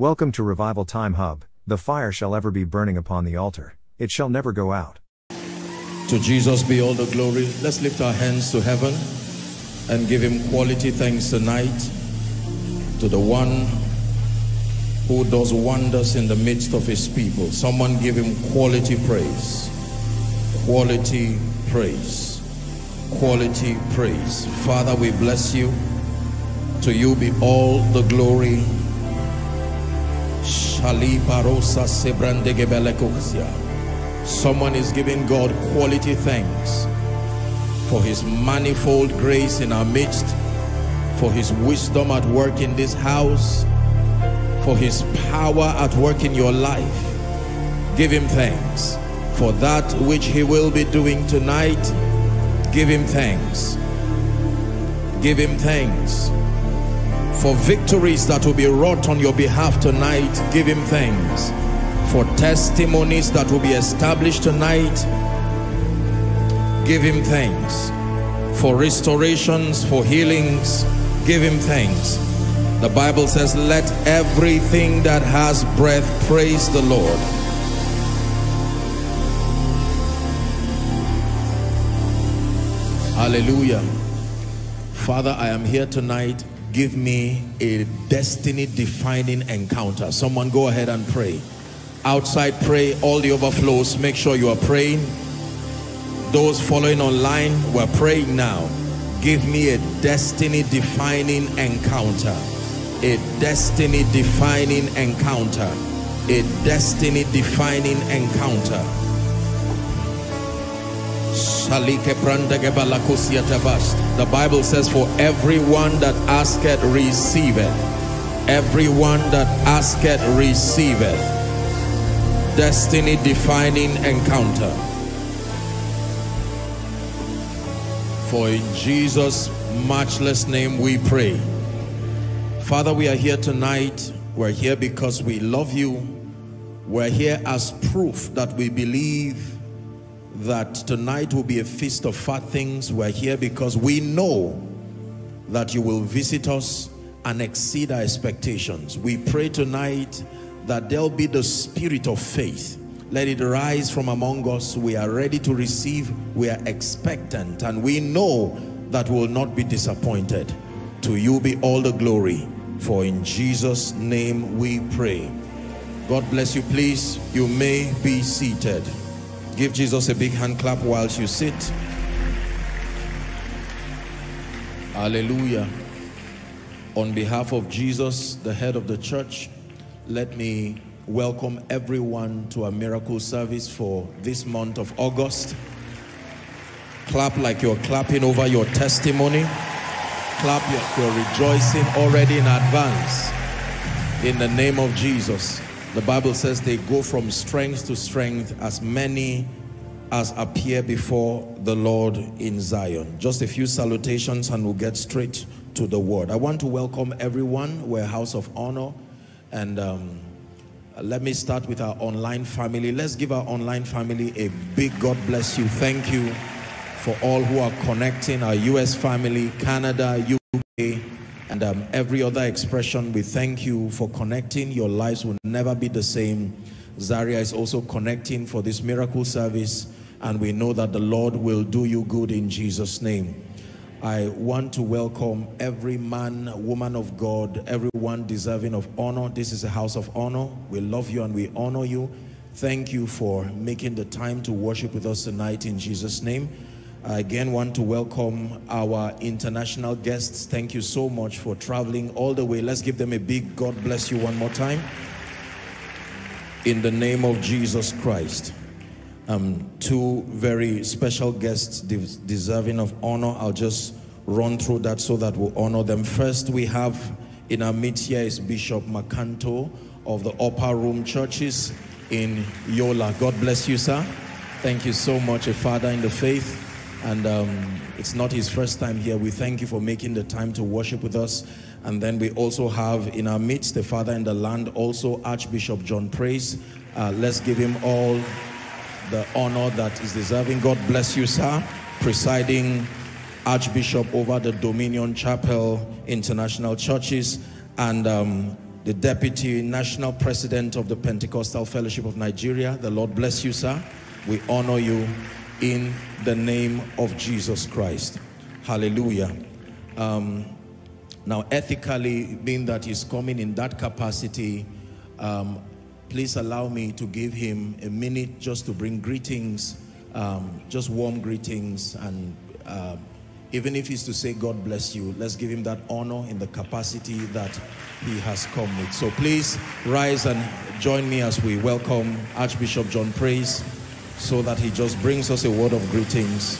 Welcome to Revival Time Hub. The fire shall ever be burning upon the altar, it shall never go out. To Jesus be all the glory. Let's lift our hands to heaven and give him quality thanks tonight to the one who does wonders in the midst of his people. Someone give him quality praise. Quality praise. Quality praise. Father, we bless you. To you be all the glory. Someone is giving God quality thanks for his manifold grace in our midst, for his wisdom at work in this house, for his power at work in your life. Give him thanks for that which he will be doing tonight. Give him thanks. Give him thanks for victories that will be wrought on your behalf tonight. Give him thanks for testimonies that will be established tonight. Give him thanks for restorations, for healings. Give him thanks. The Bible says, let everything that has breath praise the Lord. Hallelujah. Father, I am here tonight. Give me a destiny defining encounter. Someone go ahead and pray. Outside pray all the overflows. Make sure you are praying. Those following online we're praying now. Give me a destiny defining encounter. A destiny defining encounter. A destiny defining encounter the Bible says for everyone that asketh receiveth everyone that asketh receiveth destiny defining encounter. For in Jesus' matchless name we pray. Father, we are here tonight. We're here because we love you. We're here as proof that we believe that tonight will be a feast of fat things. We're here because we know that you will visit us and exceed our expectations. We pray tonight that there'll be the spirit of faith. Let it rise from among us. We are ready to receive. We are expectant and we know that we will not be disappointed. To you be all the glory. For in Jesus' name we pray. God bless you. Please, you may be seated. Give Jesus a big hand clap whilst you sit. Hallelujah. On behalf of Jesus, the head of the church, let me welcome everyone to a miracle service for this month of August. Clap like you're clapping over your testimony. Clap like you're rejoicing already in advance. In the name of Jesus. The Bible says they go from strength to strength as many as appear before the Lord in Zion. Just a few salutations and we'll get straight to the word. I want to welcome everyone. We're house of honor. And um, let me start with our online family. Let's give our online family a big God bless you. Thank you for all who are connecting, our US family, Canada, UK, and um, every other expression. We thank you for connecting. Your lives will never be the same. Zaria is also connecting for this miracle service, and we know that the Lord will do you good in Jesus' name. I want to welcome every man, woman of God, everyone deserving of honor. This is a house of honor. We love you and we honor you. Thank you for making the time to worship with us tonight in Jesus' name. I again want to welcome our international guests. Thank you so much for traveling all the way. Let's give them a big God bless you one more time. In the name of Jesus Christ um, two very special guests de deserving of honor. I'll just run through that so that we'll honor them. First, we have in our midst here is Bishop Makanto of the Upper Room Churches in Yola. God bless you, sir. Thank you so much, a father in the faith. And um, it's not his first time here. We thank you for making the time to worship with us. And then we also have in our midst the father in the land, also Archbishop John Praise. Uh, let's give him all the honor that is deserving. God bless you, sir. Presiding Archbishop over the Dominion Chapel International Churches and um, the Deputy National President of the Pentecostal Fellowship of Nigeria. The Lord bless you, sir. We honor you in the name of Jesus Christ. Hallelujah. Um, now, ethically, being that he's coming in that capacity, um, please allow me to give him a minute just to bring greetings, um, just warm greetings, and uh, even if he's to say, God bless you, let's give him that honor in the capacity that he has come with. So please rise and join me as we welcome Archbishop John Praise so that he just brings us a word of greetings.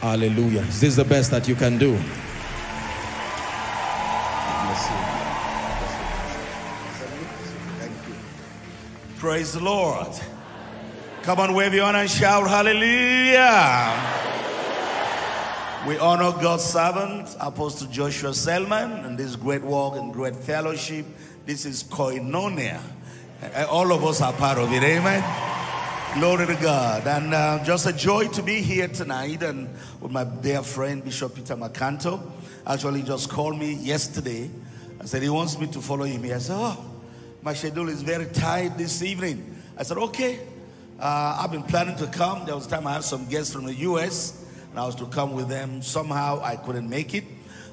Hallelujah. Is this the best that you can do? Praise the Lord. Come on, wave your hand and shout hallelujah. We honor God's servant, Apostle Joshua Selman, and this great work and great fellowship. This is koinonia. Eh, all of us are part of it, amen. Glory to God. And uh, just a joy to be here tonight and with my dear friend, Bishop Peter Macanto. Actually, just called me yesterday. and said he wants me to follow him. He said, Oh, my schedule is very tight this evening. I said, okay. Uh, I've been planning to come. There was time I had some guests from the U.S. and I was to come with them. Somehow I couldn't make it,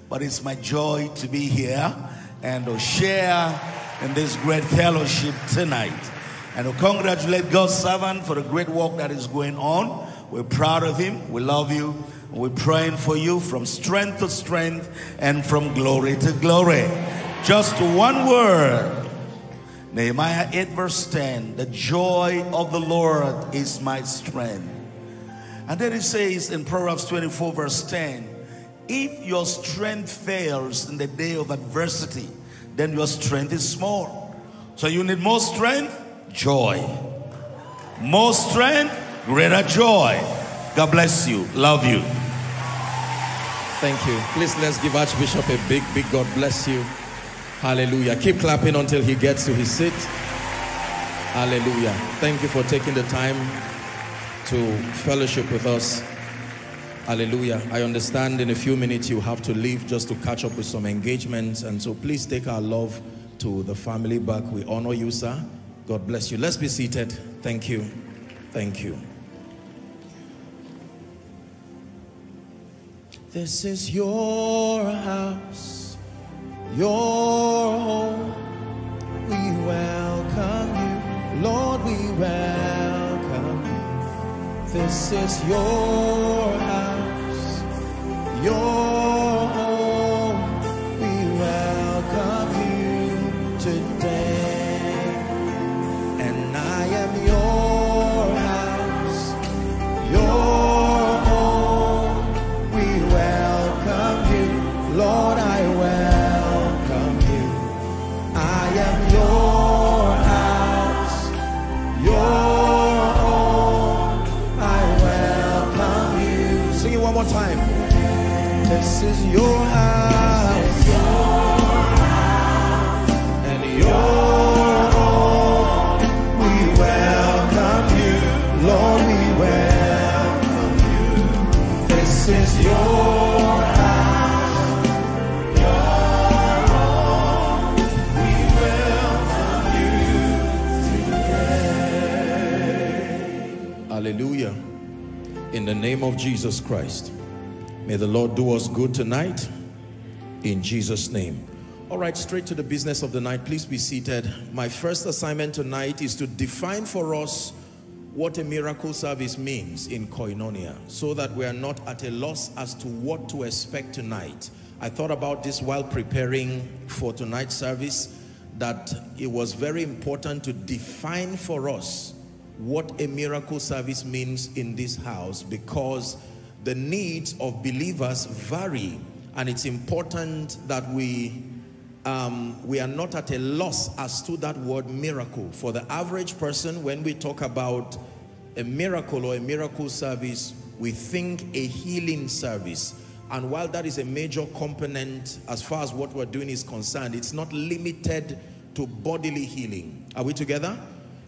but it's my joy to be here and to share in this great fellowship tonight. And to congratulate God's servant for the great work that is going on. We're proud of him. We love you. We're praying for you from strength to strength and from glory to glory. Just one word Nehemiah 8 verse 10, the joy of the Lord is my strength. And then it says in Proverbs 24 verse 10, if your strength fails in the day of adversity, then your strength is small. So you need more strength, joy. More strength, greater joy. God bless you. Love you. Thank you. Please let's give Archbishop a big, big God bless you. Hallelujah. Keep clapping until he gets to his seat. Hallelujah. Thank you for taking the time to fellowship with us. Hallelujah. I understand in a few minutes you have to leave just to catch up with some engagements. And so please take our love to the family back. We honor you, sir. God bless you. Let's be seated. Thank you. Thank you. This is your house your home. We welcome you, Lord, we welcome you. This is your house, your home. This is your house, and your home. We welcome you, Lord. We welcome you. This is your. Hallelujah. In the name of Jesus Christ. May the Lord do us good tonight. In Jesus' name. All right, straight to the business of the night. Please be seated. My first assignment tonight is to define for us what a miracle service means in koinonia so that we are not at a loss as to what to expect tonight. I thought about this while preparing for tonight's service that it was very important to define for us what a miracle service means in this house because the needs of believers vary and it's important that we um, we are not at a loss as to that word miracle. For the average person when we talk about a miracle or a miracle service we think a healing service. And while that is a major component as far as what we're doing is concerned it's not limited to bodily healing. Are we together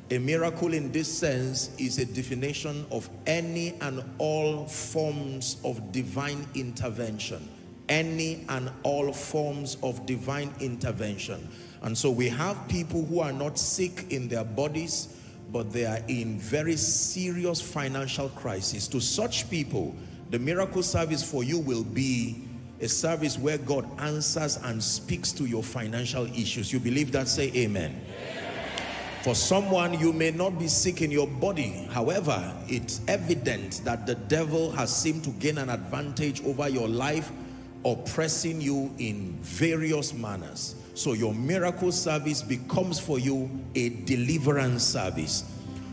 a miracle in this sense is a definition of any and all forms of divine intervention. any and all forms of divine intervention. And so we have people who are not sick in their bodies, but they are in very serious financial crisis. To such people, the miracle service for you will be a service where God answers and speaks to your financial issues. You believe that? Say amen. For someone, you may not be sick in your body. However, it's evident that the devil has seemed to gain an advantage over your life, oppressing you in various manners. So your miracle service becomes for you a deliverance service.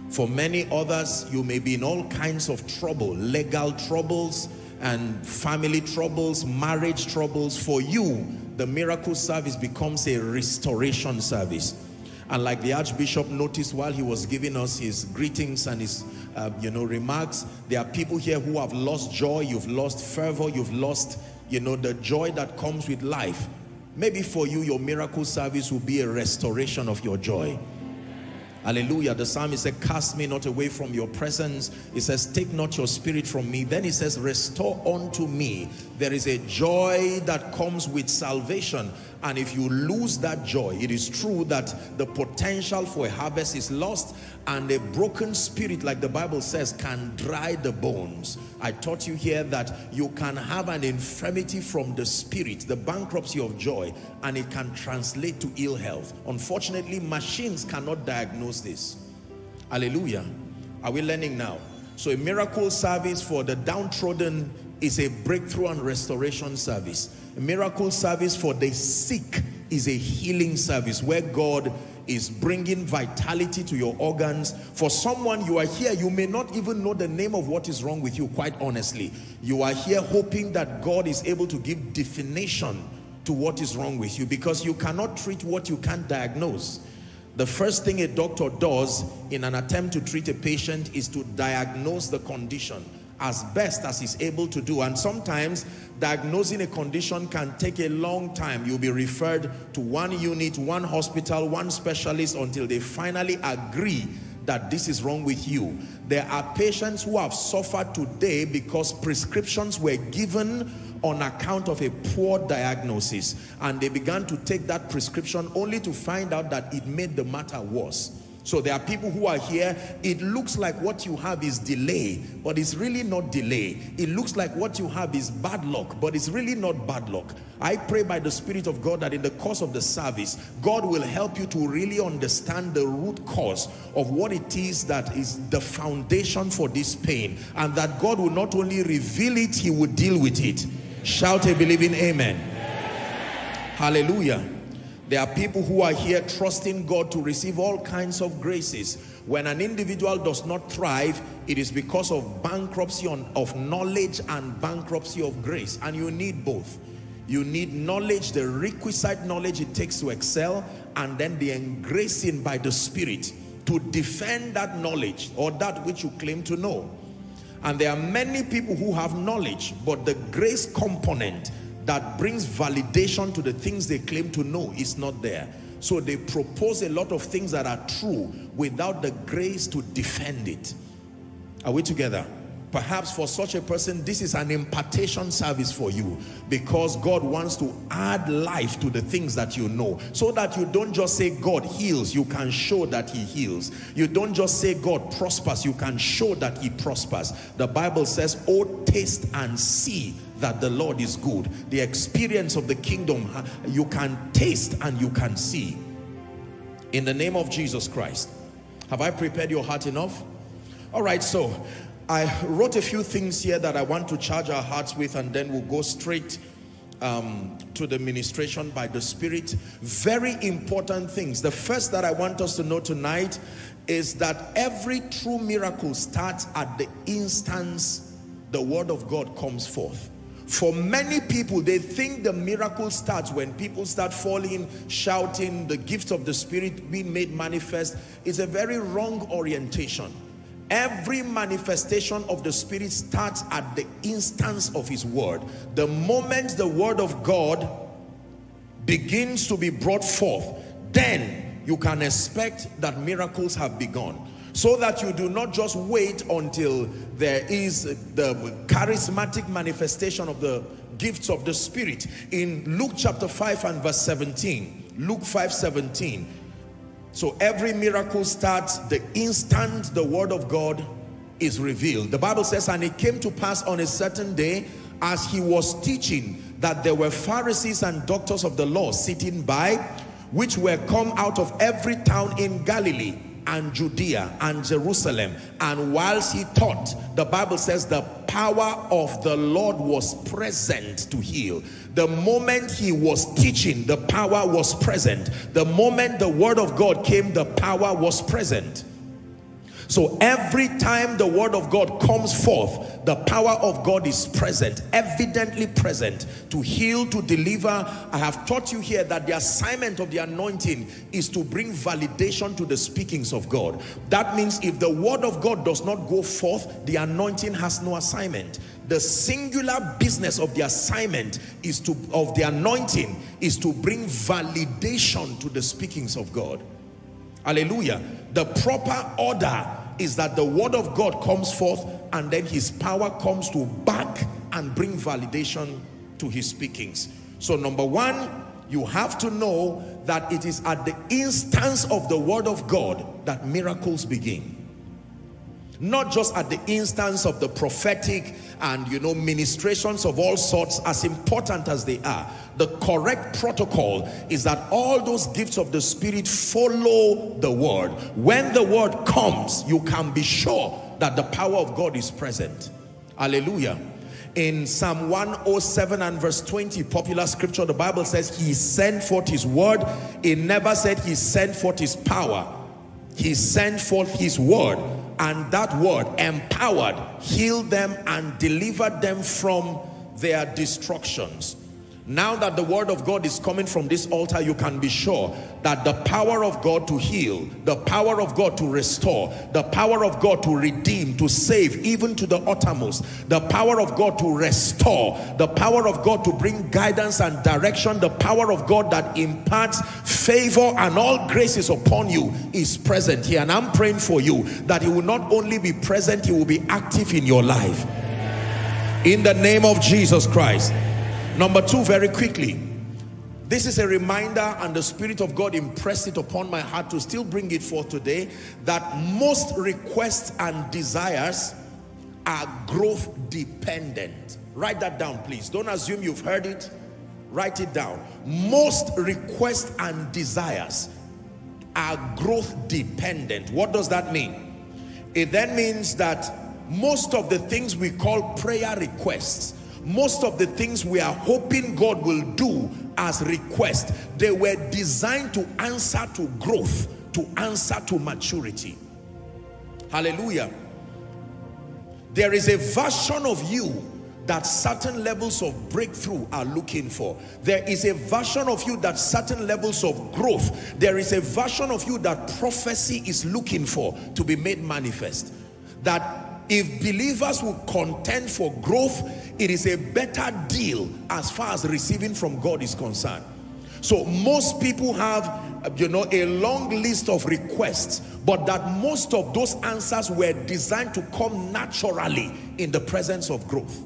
For many others, you may be in all kinds of trouble, legal troubles and family troubles, marriage troubles. For you, the miracle service becomes a restoration service and like the Archbishop noticed while he was giving us his greetings and his, uh, you know, remarks, there are people here who have lost joy, you've lost fervor, you've lost, you know, the joy that comes with life. Maybe for you, your miracle service will be a restoration of your joy. Hallelujah. The psalmist said, cast me not away from your presence. He says, take not your spirit from me. Then he says, restore unto me. There is a joy that comes with salvation. And if you lose that joy, it is true that the potential for a harvest is lost and a broken spirit, like the Bible says, can dry the bones. I taught you here that you can have an infirmity from the spirit, the bankruptcy of joy, and it can translate to ill health. Unfortunately, machines cannot diagnose this. Hallelujah. Are we learning now? So a miracle service for the downtrodden is a breakthrough and restoration service. A miracle service for the sick is a healing service where God is bringing vitality to your organs. For someone, you are here, you may not even know the name of what is wrong with you, quite honestly. You are here hoping that God is able to give definition to what is wrong with you because you cannot treat what you can't diagnose. The first thing a doctor does in an attempt to treat a patient is to diagnose the condition as best as he's able to do. And sometimes diagnosing a condition can take a long time. You'll be referred to one unit, one hospital, one specialist until they finally agree that this is wrong with you. There are patients who have suffered today because prescriptions were given on account of a poor diagnosis and they began to take that prescription only to find out that it made the matter worse. So there are people who are here, it looks like what you have is delay, but it's really not delay. It looks like what you have is bad luck, but it's really not bad luck. I pray by the Spirit of God that in the course of the service, God will help you to really understand the root cause of what it is that is the foundation for this pain. And that God will not only reveal it, he will deal with it. Shout a believing amen. Hallelujah. There are people who are here trusting God to receive all kinds of graces. When an individual does not thrive, it is because of bankruptcy on, of knowledge and bankruptcy of grace. And you need both. You need knowledge, the requisite knowledge it takes to excel, and then the engracing by the Spirit to defend that knowledge or that which you claim to know. And there are many people who have knowledge, but the grace component that brings validation to the things they claim to know is not there. So they propose a lot of things that are true without the grace to defend it. Are we together? Perhaps for such a person, this is an impartation service for you because God wants to add life to the things that you know so that you don't just say God heals, you can show that he heals. You don't just say God prospers, you can show that he prospers. The Bible says, oh taste and see that the Lord is good. The experience of the kingdom, you can taste and you can see. In the name of Jesus Christ. Have I prepared your heart enough? All right, so I wrote a few things here that I want to charge our hearts with and then we'll go straight um, to the ministration by the Spirit. Very important things. The first that I want us to know tonight is that every true miracle starts at the instance the word of God comes forth. For many people, they think the miracle starts when people start falling, shouting, the gift of the Spirit being made manifest. It's a very wrong orientation. Every manifestation of the Spirit starts at the instance of His Word. The moment the Word of God begins to be brought forth, then you can expect that miracles have begun so that you do not just wait until there is the charismatic manifestation of the gifts of the Spirit. In Luke chapter 5 and verse 17, Luke 5 17. So every miracle starts the instant the word of God is revealed. The Bible says, and it came to pass on a certain day as he was teaching that there were Pharisees and doctors of the law sitting by, which were come out of every town in Galilee and Judea and Jerusalem. And whilst he taught, the Bible says the power of the Lord was present to heal. The moment he was teaching, the power was present. The moment the word of God came, the power was present. So every time the word of God comes forth, the power of God is present, evidently present to heal, to deliver. I have taught you here that the assignment of the anointing is to bring validation to the speakings of God. That means if the word of God does not go forth, the anointing has no assignment. The singular business of the assignment is to of the anointing is to bring validation to the speakings of God. Hallelujah. The proper order is that the word of God comes forth and then his power comes to back and bring validation to his speakings. So number one, you have to know that it is at the instance of the word of God that miracles begin not just at the instance of the prophetic and you know ministrations of all sorts as important as they are. The correct protocol is that all those gifts of the spirit follow the word. When the word comes you can be sure that the power of God is present. Hallelujah. In Psalm 107 and verse 20 popular scripture the Bible says he sent forth his word. It never said he sent forth his power. He sent forth his word and that word empowered, healed them and delivered them from their destructions. Now that the word of God is coming from this altar, you can be sure that the power of God to heal, the power of God to restore, the power of God to redeem, to save, even to the uttermost, the power of God to restore, the power of God to bring guidance and direction, the power of God that imparts favor and all graces upon you is present here. And I'm praying for you that he will not only be present, he will be active in your life. In the name of Jesus Christ. Number two, very quickly, this is a reminder and the Spirit of God impressed it upon my heart to still bring it forth today that most requests and desires are growth dependent. Write that down, please. Don't assume you've heard it. Write it down. Most requests and desires are growth dependent. What does that mean? It then means that most of the things we call prayer requests most of the things we are hoping God will do as request, they were designed to answer to growth, to answer to maturity. Hallelujah. There is a version of you that certain levels of breakthrough are looking for. There is a version of you that certain levels of growth. There is a version of you that prophecy is looking for to be made manifest. That if believers will contend for growth, it is a better deal as far as receiving from God is concerned. So most people have, you know, a long list of requests, but that most of those answers were designed to come naturally in the presence of growth.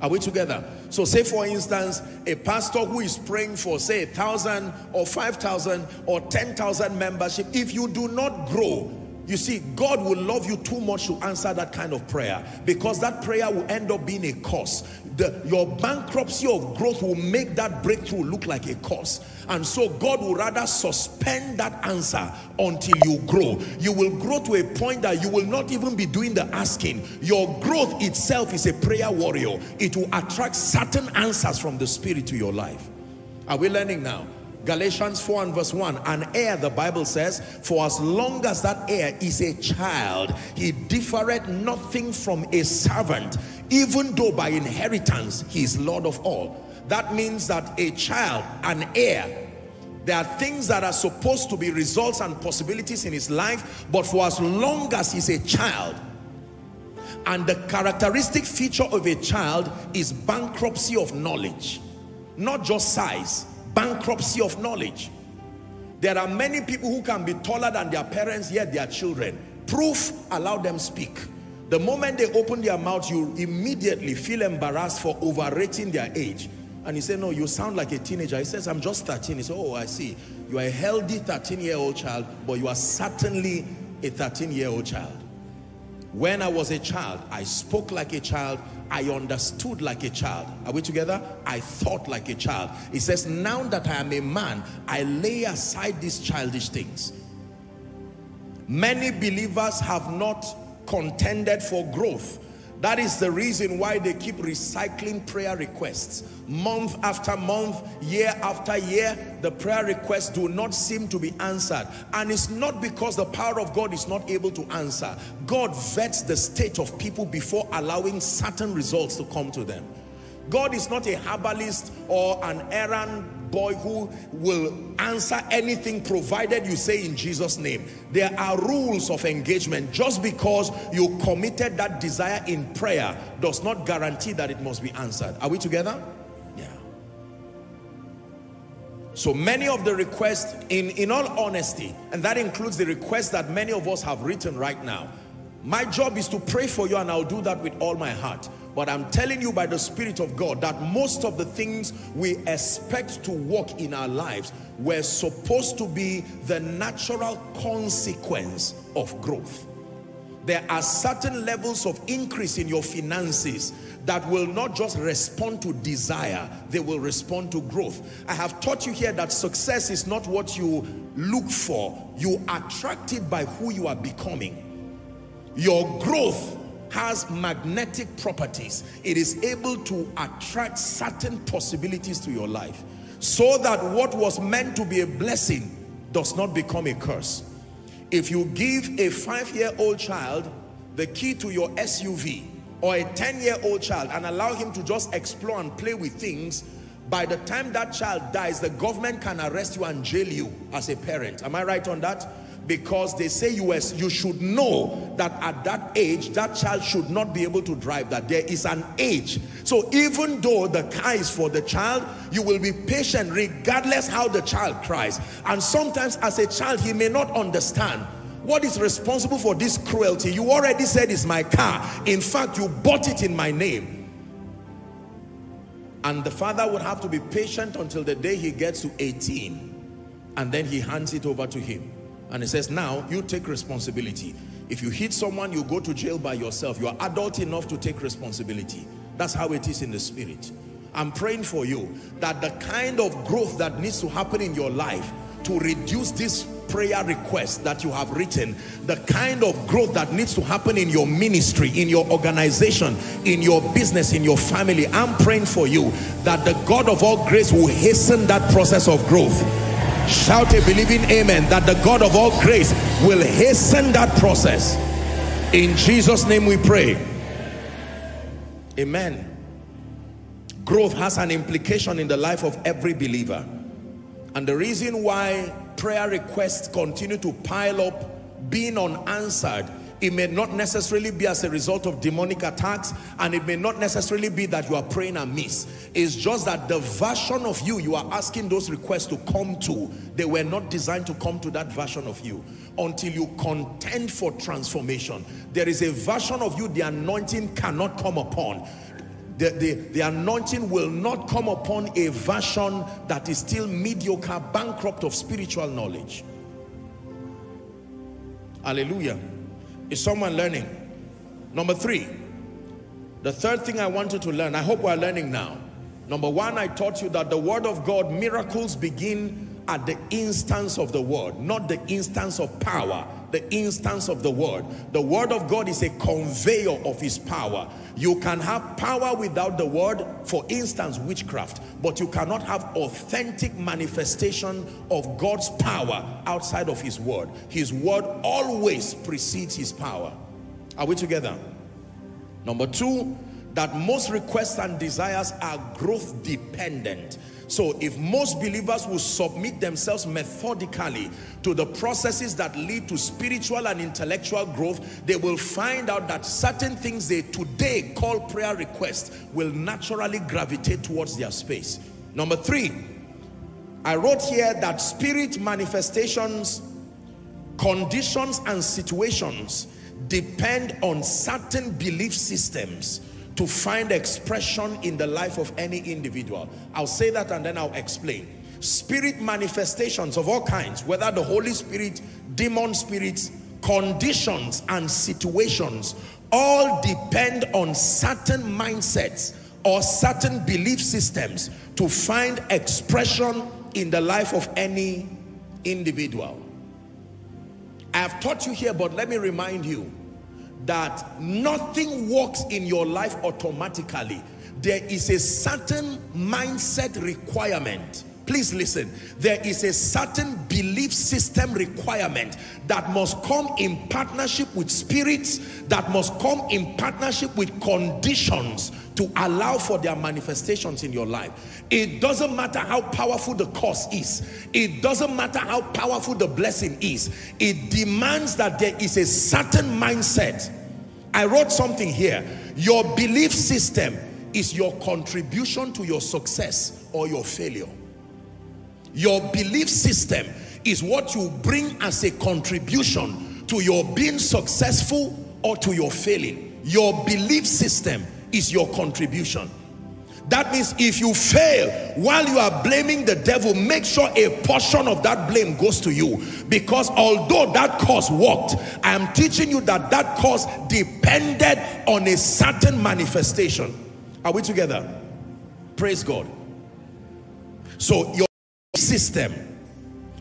Are we together? So say for instance, a pastor who is praying for say a thousand or five thousand or ten thousand membership, if you do not grow, you see, God will love you too much to answer that kind of prayer because that prayer will end up being a curse. The, your bankruptcy of growth will make that breakthrough look like a curse. And so God will rather suspend that answer until you grow. You will grow to a point that you will not even be doing the asking. Your growth itself is a prayer warrior. It will attract certain answers from the Spirit to your life. Are we learning now? Galatians 4 and verse 1, an heir, the Bible says, for as long as that heir is a child, he differeth nothing from a servant, even though by inheritance he is Lord of all. That means that a child, an heir, there are things that are supposed to be results and possibilities in his life, but for as long as he's a child, and the characteristic feature of a child is bankruptcy of knowledge, not just size, bankruptcy of knowledge. There are many people who can be taller than their parents, yet their children. Proof, allow them speak. The moment they open their mouth, you immediately feel embarrassed for overrating their age. And he said, no, you sound like a teenager. He says, I'm just 13. He said, oh, I see. You are a healthy 13-year-old child, but you are certainly a 13-year-old child. When I was a child, I spoke like a child. I understood like a child. Are we together? I thought like a child. He says, now that I am a man, I lay aside these childish things. Many believers have not contended for growth. That is the reason why they keep recycling prayer requests. Month after month, year after year, the prayer requests do not seem to be answered. And it's not because the power of God is not able to answer. God vets the state of people before allowing certain results to come to them. God is not a herbalist or an errand boy who will answer anything provided you say in Jesus name. There are rules of engagement. Just because you committed that desire in prayer does not guarantee that it must be answered. Are we together? Yeah. So many of the requests in in all honesty and that includes the requests that many of us have written right now my job is to pray for you and I'll do that with all my heart but I'm telling you by the Spirit of God that most of the things we expect to work in our lives were supposed to be the natural consequence of growth. There are certain levels of increase in your finances that will not just respond to desire, they will respond to growth. I have taught you here that success is not what you look for. You attract it by who you are becoming. Your growth has magnetic properties. It is able to attract certain possibilities to your life so that what was meant to be a blessing does not become a curse. If you give a five-year-old child the key to your SUV or a 10-year-old child and allow him to just explore and play with things, by the time that child dies, the government can arrest you and jail you as a parent. Am I right on that? Because they say US, you should know that at that age, that child should not be able to drive, that there is an age. So even though the car is for the child, you will be patient regardless how the child cries. And sometimes as a child, he may not understand what is responsible for this cruelty. You already said it's my car. In fact, you bought it in my name. And the father would have to be patient until the day he gets to 18. And then he hands it over to him. And it says, now you take responsibility. If you hit someone, you go to jail by yourself. You are adult enough to take responsibility. That's how it is in the spirit. I'm praying for you that the kind of growth that needs to happen in your life to reduce this prayer request that you have written, the kind of growth that needs to happen in your ministry, in your organization, in your business, in your family. I'm praying for you that the God of all grace will hasten that process of growth Shout a believing amen that the God of all grace will hasten that process. In Jesus' name we pray. Amen. Growth has an implication in the life of every believer. And the reason why prayer requests continue to pile up, being unanswered, it may not necessarily be as a result of demonic attacks and it may not necessarily be that you are praying amiss. It's just that the version of you you are asking those requests to come to, they were not designed to come to that version of you until you contend for transformation. There is a version of you the anointing cannot come upon. The, the, the, anointing will not come upon a version that is still mediocre, bankrupt of spiritual knowledge. Hallelujah. Is someone learning? Number three, the third thing I wanted to learn, I hope we're learning now. Number one, I taught you that the word of God, miracles begin at the instance of the word, not the instance of power, the instance of the word. The word of God is a conveyor of his power. You can have power without the word, for instance, witchcraft, but you cannot have authentic manifestation of God's power outside of his word. His word always precedes his power. Are we together? Number two, that most requests and desires are growth dependent. So if most believers will submit themselves methodically to the processes that lead to spiritual and intellectual growth, they will find out that certain things they today call prayer requests will naturally gravitate towards their space. Number three, I wrote here that spirit manifestations, conditions and situations depend on certain belief systems to find expression in the life of any individual. I'll say that and then I'll explain. Spirit manifestations of all kinds, whether the Holy Spirit, demon spirits, conditions and situations all depend on certain mindsets or certain belief systems to find expression in the life of any individual. I have taught you here, but let me remind you that nothing works in your life automatically. There is a certain mindset requirement Please listen. There is a certain belief system requirement that must come in partnership with spirits, that must come in partnership with conditions to allow for their manifestations in your life. It doesn't matter how powerful the cause is. It doesn't matter how powerful the blessing is. It demands that there is a certain mindset. I wrote something here. Your belief system is your contribution to your success or your failure. Your belief system is what you bring as a contribution to your being successful or to your failing. Your belief system is your contribution. That means if you fail while you are blaming the devil, make sure a portion of that blame goes to you. Because although that cause worked, I am teaching you that that cause depended on a certain manifestation. Are we together? Praise God. So your system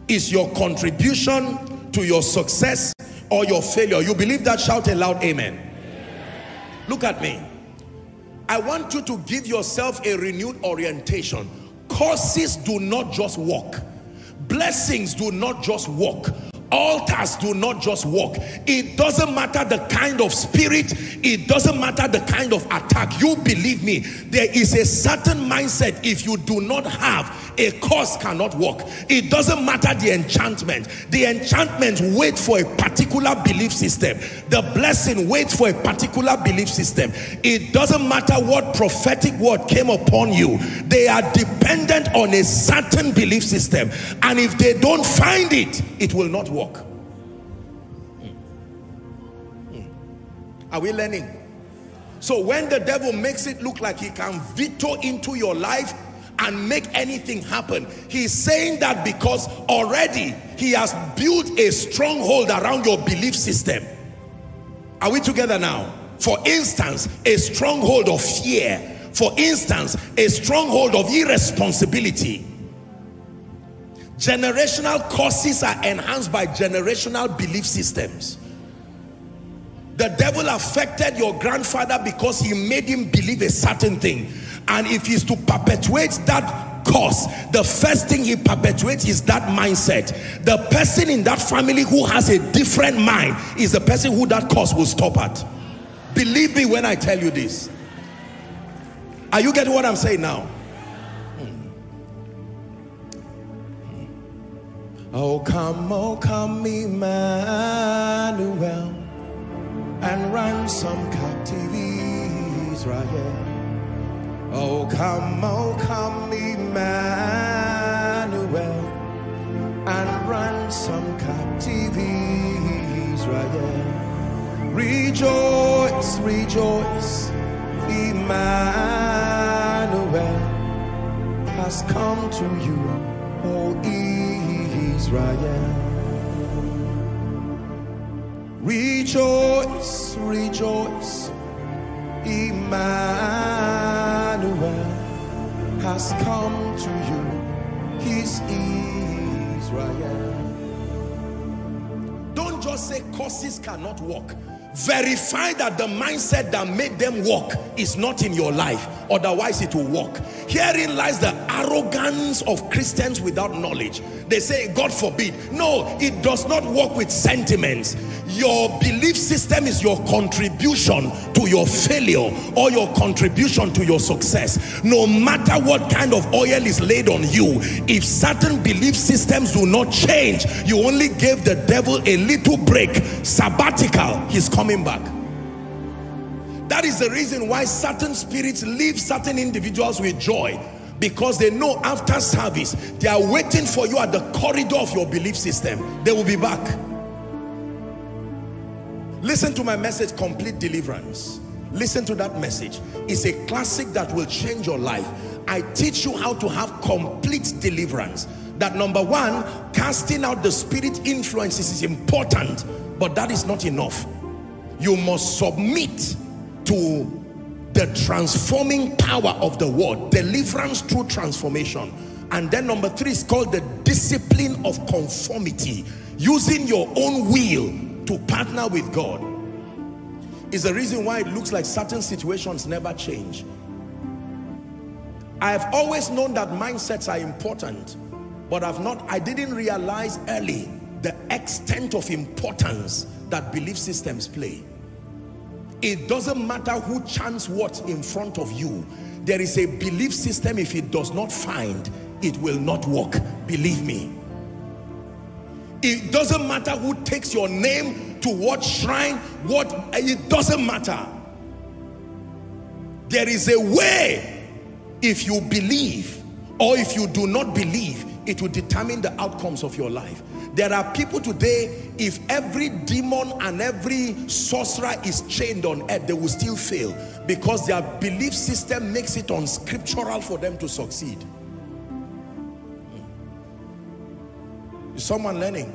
is your contribution to your success or your failure. You believe that? Shout aloud, amen. amen. Look at me. I want you to give yourself a renewed orientation. Causes do not just walk. Blessings do not just walk altars do not just work. It doesn't matter the kind of spirit. It doesn't matter the kind of attack. You believe me there is a certain mindset. If you do not have a cause cannot work. It doesn't matter the enchantment. The enchantment wait for a particular belief system. The blessing waits for a particular belief system. It doesn't matter what prophetic word came upon you. They are dependent on a certain belief system. And if they don't find it it will not work walk. Hmm. Hmm. Are we learning? So when the devil makes it look like he can veto into your life and make anything happen, he's saying that because already he has built a stronghold around your belief system. Are we together now? For instance, a stronghold of fear. For instance, a stronghold of irresponsibility Generational curses are enhanced by generational belief systems. The devil affected your grandfather because he made him believe a certain thing. And if he's to perpetuate that cause, the first thing he perpetuates is that mindset. The person in that family who has a different mind is the person who that cause will stop at. Believe me when I tell you this. Are you getting what I'm saying now? Oh come, oh come Emmanuel And ransom captive Israel Oh come, oh come Emmanuel And ransom captive Israel Rejoice, rejoice Emmanuel has come to you, oh Israel. Rejoice, rejoice, Emmanuel has come to you, He's Israel. Don't just say causes cannot work verify that the mindset that made them walk is not in your life otherwise it will walk herein lies the arrogance of christians without knowledge. They say god forbid. No it does not work with sentiments. Your belief system is your contribution to your failure or your contribution to your success. No matter what kind of oil is laid on you if certain belief systems do not change you only gave the devil a little break. Sabbatical he's coming coming back. That is the reason why certain spirits leave certain individuals with joy because they know after service they are waiting for you at the corridor of your belief system. They will be back. Listen to my message, Complete Deliverance. Listen to that message. It's a classic that will change your life. I teach you how to have complete deliverance. That number one, casting out the spirit influences is important, but that is not enough. You must submit to the transforming power of the word, deliverance through transformation. And then number three is called the discipline of conformity, using your own will to partner with God. Is the reason why it looks like certain situations never change. I have always known that mindsets are important, but I've not, I didn't realize early the extent of importance that belief systems play. It doesn't matter who chants what in front of you. There is a belief system, if it does not find, it will not work. Believe me. It doesn't matter who takes your name to what shrine, what, it doesn't matter. There is a way, if you believe or if you do not believe, it will determine the outcomes of your life. There are people today, if every demon and every sorcerer is chained on earth, they will still fail because their belief system makes it unscriptural for them to succeed. Is someone learning?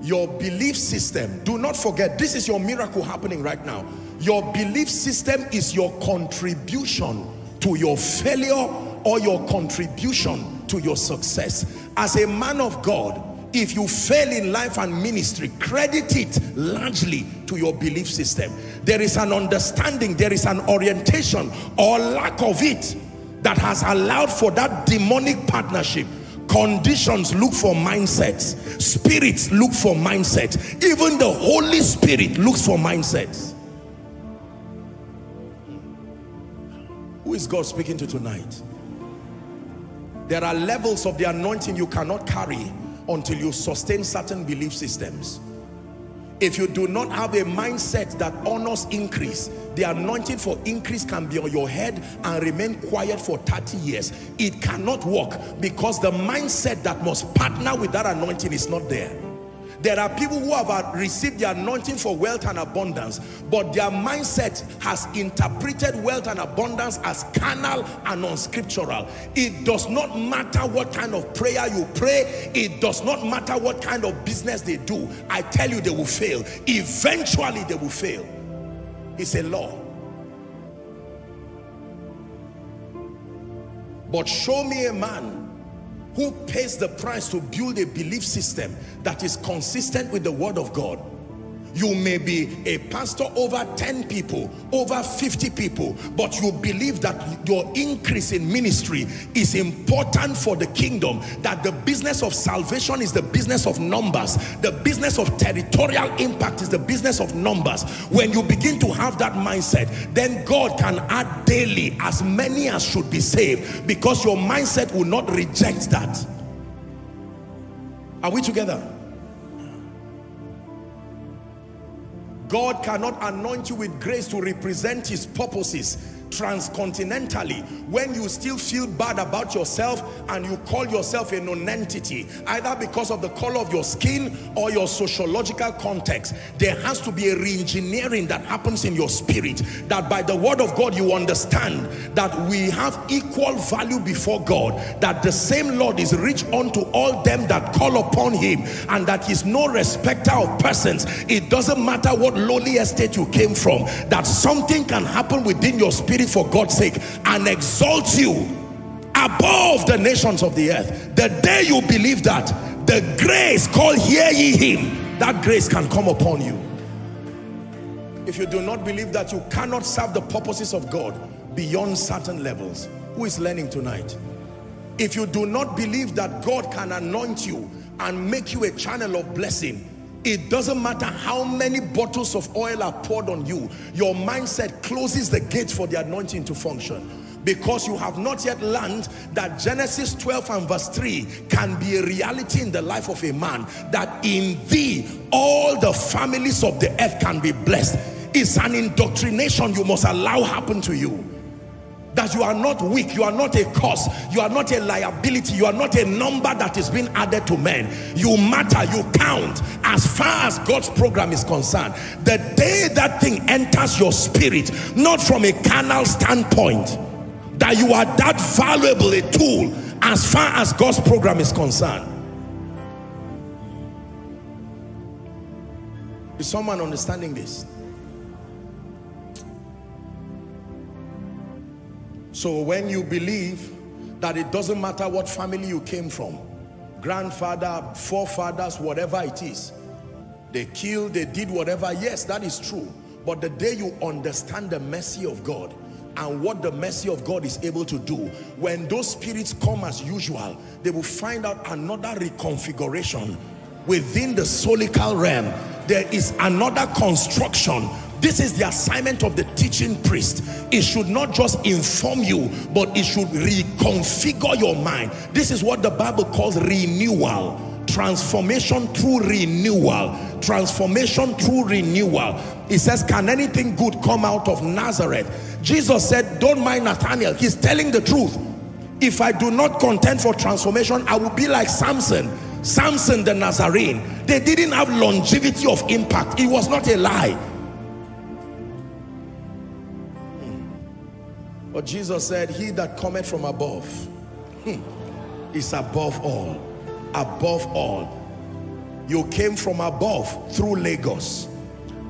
Your belief system, do not forget, this is your miracle happening right now. Your belief system is your contribution to your failure or your contribution to your success. As a man of God, if you fail in life and ministry, credit it largely to your belief system. There is an understanding, there is an orientation or lack of it that has allowed for that demonic partnership Conditions look for mindsets. Spirits look for mindsets. Even the Holy Spirit looks for mindsets. Who is God speaking to tonight? There are levels of the anointing you cannot carry until you sustain certain belief systems. If you do not have a mindset that honors increase, the anointing for increase can be on your head and remain quiet for 30 years. It cannot work because the mindset that must partner with that anointing is not there. There are people who have uh, received the anointing for wealth and abundance, but their mindset has interpreted wealth and abundance as carnal and unscriptural. It does not matter what kind of prayer you pray. It does not matter what kind of business they do. I tell you, they will fail. Eventually, they will fail. It's a law. But show me a man who pays the price to build a belief system that is consistent with the word of God you may be a pastor over 10 people, over 50 people, but you believe that your increase in ministry is important for the kingdom, that the business of salvation is the business of numbers, the business of territorial impact is the business of numbers. When you begin to have that mindset, then God can add daily as many as should be saved because your mindset will not reject that. Are we together? God cannot anoint you with grace to represent his purposes transcontinentally when you still feel bad about yourself and you call yourself a non-entity either because of the color of your skin or your sociological context there has to be a re-engineering that happens in your spirit that by the word of God you understand that we have equal value before God that the same Lord is rich unto all them that call upon him and that he's no respecter of persons. It doesn't matter what lowly estate you came from that something can happen within your spirit for God's sake and exalt you above the nations of the earth. The day you believe that, the grace called hear ye him, that grace can come upon you. If you do not believe that you cannot serve the purposes of God beyond certain levels, who is learning tonight? If you do not believe that God can anoint you and make you a channel of blessing, it doesn't matter how many bottles of oil are poured on you. Your mindset closes the gate for the anointing to function because you have not yet learned that Genesis 12 and verse 3 can be a reality in the life of a man that in thee all the families of the earth can be blessed. It's an indoctrination you must allow happen to you. That you are not weak, you are not a cause, you are not a liability, you are not a number that is being added to men. You matter, you count as far as God's program is concerned. The day that thing enters your spirit, not from a carnal standpoint, that you are that valuable a tool as far as God's program is concerned. Is someone understanding this? So when you believe that it doesn't matter what family you came from, grandfather, forefathers, whatever it is, they killed, they did whatever, yes, that is true. But the day you understand the mercy of God and what the mercy of God is able to do, when those spirits come as usual, they will find out another reconfiguration within the solical realm. There is another construction this is the assignment of the teaching priest. It should not just inform you, but it should reconfigure your mind. This is what the Bible calls renewal. Transformation through renewal. Transformation through renewal. It says, can anything good come out of Nazareth? Jesus said, don't mind Nathaniel. He's telling the truth. If I do not contend for transformation, I will be like Samson. Samson the Nazarene. They didn't have longevity of impact. It was not a lie But Jesus said, he that cometh from above hmm, is above all. Above all. You came from above through Lagos.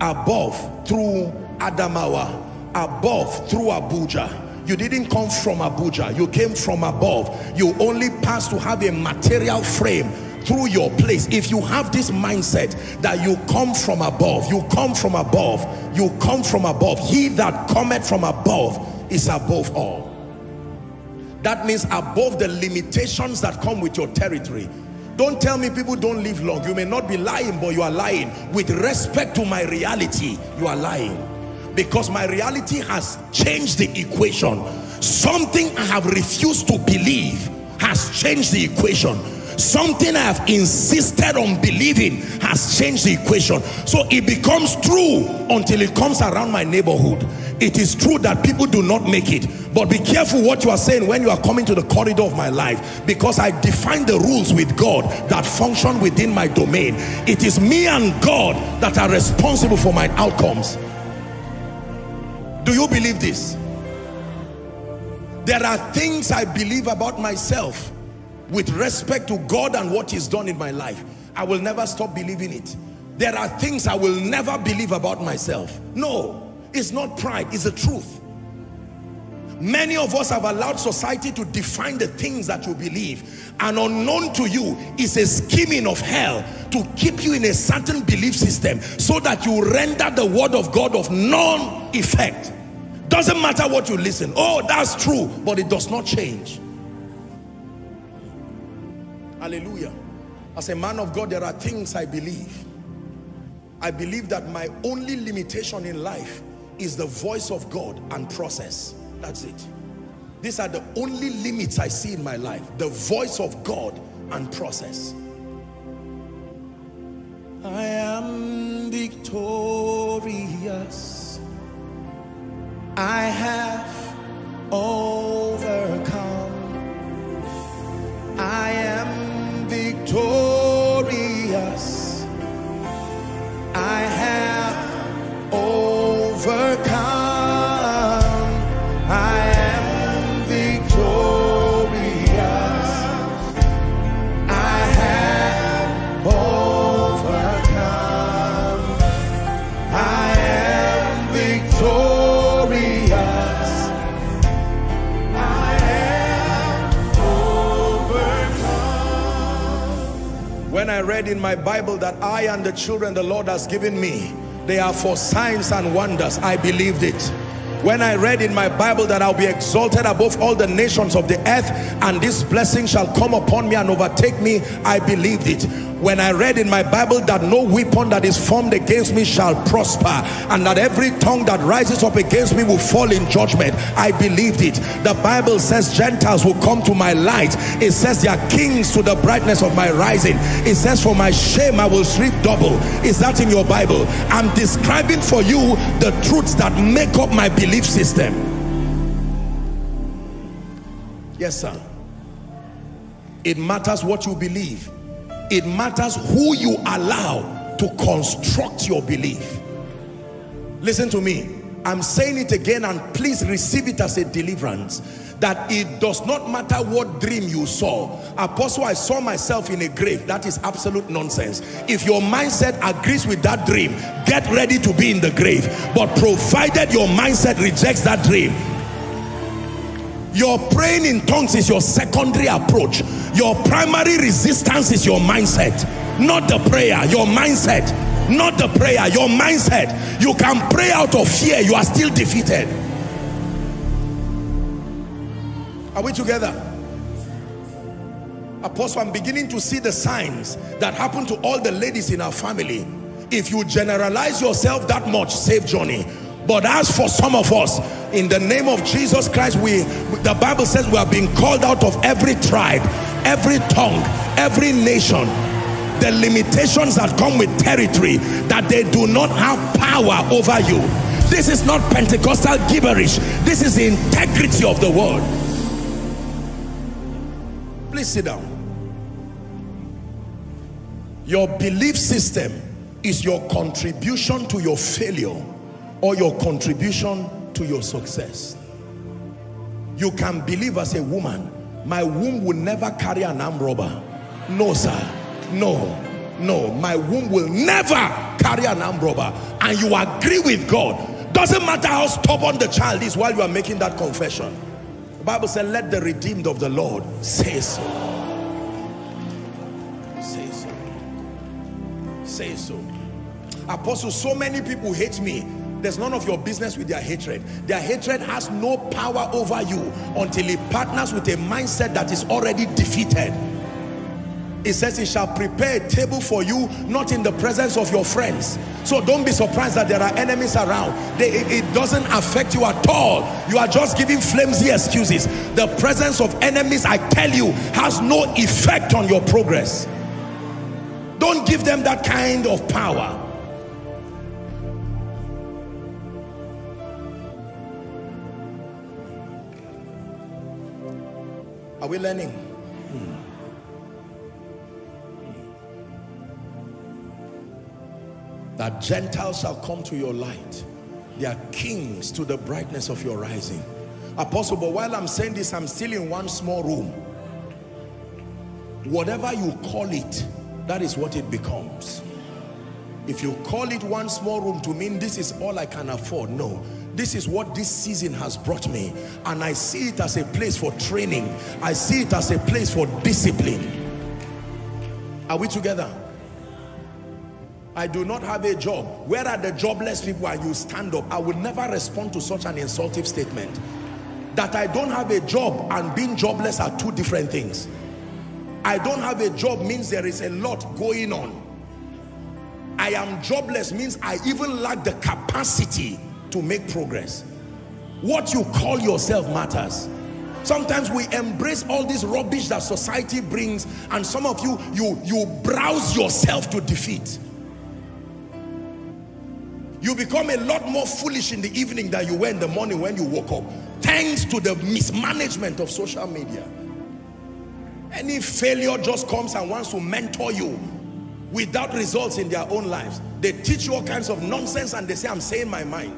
Above through Adamawa. Above through Abuja. You didn't come from Abuja. You came from above. You only passed to have a material frame through your place if you have this mindset that you come from above you come from above you come from above he that cometh from above is above all. That means above the limitations that come with your territory. Don't tell me people don't live long. You may not be lying, but you are lying. With respect to my reality, you are lying. Because my reality has changed the equation. Something I have refused to believe has changed the equation something I have insisted on believing has changed the equation. So it becomes true until it comes around my neighborhood. It is true that people do not make it. But be careful what you are saying when you are coming to the corridor of my life. Because I define the rules with God that function within my domain. It is me and God that are responsible for my outcomes. Do you believe this? There are things I believe about myself with respect to God and what he's done in my life. I will never stop believing it. There are things I will never believe about myself. No, it's not pride, it's the truth. Many of us have allowed society to define the things that you believe and unknown to you is a scheming of hell to keep you in a certain belief system so that you render the word of God of non effect. Doesn't matter what you listen. Oh, that's true, but it does not change. Hallelujah. As a man of God, there are things I believe. I believe that my only limitation in life is the voice of God and process. That's it. These are the only limits I see in my life. The voice of God and process. I am victorious. I have overcome. I am victorious. I have overcome. Read in my Bible that I and the children the Lord has given me, they are for signs and wonders. I believed it. When I read in my Bible that I'll be exalted above all the nations of the earth and this blessing shall come upon me and overtake me, I believed it. When I read in my Bible that no weapon that is formed against me shall prosper and that every tongue that rises up against me will fall in judgment I believed it. The Bible says Gentiles will come to my light. It says they are kings to the brightness of my rising. It says for my shame I will sleep double. Is that in your Bible? I'm describing for you the truths that make up my belief system Yes, sir. It matters what you believe. It matters who you allow to construct your belief. Listen to me. I'm saying it again and please receive it as a deliverance that it does not matter what dream you saw. Apostle, I saw myself in a grave. That is absolute nonsense. If your mindset agrees with that dream, get ready to be in the grave. But provided your mindset rejects that dream, your praying in tongues is your secondary approach. Your primary resistance is your mindset, not the prayer, your mindset. Not the prayer, your mindset. You can pray out of fear, you are still defeated. Are we together? Apostle, I'm beginning to see the signs that happen to all the ladies in our family. If you generalize yourself that much, save Johnny. But as for some of us, in the name of Jesus Christ, we the Bible says we are being called out of every tribe, every tongue, every nation. The limitations that come with territory, that they do not have power over you. This is not Pentecostal gibberish. This is the integrity of the word. Please sit down. Your belief system is your contribution to your failure or your contribution to your success. You can believe as a woman, my womb will never carry an arm robber. No, sir. No, no. My womb will never carry an arm robber. And you agree with God. Doesn't matter how stubborn the child is while you are making that confession. Bible said, let the redeemed of the Lord say so. Say so. Say so. Apostle, so many people hate me. There's none of your business with their hatred. Their hatred has no power over you until it partners with a mindset that is already defeated. It says he shall prepare a table for you, not in the presence of your friends. So don't be surprised that there are enemies around. They, it doesn't affect you at all. You are just giving flimsy excuses. The presence of enemies, I tell you, has no effect on your progress. Don't give them that kind of power. Are we learning? That Gentiles shall come to your light. They are kings to the brightness of your rising. Apostle, but while I'm saying this, I'm still in one small room. Whatever you call it, that is what it becomes. If you call it one small room to mean this is all I can afford, no. This is what this season has brought me. And I see it as a place for training. I see it as a place for discipline. Are we together? I do not have a job. Where are the jobless people and you stand up? I will never respond to such an insultive statement. That I don't have a job and being jobless are two different things. I don't have a job means there is a lot going on. I am jobless means I even lack the capacity to make progress. What you call yourself matters. Sometimes we embrace all this rubbish that society brings and some of you, you, you browse yourself to defeat you become a lot more foolish in the evening than you were in the morning when you woke up thanks to the mismanagement of social media. Any failure just comes and wants to mentor you without results in their own lives. They teach you all kinds of nonsense and they say i'm saying my mind.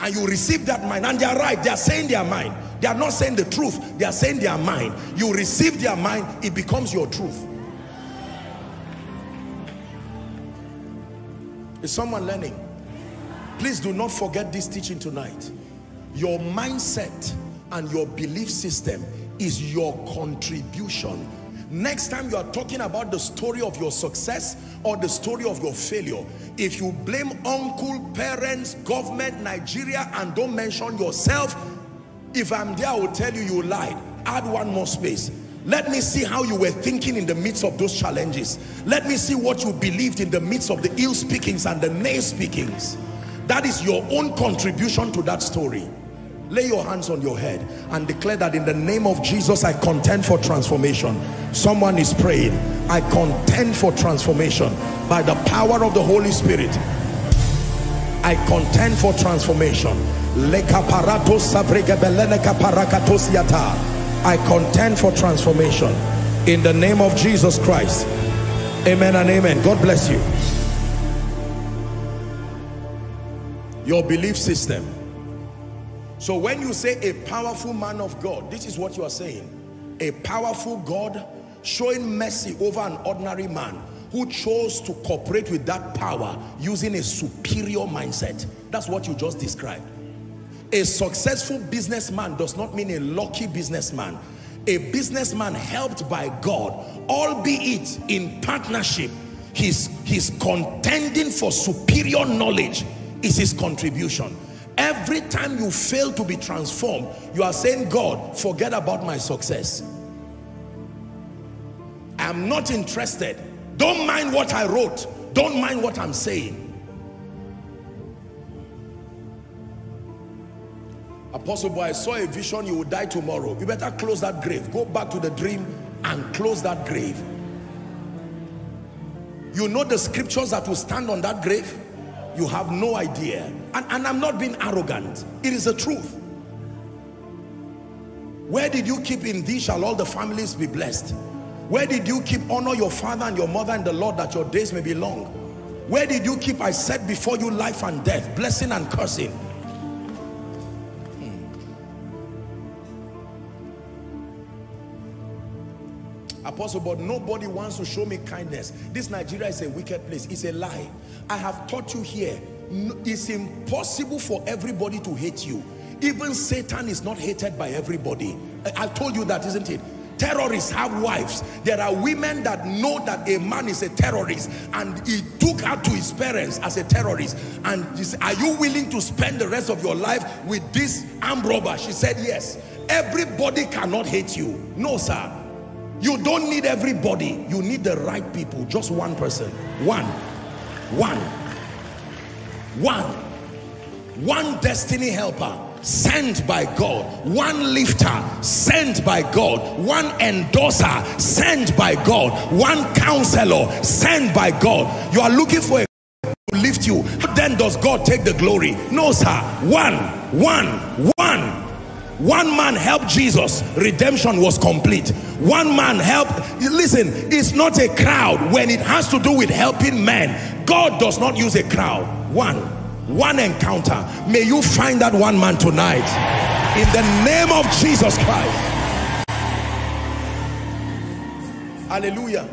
And you receive that mind and they are right. They are saying their mind. They are not saying the truth. They are saying their mind. You receive their mind it becomes your truth. Is someone learning Please do not forget this teaching tonight. Your mindset and your belief system is your contribution. Next time you are talking about the story of your success or the story of your failure, if you blame uncle, parents, government, Nigeria, and don't mention yourself, if I'm there, I will tell you you lied. Add one more space. Let me see how you were thinking in the midst of those challenges. Let me see what you believed in the midst of the ill speakings and the nay speakings. That is your own contribution to that story. Lay your hands on your head and declare that in the name of Jesus, I contend for transformation. Someone is praying. I contend for transformation by the power of the Holy Spirit. I contend for transformation. I contend for transformation in the name of Jesus Christ. Amen and amen. God bless you. Your belief system. So when you say a powerful man of God, this is what you are saying. A powerful God showing mercy over an ordinary man who chose to cooperate with that power using a superior mindset. That's what you just described. A successful businessman does not mean a lucky businessman. A businessman helped by God, albeit in partnership, he's, he's contending for superior knowledge is his contribution. Every time you fail to be transformed, you are saying, God, forget about my success. I'm not interested. Don't mind what I wrote. Don't mind what I'm saying. Apostle boy, I saw a vision, you will die tomorrow. You better close that grave. Go back to the dream and close that grave. You know the scriptures that will stand on that grave? You have no idea. And, and I'm not being arrogant. It is the truth. Where did you keep in thee shall all the families be blessed? Where did you keep honor your father and your mother and the Lord that your days may be long? Where did you keep I set before you life and death, blessing and cursing? Apostle but nobody wants to show me kindness. This nigeria is a wicked place. It's a lie. I have taught you here. It's impossible for everybody to hate you. Even satan is not hated by everybody. I told you that isn't it? Terrorists have wives. There are women that know that a man is a terrorist and he took her to his parents as a terrorist. And are you willing to spend the rest of your life with this armed robber? She said yes. Everybody cannot hate you. No sir you don't need everybody. You need the right people. Just one person. One. One. One. One destiny helper sent by God. One lifter sent by God. One endorser sent by God. One counselor sent by God. You are looking for a to lift you. Then does God take the glory? No, sir. One. One. One. One man helped Jesus, redemption was complete. One man helped, listen, it's not a crowd. When it has to do with helping men, God does not use a crowd. One, one encounter. May you find that one man tonight. In the name of Jesus Christ. Hallelujah.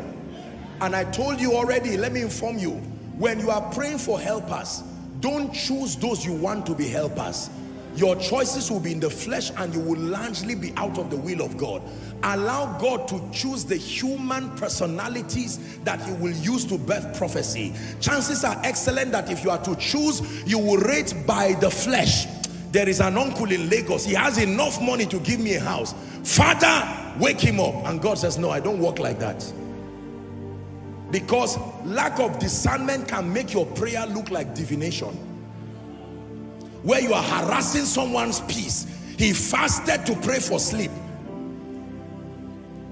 And I told you already, let me inform you, when you are praying for helpers, don't choose those you want to be helpers your choices will be in the flesh and you will largely be out of the will of God. Allow God to choose the human personalities that he will use to birth prophecy. Chances are excellent that if you are to choose, you will rate by the flesh. There is an uncle in Lagos. He has enough money to give me a house. Father, wake him up. And God says, no, I don't work like that. Because lack of discernment can make your prayer look like divination where you are harassing someone's peace. He fasted to pray for sleep.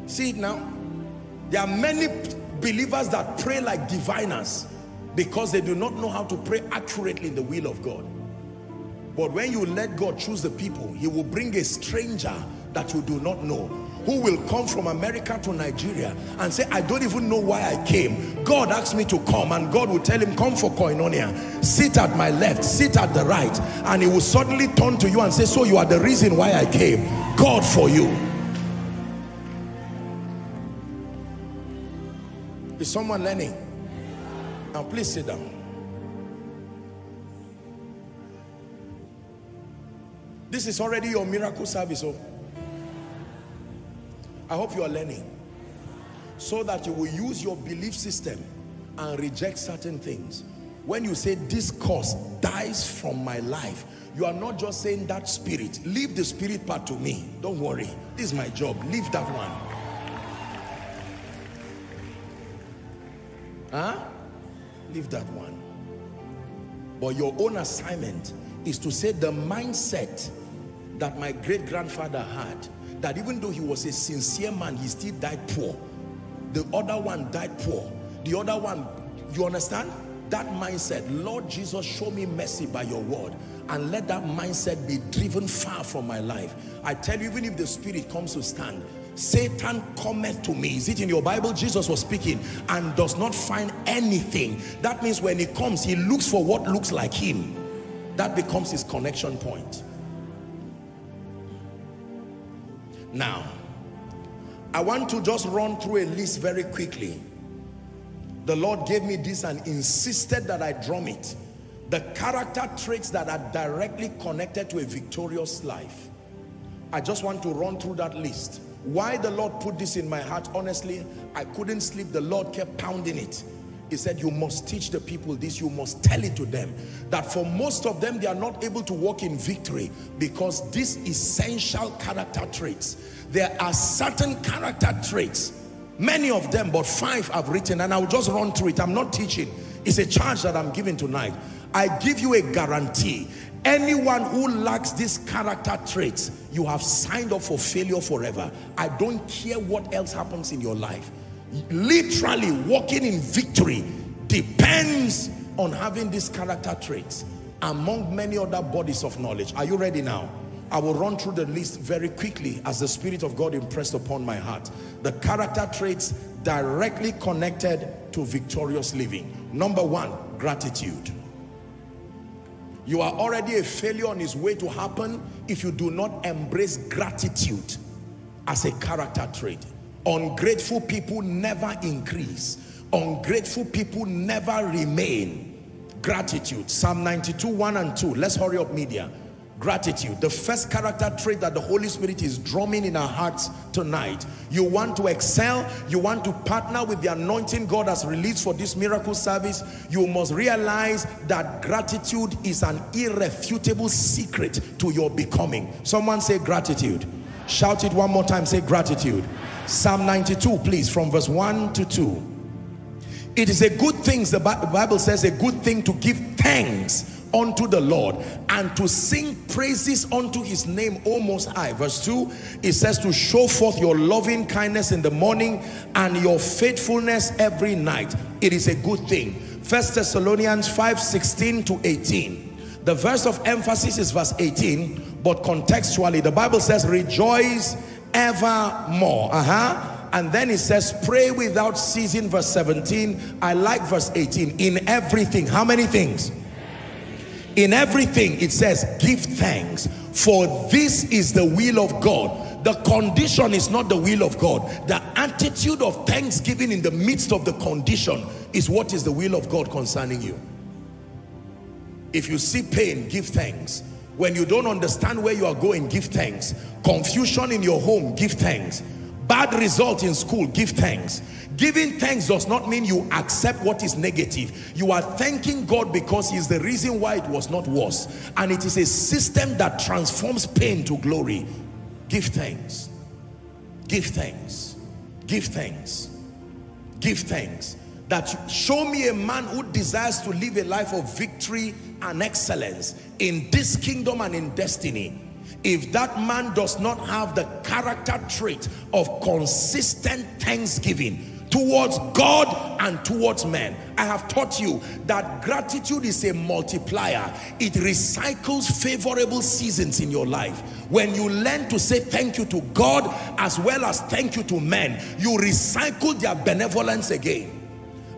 See it now? There are many believers that pray like diviners because they do not know how to pray accurately in the will of God. But when you let God choose the people, he will bring a stranger that you do not know who will come from America to Nigeria and say, I don't even know why I came. God asked me to come and God will tell him, come for koinonia. Sit at my left, sit at the right. And he will suddenly turn to you and say, so you are the reason why I came. God for you. Is someone learning? Now please sit down. This is already your miracle service. Oh. I hope you are learning. So that you will use your belief system and reject certain things. When you say this cause dies from my life, you are not just saying that spirit. Leave the spirit part to me. Don't worry. This is my job. Leave that one. Huh? Leave that one. But your own assignment is to say the mindset that my great-grandfather had that even though he was a sincere man, he still died poor. The other one died poor. The other one, you understand? That mindset, Lord Jesus, show me mercy by your word. and let that mindset be driven far from my life. I tell you, even if the spirit comes to stand, Satan cometh to me. Is it in your Bible? Jesus was speaking and does not find anything. That means when he comes, he looks for what looks like him. That becomes his connection point. Now, I want to just run through a list very quickly. The Lord gave me this and insisted that I drum it. The character traits that are directly connected to a victorious life. I just want to run through that list. Why the Lord put this in my heart, honestly, I couldn't sleep. The Lord kept pounding it. He said, you must teach the people this. You must tell it to them. That for most of them, they are not able to walk in victory because these essential character traits. There are certain character traits Many of them, but five I've written and I'll just run through it. I'm not teaching. It's a charge that I'm giving tonight. I give you a guarantee. Anyone who lacks these character traits, you have signed up for failure forever. I don't care what else happens in your life. Literally walking in victory depends on having these character traits among many other bodies of knowledge. Are you ready now? I will run through the list very quickly as the Spirit of God impressed upon my heart. The character traits directly connected to victorious living. Number one, gratitude. You are already a failure on his way to happen if you do not embrace gratitude as a character trait. Ungrateful people never increase. Ungrateful people never remain. Gratitude. Psalm 92, 1 and 2. Let's hurry up media. Gratitude, the first character trait that the Holy Spirit is drumming in our hearts tonight. You want to excel, you want to partner with the anointing God has released for this miracle service, you must realize that gratitude is an irrefutable secret to your becoming. Someone say gratitude. Shout it one more time, say gratitude. Psalm 92, please, from verse 1 to 2. It is a good thing, the Bible says, a good thing to give thanks unto the Lord and to sing praises unto his name O Most High. Verse 2, it says to show forth your loving kindness in the morning and your faithfulness every night. It is a good thing. First Thessalonians 5, 16 to 18. The verse of emphasis is verse 18, but contextually the Bible says rejoice evermore. Uh-huh. And then it says, pray without ceasing, verse 17. I like verse 18. In everything. How many things? In everything, it says, give thanks, for this is the will of God. The condition is not the will of God. The attitude of thanksgiving in the midst of the condition is what is the will of God concerning you. If you see pain, give thanks. When you don't understand where you are going, give thanks. Confusion in your home, give thanks. Bad result in school, give thanks. Giving thanks does not mean you accept what is negative. You are thanking God because he is the reason why it was not worse. And it is a system that transforms pain to glory. Give thanks. Give thanks. Give thanks. Give thanks. That show me a man who desires to live a life of victory and excellence in this kingdom and in destiny if that man does not have the character trait of consistent thanksgiving towards God and towards men. I have taught you that gratitude is a multiplier. It recycles favorable seasons in your life. When you learn to say thank you to God as well as thank you to men, you recycle their benevolence again.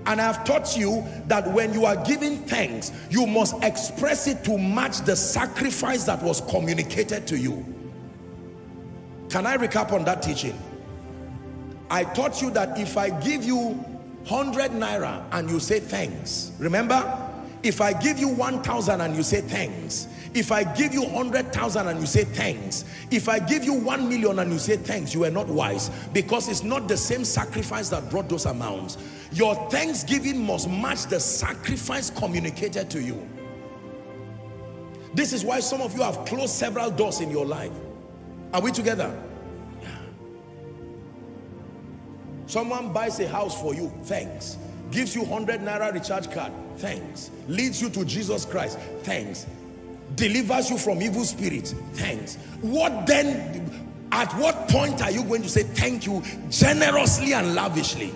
And I have taught you that when you are giving thanks, you must express it to match the sacrifice that was communicated to you. Can I recap on that teaching? I taught you that if I give you 100 naira and you say thanks, remember? If I give you 1,000 and you say thanks, if I give you 100,000 and you say thanks, if I give you 1 million and you say thanks, you are not wise because it's not the same sacrifice that brought those amounts. Your thanksgiving must match the sacrifice communicated to you. This is why some of you have closed several doors in your life. Are we together? Someone buys a house for you, thanks. Gives you 100 naira recharge card, thanks. Leads you to Jesus Christ, thanks. Delivers you from evil spirits, thanks. What then, at what point are you going to say thank you generously and lavishly?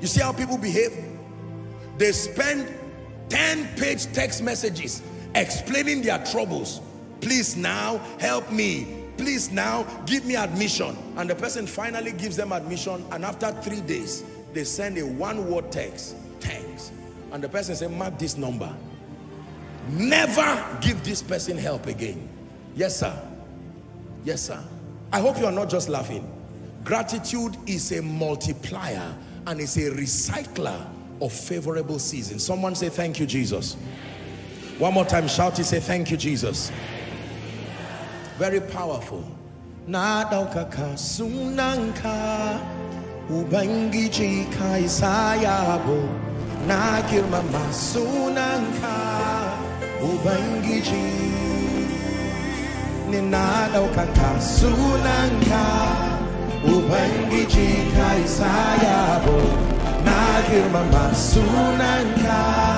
You see how people behave? They spend 10 page text messages explaining their troubles. Please now help me. Please now give me admission. And the person finally gives them admission and after three days, they send a one word text, thanks. And the person says, mark this number. Never give this person help again. Yes, sir. Yes, sir. I hope you are not just laughing. Gratitude is a multiplier and it's a recycler of favorable seasons. Someone say, thank you, Jesus. One more time, shout it, say, thank you, Jesus. Very powerful. Na sunanka Ubangiji kaisayabo Na girmama sunanka Ubangiji Ni na daukaka sunanka Ubangiji Na girmama sunanka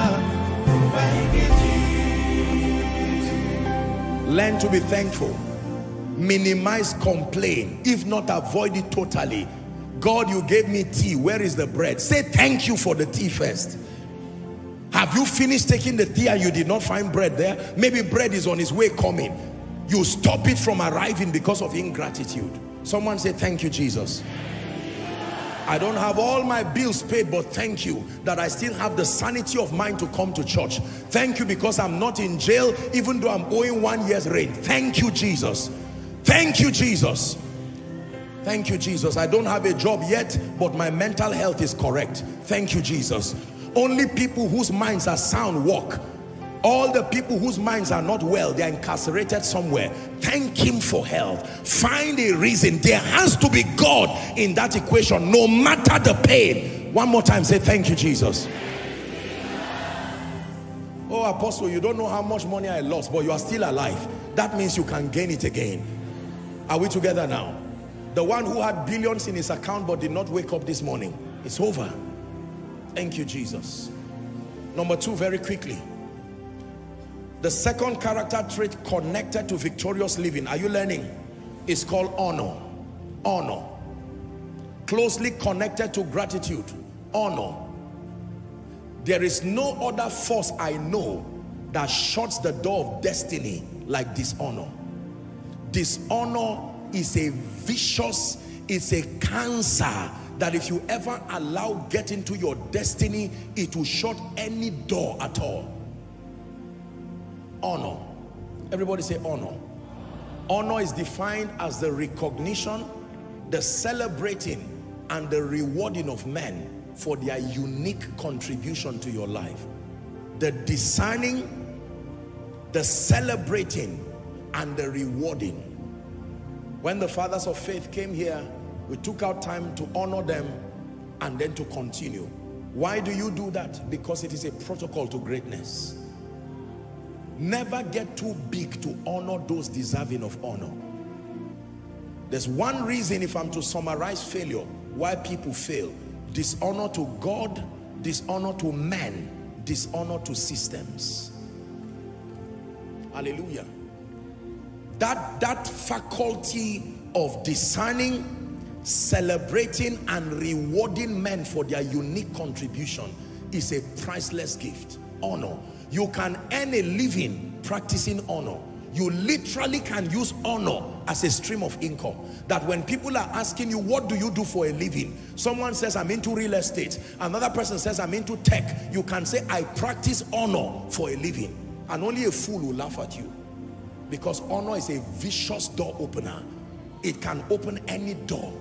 Learn to be thankful. Minimize complain. If not, avoid it totally. God, you gave me tea. Where is the bread? Say thank you for the tea first. Have you finished taking the tea and you did not find bread there? Maybe bread is on its way coming. You stop it from arriving because of ingratitude. Someone say, thank you, Jesus. I don't have all my bills paid, but thank you that I still have the sanity of mind to come to church. Thank you because I'm not in jail, even though I'm owing one year's rent. Thank you, Jesus. Thank you, Jesus. Thank you, Jesus. I don't have a job yet, but my mental health is correct. Thank you, Jesus. Only people whose minds are sound walk. All the people whose minds are not well, they are incarcerated somewhere. Thank him for health. Find a reason. There has to be God in that equation, no matter the pain. One more time, say thank you, Jesus. Oh, Apostle, you don't know how much money I lost, but you are still alive. That means you can gain it again. Are we together now? The one who had billions in his account but did not wake up this morning. It's over. Thank you, Jesus. Number two, very quickly. The second character trait connected to victorious living, are you learning? Is called honor. Honor. Closely connected to gratitude. Honor. There is no other force I know that shuts the door of destiny like dishonor. Dishonor is a vicious, it's a cancer that if you ever allow get into your destiny, it will shut any door at all. Honor. Everybody say honor. Honor is defined as the recognition the celebrating and the rewarding of men for their unique contribution to your life. The discerning the celebrating and the rewarding. When the fathers of faith came here we took our time to honor them and then to continue why do you do that because it is a protocol to greatness Never get too big to honor those deserving of honor. There's one reason if I'm to summarize failure, why people fail. Dishonor to God, dishonor to men, dishonor to systems. Hallelujah. That, that faculty of discerning, celebrating and rewarding men for their unique contribution is a priceless gift. Honor you can earn a living practicing honor. You literally can use honor as a stream of income. That when people are asking you, what do you do for a living? Someone says, I'm into real estate. Another person says, I'm into tech. You can say, I practice honor for a living. And only a fool will laugh at you. Because honor is a vicious door opener. It can open any door.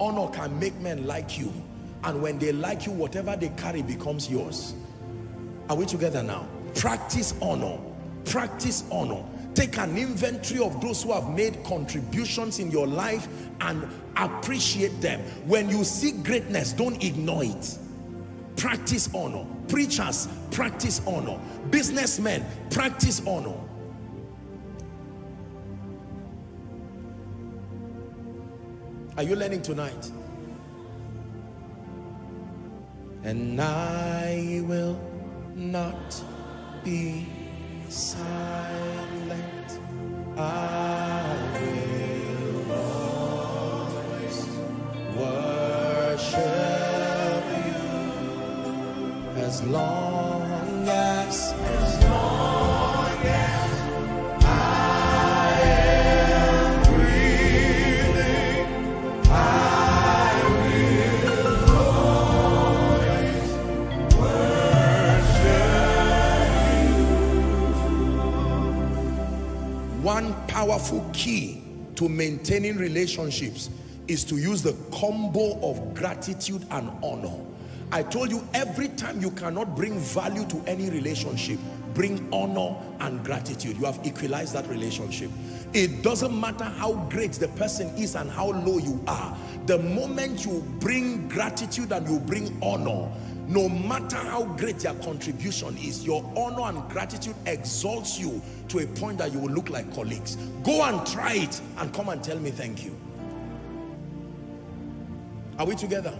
Honor can make men like you. And when they like you, whatever they carry becomes yours. Are we together now? Practice honor. Practice honor. Take an inventory of those who have made contributions in your life and appreciate them. When you see greatness, don't ignore it. Practice honor. Preachers, practice honor. Businessmen, practice honor. Are you learning tonight? And I will not be silent. I will always worship you as long powerful key to maintaining relationships is to use the combo of gratitude and honor. I told you every time you cannot bring value to any relationship, bring honor and gratitude. You have equalized that relationship. It doesn't matter how great the person is and how low you are. The moment you bring gratitude and you bring honor, no matter how great your contribution is, your honor and gratitude exalts you to a point that you will look like colleagues. Go and try it and come and tell me thank you. Are we together?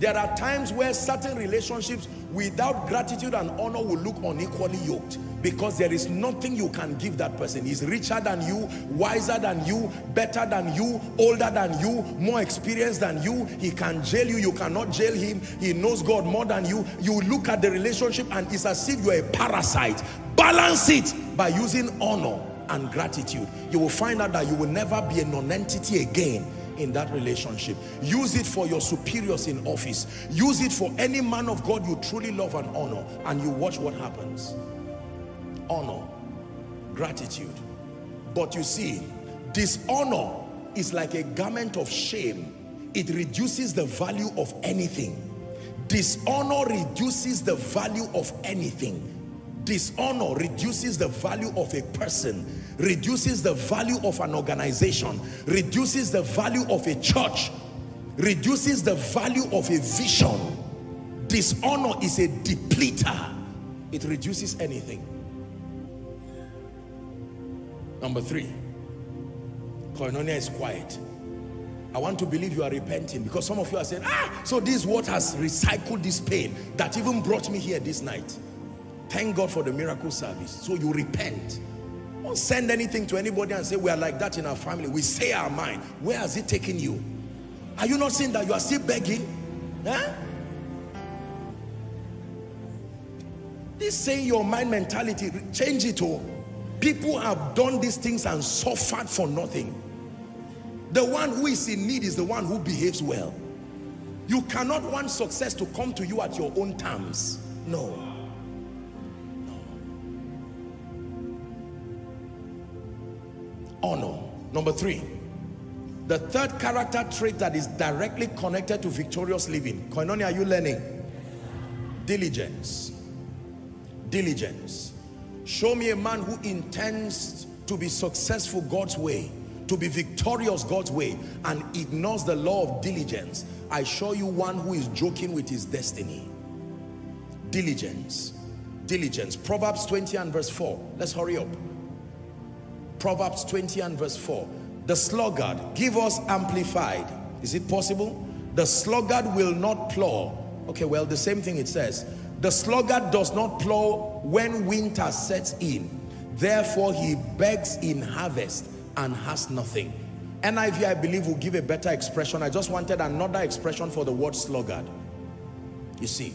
There are times where certain relationships without gratitude and honor will look unequally yoked because there is nothing you can give that person. He's richer than you, wiser than you, better than you, older than you, more experienced than you. He can jail you, you cannot jail him. He knows God more than you. You look at the relationship and it's as if you're a parasite. Balance it by using honor and gratitude. You will find out that you will never be a non-entity again in that relationship. Use it for your superiors in office. Use it for any man of God you truly love and honor and you watch what happens. Honor, gratitude. But you see, dishonor is like a garment of shame. It reduces the value of anything. Dishonor reduces the value of anything. Dishonor reduces the value of a person, reduces the value of an organization, reduces the value of a church, reduces the value of a vision. Dishonor is a depleter. It reduces anything. Number three, koinonia is quiet. I want to believe you are repenting because some of you are saying, ah, so this what has recycled this pain that even brought me here this night. Thank God for the miracle service. So you repent. Don't send anything to anybody and say, we are like that in our family. We say our mind. Where has it taken you? Are you not seeing that you are still begging? Huh? This saying your mind mentality, change it all. People have done these things and suffered for nothing. The one who is in need is the one who behaves well. You cannot want success to come to you at your own terms. No. Honor. Number three. The third character trait that is directly connected to victorious living. Koinonia, are you learning? Diligence. Diligence. Show me a man who intends to be successful God's way to be victorious God's way and ignores the law of diligence, I show you one who is joking with his destiny. Diligence. Diligence. Proverbs 20 and verse 4. Let's hurry up. Proverbs 20 and verse 4. The sluggard, give us amplified. Is it possible? The sluggard will not plow. Okay, well, the same thing it says. The sluggard does not plow when winter sets in. Therefore, he begs in harvest and has nothing. NIV, I believe, will give a better expression. I just wanted another expression for the word sluggard. You see,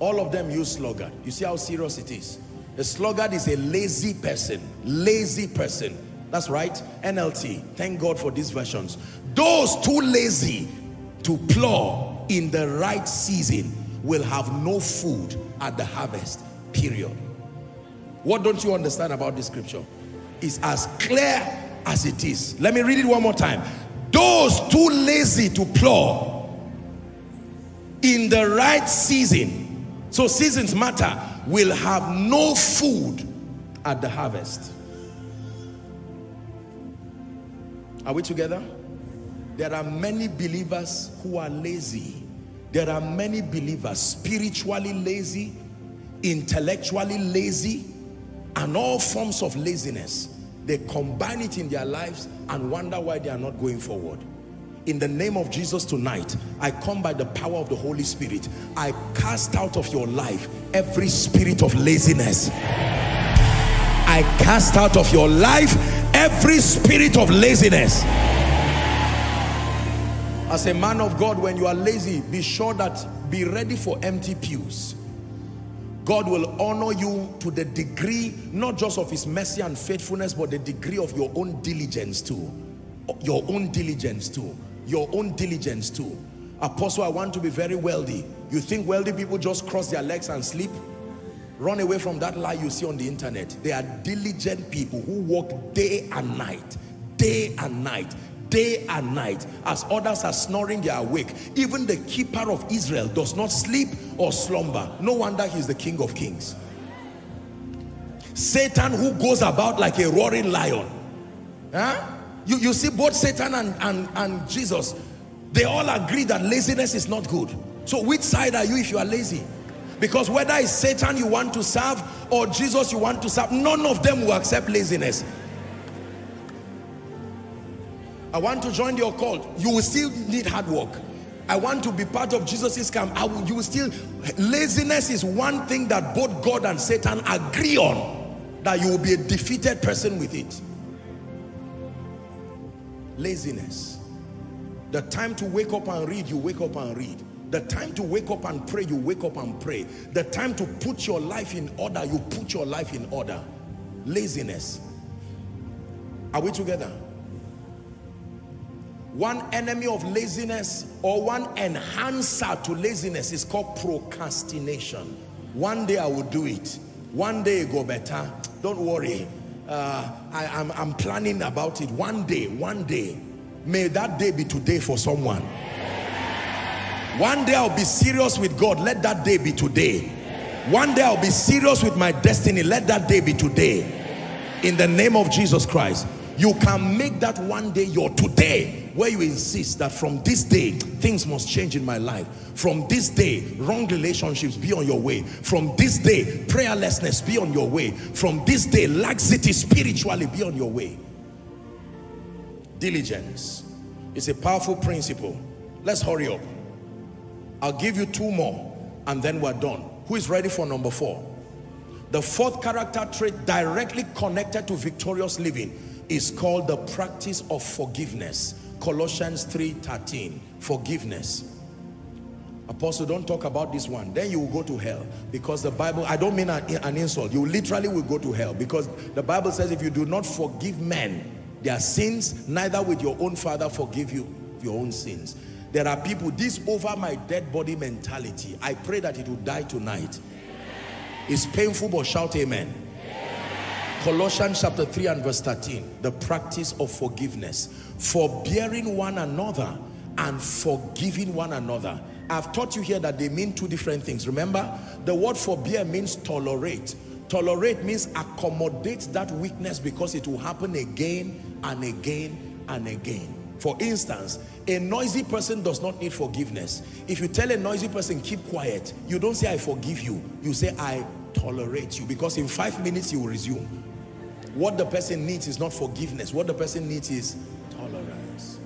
all of them use sluggard. You see how serious it is. A sluggard is a lazy person. Lazy person. That's right. NLT. Thank God for these versions. Those too lazy to plow in the right season will have no food at the harvest. Period. What don't you understand about this scripture? It's as clear as it is. Let me read it one more time. Those too lazy to plow in the right season, so seasons matter, will have no food at the harvest. Are we together? There are many believers who are lazy. There are many believers spiritually lazy, intellectually lazy, and all forms of laziness they combine it in their lives and wonder why they are not going forward. In the name of Jesus tonight, I come by the power of the Holy Spirit. I cast out of your life every spirit of laziness. I cast out of your life every spirit of laziness. As a man of God, when you are lazy, be sure that be ready for empty pews. God will honor you to the degree, not just of his mercy and faithfulness, but the degree of your own diligence too. Your own diligence too. Your own diligence too. Apostle, I want to be very wealthy. You think wealthy people just cross their legs and sleep? Run away from that lie you see on the internet. They are diligent people who work day and night, day and night, day and night. As others are snoring, they are awake. Even the keeper of Israel does not sleep or slumber. No wonder he's the king of kings. Satan who goes about like a roaring lion. Huh? You, you see both Satan and, and, and Jesus, they all agree that laziness is not good. So which side are you if you are lazy? Because whether it's Satan you want to serve or Jesus you want to serve, none of them will accept laziness. I want to join your cult. You will still need hard work. I want to be part of Jesus's camp. I will, you will still, laziness is one thing that both God and Satan agree on, that you will be a defeated person with it. Laziness. The time to wake up and read, you wake up and read. The time to wake up and pray, you wake up and pray. The time to put your life in order, you put your life in order. Laziness. Are we together? One enemy of laziness or one enhancer to laziness is called procrastination. One day I will do it. One day go better. Don't worry. Uh, I, I'm, I'm planning about it. One day, one day. May that day be today for someone. One day I'll be serious with God. Let that day be today. One day I'll be serious with my destiny. Let that day be today. In the name of Jesus Christ. You can make that one day your today where you insist that from this day things must change in my life. From this day wrong relationships be on your way. From this day prayerlessness be on your way. From this day laxity spiritually be on your way. Diligence is a powerful principle. Let's hurry up. I'll give you two more and then we're done. Who is ready for number four? The fourth character trait directly connected to victorious living is called the practice of forgiveness. Colossians 3:13. Forgiveness. Apostle, don't talk about this one. Then you will go to hell. Because the Bible, I don't mean an, an insult. You literally will go to hell. Because the Bible says if you do not forgive men their sins, neither with your own father forgive you your own sins. There are people, this over my dead body mentality. I pray that it will die tonight. It's painful, but shout amen. Colossians chapter 3 and verse 13. The practice of forgiveness. Forbearing one another and forgiving one another. I've taught you here that they mean two different things. Remember, the word forbear means tolerate. Tolerate means accommodate that weakness because it will happen again and again and again. For instance, a noisy person does not need forgiveness. If you tell a noisy person, keep quiet, you don't say, I forgive you. You say, I tolerate you. Because in five minutes, you will resume. What the person needs is not forgiveness. What the person needs is tolerance.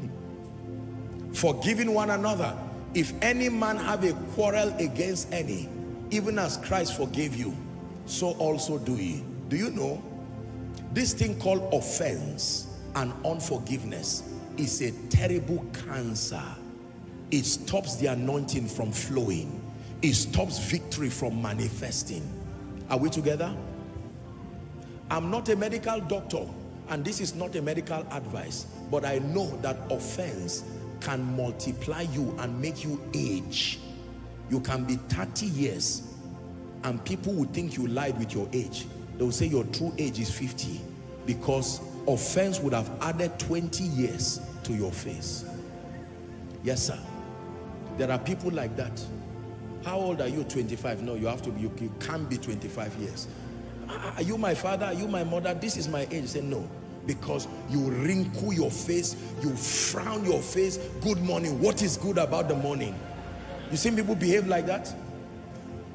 Hmm. Forgiving one another. If any man have a quarrel against any, even as Christ forgave you, so also do ye. Do you know this thing called offense and unforgiveness is a terrible cancer. It stops the anointing from flowing. It stops victory from manifesting. Are we together? I'm not a medical doctor and this is not a medical advice, but I know that offense can multiply you and make you age. You can be 30 years and people will think you lied with your age they will say your true age is 50 because offense would have added 20 years to your face. Yes, sir. There are people like that. How old are you? 25. No, you have to be, you, you can't be 25 years. Are you my father? Are you my mother? This is my age. Say no. Because you wrinkle your face, you frown your face. Good morning. What is good about the morning? You see people behave like that?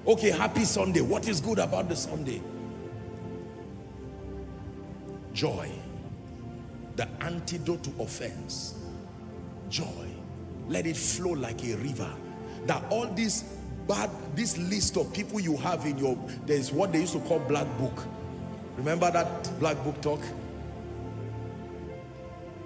Okay, happy Sunday. What is good about the Sunday? Joy. The antidote to offense. Joy. Let it flow like a river. That all these bad, this list of people you have in your, there's what they used to call black book. Remember that black book talk?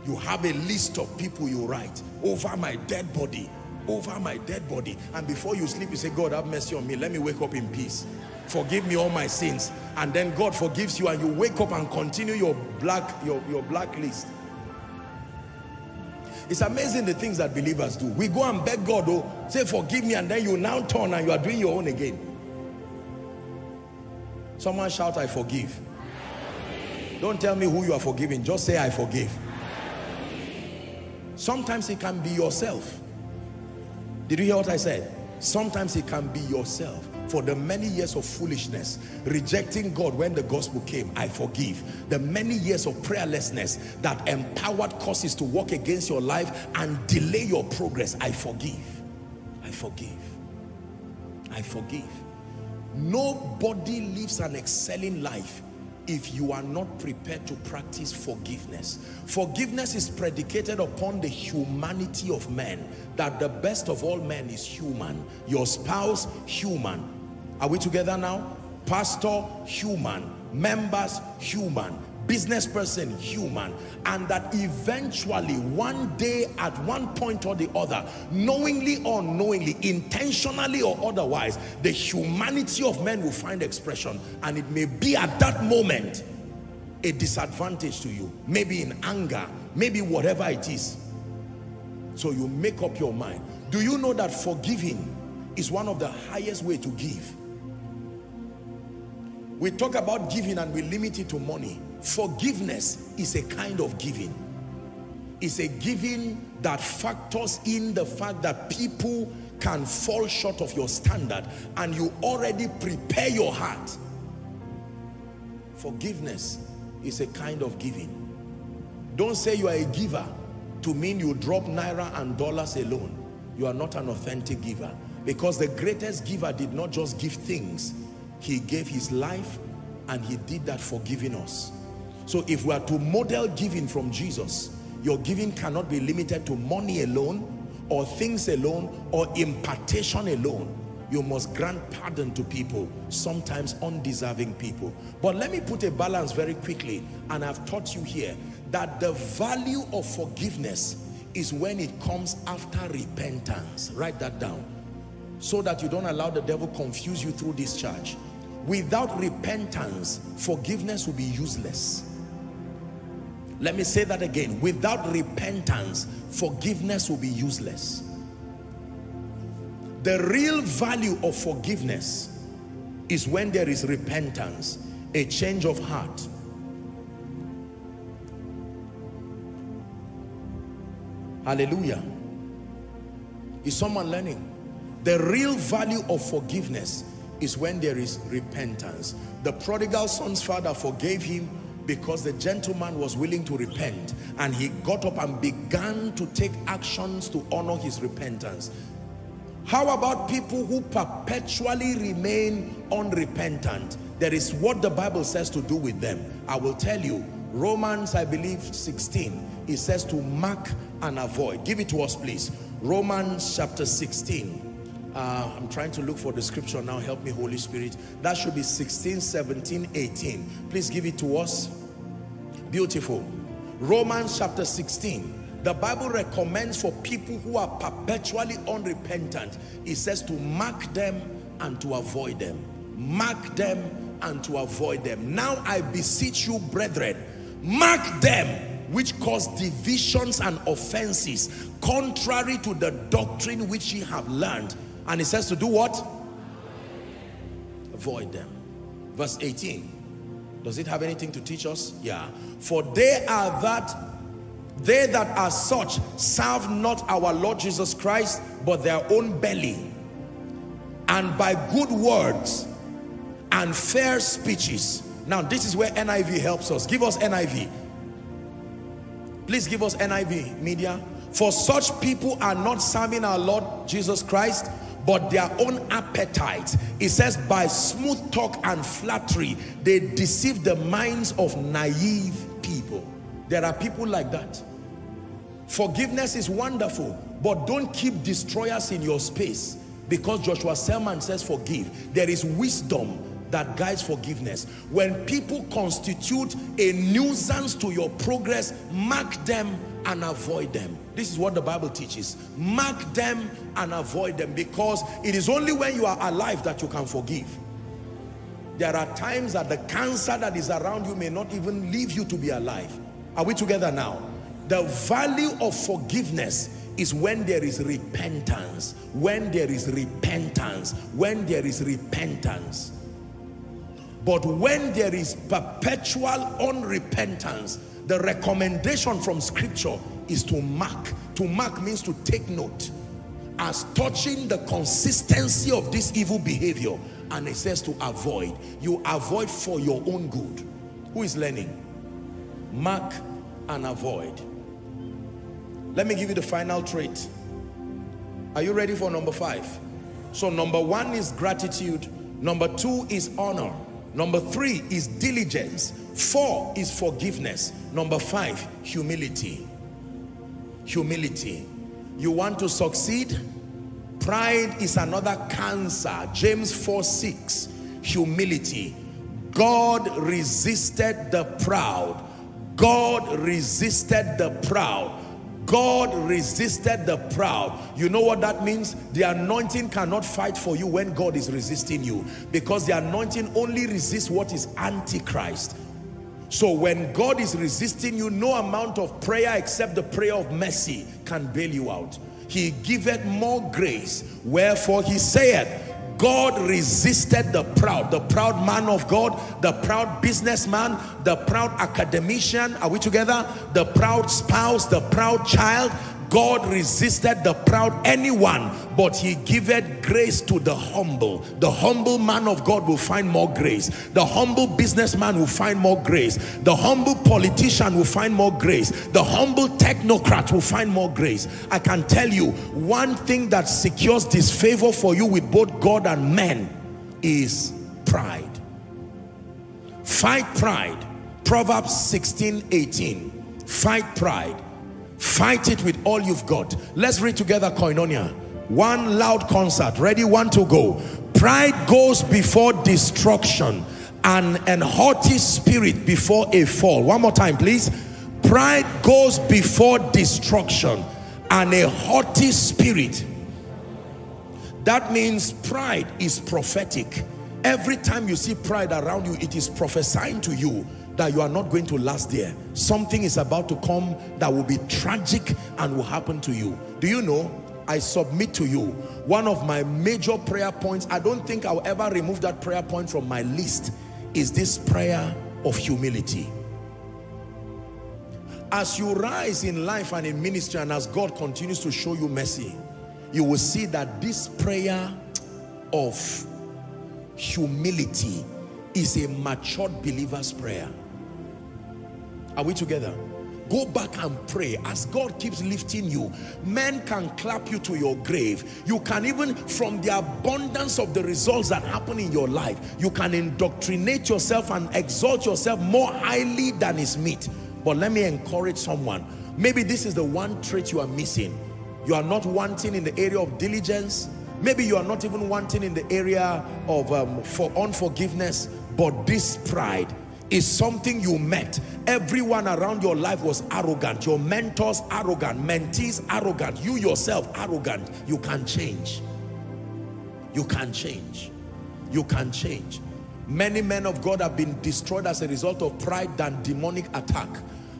You have a list of people you write over my dead body. over my dead body. And before you sleep, you say, God, have mercy on me. Let me wake up in peace. Forgive me all my sins. And then God forgives you and you wake up and continue your black, your, your blacklist. It's amazing the things that believers do. We go and beg God, oh, say, forgive me, and then you now turn and you are doing your own again. Someone shout, I forgive. Don't tell me who you are forgiving. Just say, I forgive. Sometimes it can be yourself. Did you hear what I said? Sometimes it can be yourself. For the many years of foolishness, rejecting God when the gospel came, I forgive. The many years of prayerlessness that empowered causes to work against your life and delay your progress, I forgive. I forgive. I forgive. Nobody lives an excelling life if you are not prepared to practice forgiveness. Forgiveness is predicated upon the humanity of men, that the best of all men is human. Your spouse, human. Are we together now? Pastor, human. Members, human business person human and that eventually one day at one point or the other knowingly or unknowingly intentionally or otherwise the humanity of men will find expression. And it may be at that moment a disadvantage to you. Maybe in anger maybe whatever it is. So you make up your mind. Do you know that forgiving is one of the highest way to give? We talk about giving and we limit it to money Forgiveness is a kind of giving. It's a giving that factors in the fact that people can fall short of your standard and you already prepare your heart. Forgiveness is a kind of giving. Don't say you are a giver to mean you drop naira and dollars alone. You are not an authentic giver because the greatest giver did not just give things. He gave his life and he did that for giving us. So if we are to model giving from Jesus, your giving cannot be limited to money alone or things alone or impartation alone. You must grant pardon to people, sometimes undeserving people. But let me put a balance very quickly, and I've taught you here that the value of forgiveness is when it comes after repentance. Write that down so that you don't allow the devil confuse you through this charge. Without repentance, forgiveness will be useless. Let me say that again. Without repentance, forgiveness will be useless. The real value of forgiveness is when there is repentance, a change of heart. Hallelujah. Is someone learning? The real value of forgiveness is when there is repentance. The prodigal son's father forgave him because the gentleman was willing to repent and he got up and began to take actions to honor his repentance. How about people who perpetually remain unrepentant? There is what the Bible says to do with them. I will tell you, Romans, I believe 16, it says to mark and avoid. Give it to us, please. Romans chapter 16. Uh, I'm trying to look for the scripture now. Help me, Holy Spirit. That should be 16, 17, 18. Please give it to us. Beautiful. Romans chapter 16. The Bible recommends for people who are perpetually unrepentant. It says to mark them and to avoid them. Mark them and to avoid them. Now I beseech you, brethren, mark them which cause divisions and offenses contrary to the doctrine which ye have learned and he says to do what? Avoid them. Verse 18. Does it have anything to teach us? Yeah. For they are that, they that are such serve not our Lord Jesus Christ, but their own belly. And by good words and fair speeches. Now this is where NIV helps us. Give us NIV. Please give us NIV, media. For such people are not serving our Lord Jesus Christ, but their own appetites. It says by smooth talk and flattery, they deceive the minds of naive people. There are people like that. Forgiveness is wonderful, but don't keep destroyers in your space because Joshua Selman says forgive. There is wisdom that guides forgiveness. When people constitute a nuisance to your progress, mark them and avoid them. This is what the Bible teaches. Mark them and avoid them because it is only when you are alive that you can forgive. There are times that the cancer that is around you may not even leave you to be alive. Are we together now? The value of forgiveness is when there is repentance. When there is repentance. When there is repentance. But when there is perpetual unrepentance, the recommendation from scripture is to mark. To mark means to take note as touching the consistency of this evil behavior. And it says to avoid. You avoid for your own good. Who is learning? Mark and avoid. Let me give you the final trait. Are you ready for number five? So number one is gratitude. Number two is honor. Number three is diligence. Four is forgiveness. Number five, humility. Humility. You want to succeed? Pride is another cancer. James 4, 6. Humility. God resisted the proud. God resisted the proud God resisted the proud. You know what that means? The anointing cannot fight for you when God is resisting you because the anointing only resists what is antichrist. So when God is resisting you, no amount of prayer except the prayer of mercy can bail you out. He giveth more grace. Wherefore he saith, God resisted the proud, the proud man of God, the proud businessman, the proud academician. Are we together? The proud spouse, the proud child. God resisted the proud anyone, but he giveth grace to the humble. The humble man of God will find more grace. The humble businessman will find more grace. The humble politician will find more grace. The humble technocrat will find more grace. I can tell you, one thing that secures this favor for you with both God and men is pride. Fight pride. Proverbs 16, 18. Fight pride Fight it with all you've got. Let's read together Koinonia. One loud concert. Ready? One to go. Pride goes before destruction and an haughty spirit before a fall. One more time, please. Pride goes before destruction and a haughty spirit. That means pride is prophetic. Every time you see pride around you, it is prophesying to you that you are not going to last there. Something is about to come that will be tragic and will happen to you. Do you know? I submit to you one of my major prayer points. I don't think I'll ever remove that prayer point from my list is this prayer of humility. As you rise in life and in ministry and as God continues to show you mercy, you will see that this prayer of humility is a matured believer's prayer. Are we together? Go back and pray as God keeps lifting you. Men can clap you to your grave. You can even, from the abundance of the results that happen in your life, you can indoctrinate yourself and exalt yourself more highly than is meet. But let me encourage someone. Maybe this is the one trait you are missing. You are not wanting in the area of diligence. Maybe you are not even wanting in the area of um, for unforgiveness. But this pride, is something you met. Everyone around your life was arrogant. Your mentors arrogant, mentees arrogant, you yourself arrogant. You can change. You can change. You can change. Many men of God have been destroyed as a result of pride than demonic attack.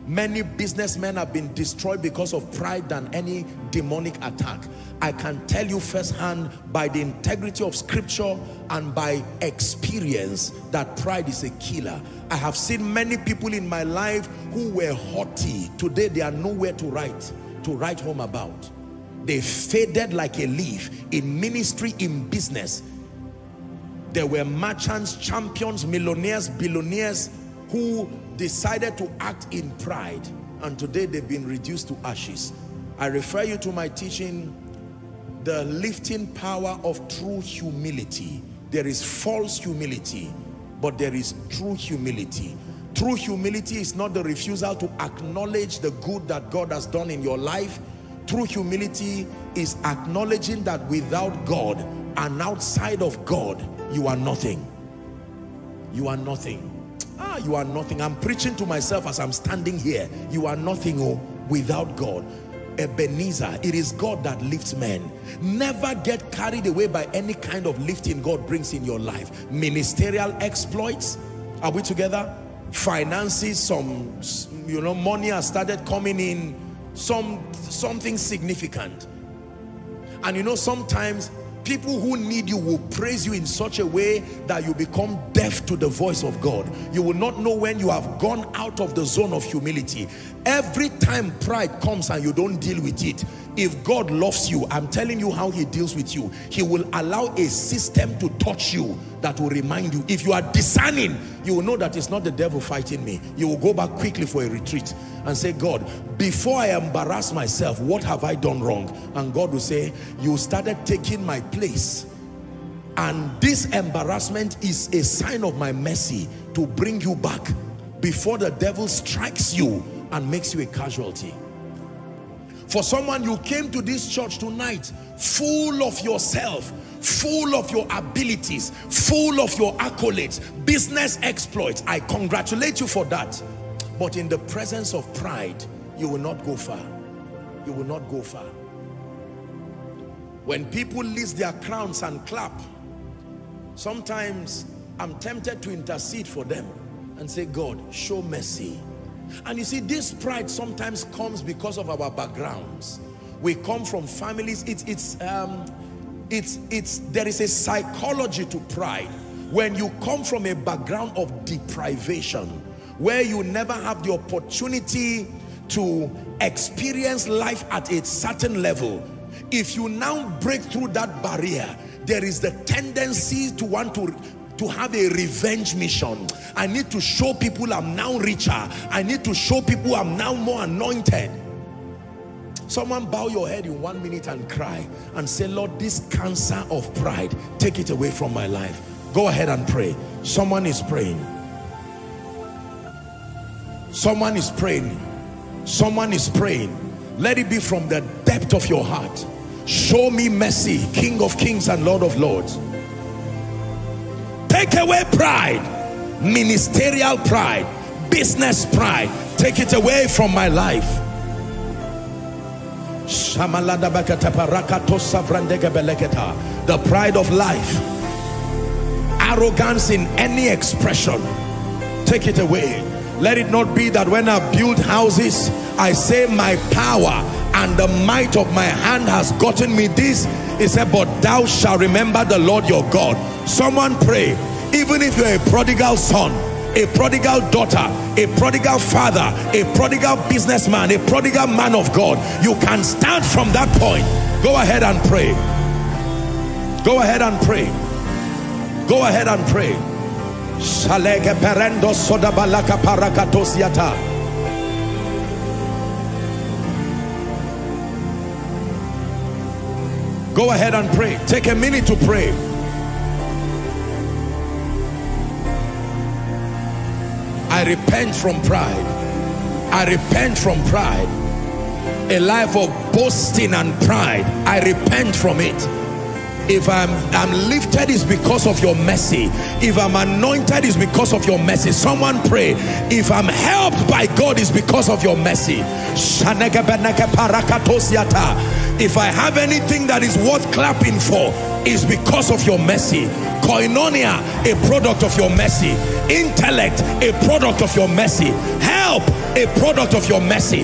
Many businessmen have been destroyed because of pride than any demonic attack. I can tell you firsthand by the integrity of scripture and by experience that pride is a killer. I have seen many people in my life who were haughty. Today they are nowhere to write, to write home about. They faded like a leaf in ministry, in business. There were merchants, champions, millionaires, billionaires who decided to act in pride and today they've been reduced to ashes. I refer you to my teaching, the lifting power of true humility. There is false humility, but there is true humility. True humility is not the refusal to acknowledge the good that God has done in your life. True humility is acknowledging that without God and outside of God, you are nothing. You are nothing. Ah, you are nothing. I'm preaching to myself as I'm standing here. You are nothing oh, without God. Ebenezer, it is God that lifts men. Never get carried away by any kind of lifting God brings in your life. Ministerial exploits. Are we together? Finances, some, you know, money has started coming in. Some, something significant. And you know, sometimes people who need you will praise you in such a way that you become deaf to the voice of God. You will not know when you have gone out of the zone of humility. Every time pride comes and you don't deal with it, if God loves you, I'm telling you how he deals with you. He will allow a system to touch you that will remind you. If you are discerning, you will know that it's not the devil fighting me. You will go back quickly for a retreat and say, God, before I embarrass myself, what have I done wrong? And God will say, you started taking my place. And this embarrassment is a sign of my mercy to bring you back before the devil strikes you and makes you a casualty. For someone, you came to this church tonight full of yourself, full of your abilities, full of your accolades, business exploits. I congratulate you for that. But in the presence of pride, you will not go far. You will not go far. When people list their crowns and clap, sometimes I'm tempted to intercede for them and say, God, show mercy and you see, this pride sometimes comes because of our backgrounds. We come from families, it's, it's, um, it's, it's, there is a psychology to pride. When you come from a background of deprivation, where you never have the opportunity to experience life at a certain level, if you now break through that barrier, there is the tendency to want to to have a revenge mission. I need to show people I'm now richer. I need to show people I'm now more anointed. Someone bow your head in one minute and cry and say, Lord, this cancer of pride, take it away from my life. Go ahead and pray. Someone is praying. Someone is praying. Someone is praying. Let it be from the depth of your heart. Show me mercy, King of kings and Lord of lords. Take away pride, ministerial pride, business pride. Take it away from my life. The pride of life, arrogance in any expression. Take it away. Let it not be that when I build houses, I say my power and the might of my hand has gotten me this. He said, but thou shalt remember the Lord your God Someone pray. Even if you're a prodigal son, a prodigal daughter, a prodigal father, a prodigal businessman, a prodigal man of God, you can start from that point. Go ahead and pray. Go ahead and pray. Go ahead and pray. perendo sodabalaka parakatosiata. Go ahead and pray. Take a minute to pray. I repent from pride. I repent from pride. A life of boasting and pride. I repent from it. If I'm, I'm lifted is because of your mercy. If I'm anointed is because of your mercy. Someone pray. If I'm helped by God is because of your mercy. If I have anything that is worth clapping for is because of your mercy. Koinonia a product of your mercy. Intellect a product of your mercy. Help a product of your mercy.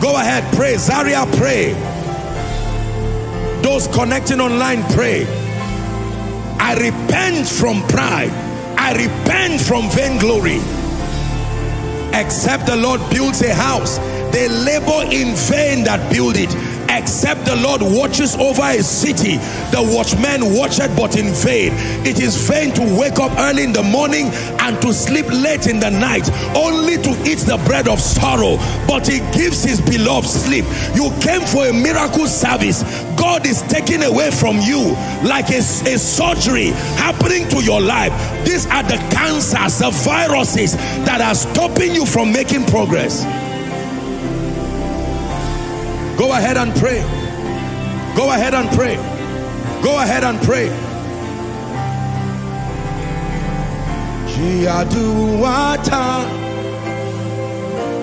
Go ahead pray. Zaria pray. Those connecting online pray. I repent from pride. I repent from vainglory. Except the lord builds a house they labor in vain that build it except the Lord watches over a city the watchman watcheth but in vain. It is vain to wake up early in the morning and to sleep late in the night only to eat the bread of sorrow. But he gives his beloved sleep. You came for a miracle service. God is taking away from you like a, a surgery happening to your life. These are the cancers the viruses that are stopping you from making progress Go ahead and pray. Go ahead and pray. Go ahead and pray. Yaduwata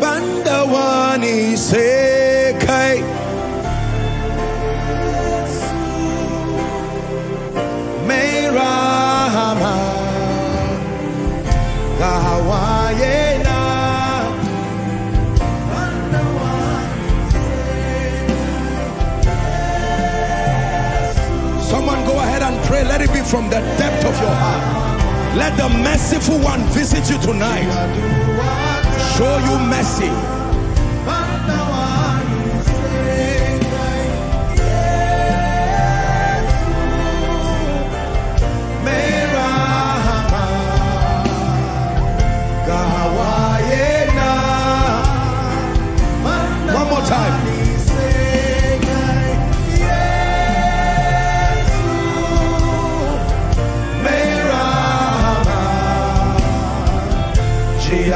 Bandawani Sekai pray. Let it be from the depth of your heart. Let the merciful one visit you tonight. Show you mercy.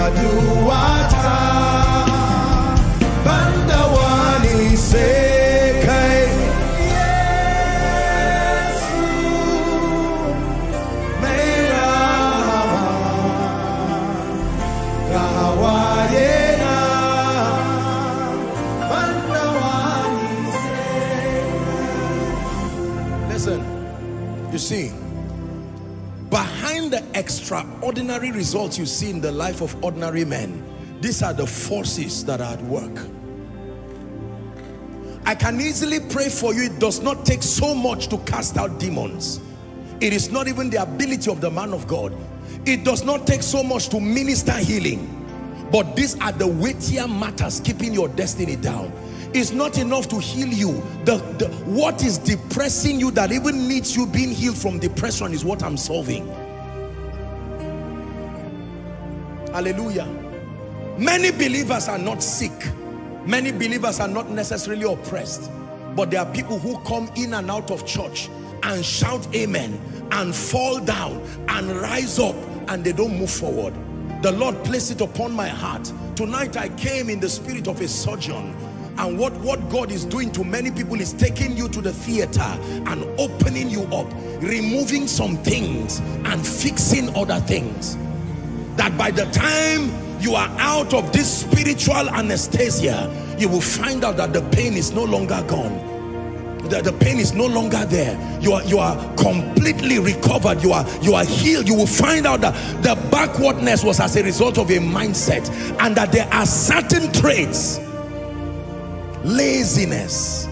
Jiaduata extraordinary results you see in the life of ordinary men. These are the forces that are at work. I can easily pray for you. It does not take so much to cast out demons. It is not even the ability of the man of God. It does not take so much to minister healing. But these are the weightier matters keeping your destiny down. It's not enough to heal you. The, the what is depressing you that even needs you being healed from depression is what i'm solving hallelujah. Many believers are not sick. Many believers are not necessarily oppressed. But there are people who come in and out of church and shout amen and fall down and rise up and they don't move forward. The lord placed it upon my heart. Tonight i came in the spirit of a surgeon and what, what God is doing to many people is taking you to the theater and opening you up, removing some things and fixing other things. That by the time you are out of this spiritual anesthesia, you will find out that the pain is no longer gone. The, the pain is no longer there. You are, you are completely recovered. You are, you are healed. You will find out that the backwardness was as a result of a mindset and that there are certain traits laziness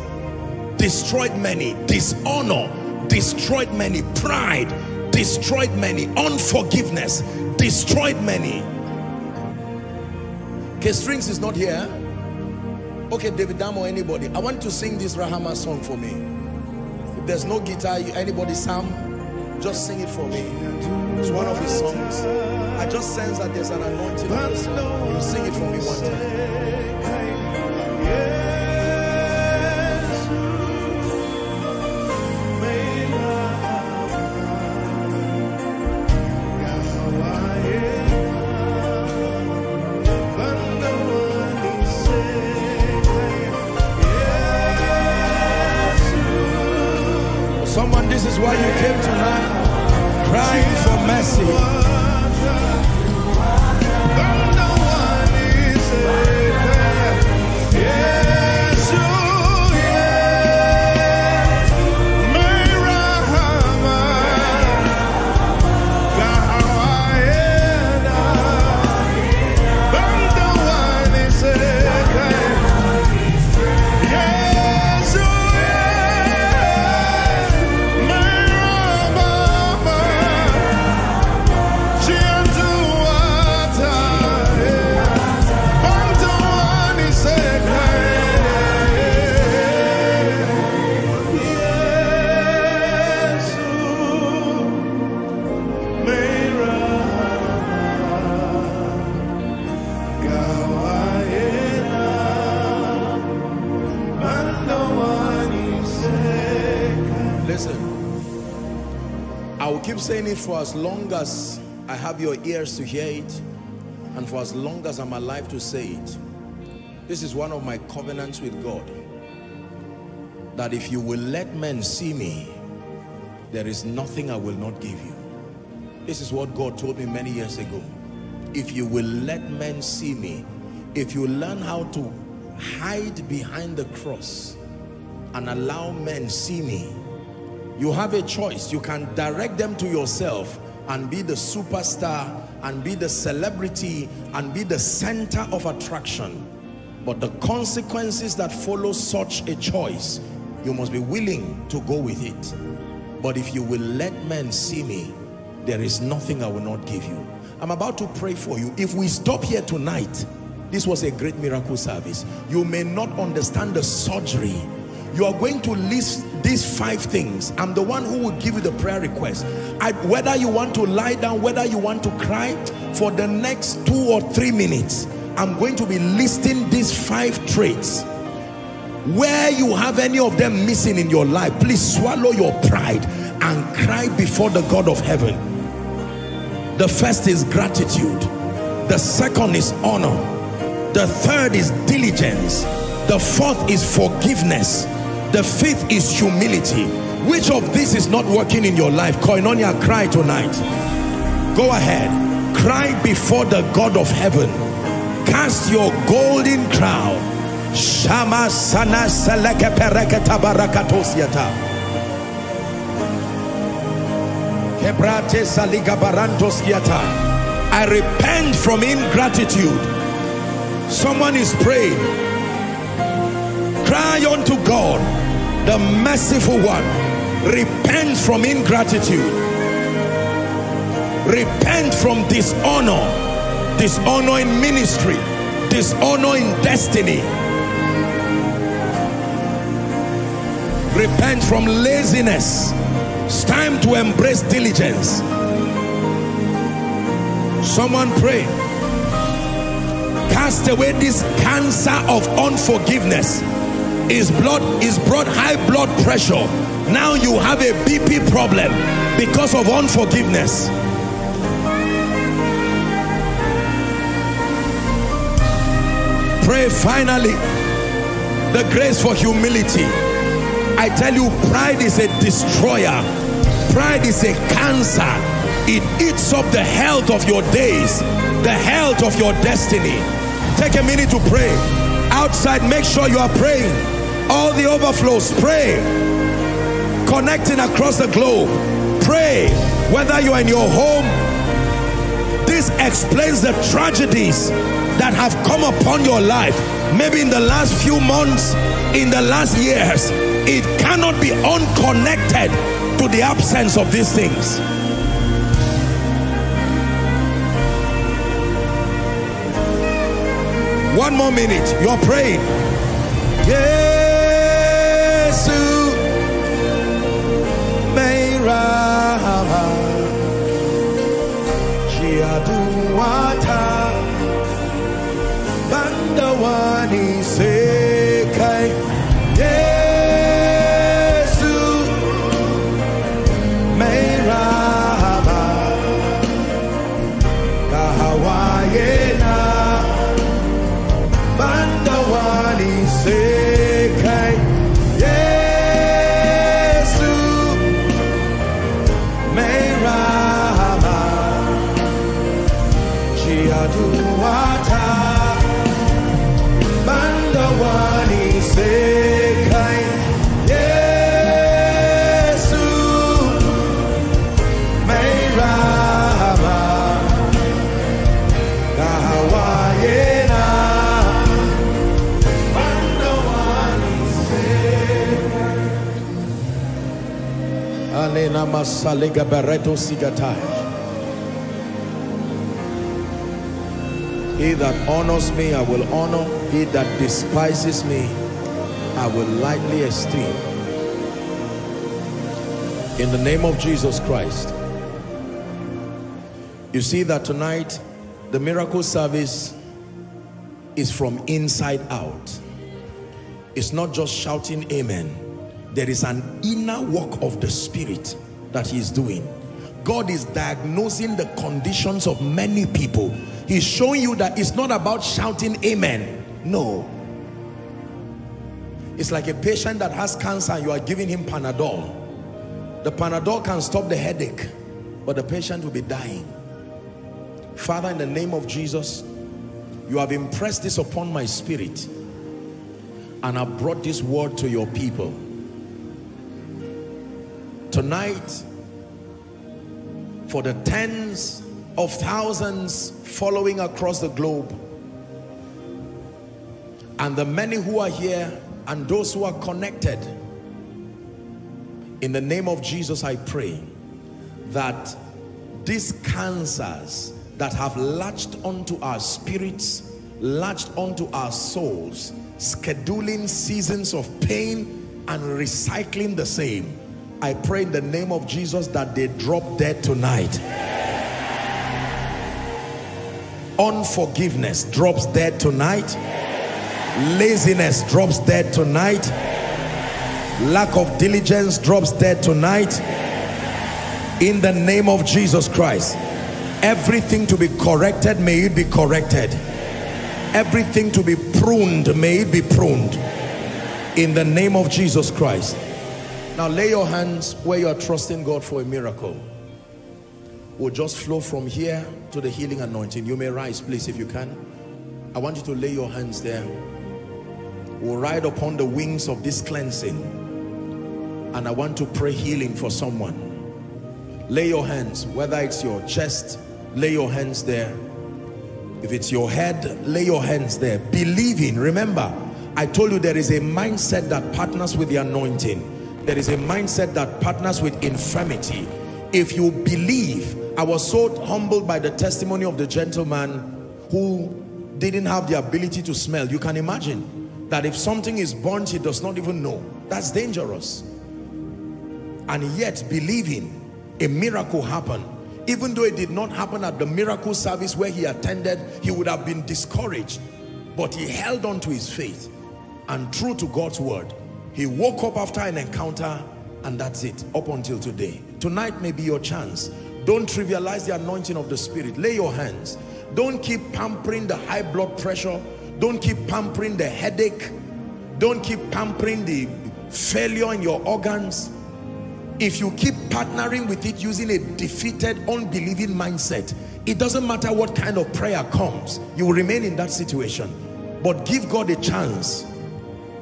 destroyed many dishonor destroyed many pride destroyed many. Unforgiveness destroyed many. Okay strings is not here. Okay david dam or anybody? I want to sing this rahama song for me. If there's no guitar anybody sam just sing it for me. It's one of his songs. I just sense that there's an anointing on you sing it for me one time why you came tonight, crying for mercy. Saying it for as long as I have your ears to hear it and for as long as I'm alive to say it. This is one of my covenants with God. That if you will let men see me, there is nothing I will not give you. This is what God told me many years ago. If you will let men see me, if you learn how to hide behind the cross and allow men see me, you have a choice. You can direct them to yourself and be the superstar and be the celebrity and be the center of attraction. But the consequences that follow such a choice, you must be willing to go with it. But if you will let men see me, there is nothing I will not give you. I'm about to pray for you. If we stop here tonight, this was a great miracle service. You may not understand the surgery. You are going to list these five things. I'm the one who will give you the prayer request. I, whether you want to lie down, whether you want to cry, for the next two or three minutes, I'm going to be listing these five traits. Where you have any of them missing in your life, please swallow your pride and cry before the God of heaven. The first is gratitude. The second is honor. The third is diligence. The fourth is forgiveness. The fifth is humility. Which of these is not working in your life? Koinonia, cry tonight. Go ahead. Cry before the God of heaven. Cast your golden crown. Shama sana seleke pereke tabarakatosiata. Kebrate saliga barantosiata. I repent from ingratitude. Someone is praying. Cry unto God, the merciful one. Repent from ingratitude. Repent from dishonor. Dishonor in ministry. Dishonor in destiny. Repent from laziness. It's time to embrace diligence. Someone pray. Cast away this cancer of unforgiveness. Is blood is brought high blood pressure. Now you have a BP problem because of unforgiveness. Pray finally the grace for humility. I tell you, pride is a destroyer. Pride is a cancer. It eats up the health of your days, the health of your destiny. Take a minute to pray. Outside, make sure you are praying. All the overflows, pray. Connecting across the globe, pray. Whether you are in your home, this explains the tragedies that have come upon your life. Maybe in the last few months, in the last years, it cannot be unconnected to the absence of these things. One more minute. You're praying. Yesu Chiaduata Bandawani masalega sigatai. He that honors me, I will honor. He that despises me, I will lightly esteem. In the name of Jesus Christ. You see that tonight, the miracle service is from inside out. It's not just shouting amen. There is an inner work of the spirit that he is doing. God is diagnosing the conditions of many people. He's showing you that it's not about shouting amen. No. It's like a patient that has cancer and you are giving him Panadol. The Panadol can stop the headache, but the patient will be dying. Father, in the name of Jesus, you have impressed this upon my spirit and have brought this word to your people. Tonight, for the tens of thousands following across the globe, and the many who are here and those who are connected, in the name of Jesus, I pray that these cancers that have latched onto our spirits, latched onto our souls, scheduling seasons of pain and recycling the same. I pray in the name of Jesus that they drop dead tonight. Unforgiveness drops dead tonight. Laziness drops dead tonight. Lack of diligence drops dead tonight. In the name of Jesus Christ. Everything to be corrected, may it be corrected. Everything to be pruned, may it be pruned. In the name of Jesus Christ. Now lay your hands where you are trusting God for a miracle. Will just flow from here to the healing anointing. You may rise, please, if you can. I want you to lay your hands there. We'll ride upon the wings of this cleansing. And I want to pray healing for someone. Lay your hands, whether it's your chest, lay your hands there. If it's your head, lay your hands there. Believing, remember, I told you there is a mindset that partners with the anointing. There is a mindset that partners with infirmity. If you believe, I was so humbled by the testimony of the gentleman who didn't have the ability to smell. You can imagine that if something is burnt, he does not even know. That's dangerous. And yet believing a miracle happened. Even though it did not happen at the miracle service where he attended, he would have been discouraged. But he held on to his faith and true to God's word. He woke up after an encounter and that's it, up until today. Tonight may be your chance. Don't trivialize the anointing of the Spirit. Lay your hands. Don't keep pampering the high blood pressure. Don't keep pampering the headache. Don't keep pampering the failure in your organs. If you keep partnering with it using a defeated, unbelieving mindset, it doesn't matter what kind of prayer comes, you will remain in that situation. But give God a chance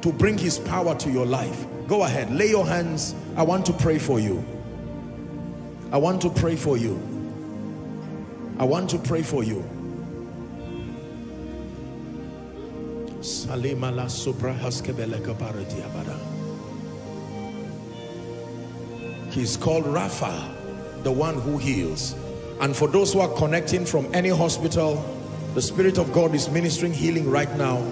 to bring his power to your life. Go ahead, lay your hands. I want to pray for you. I want to pray for you. I want to pray for you. He's called Rapha, the one who heals. And for those who are connecting from any hospital, the Spirit of God is ministering healing right now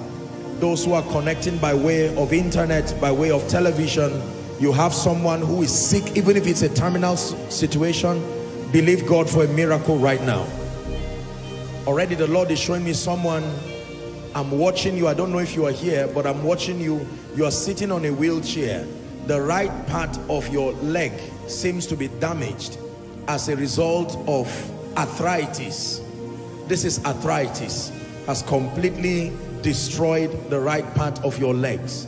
those who are connecting by way of internet, by way of television, you have someone who is sick, even if it's a terminal situation, believe God for a miracle right now. Already the Lord is showing me someone, I'm watching you, I don't know if you are here, but I'm watching you, you are sitting on a wheelchair. The right part of your leg seems to be damaged as a result of arthritis. This is arthritis, has completely destroyed the right part of your legs.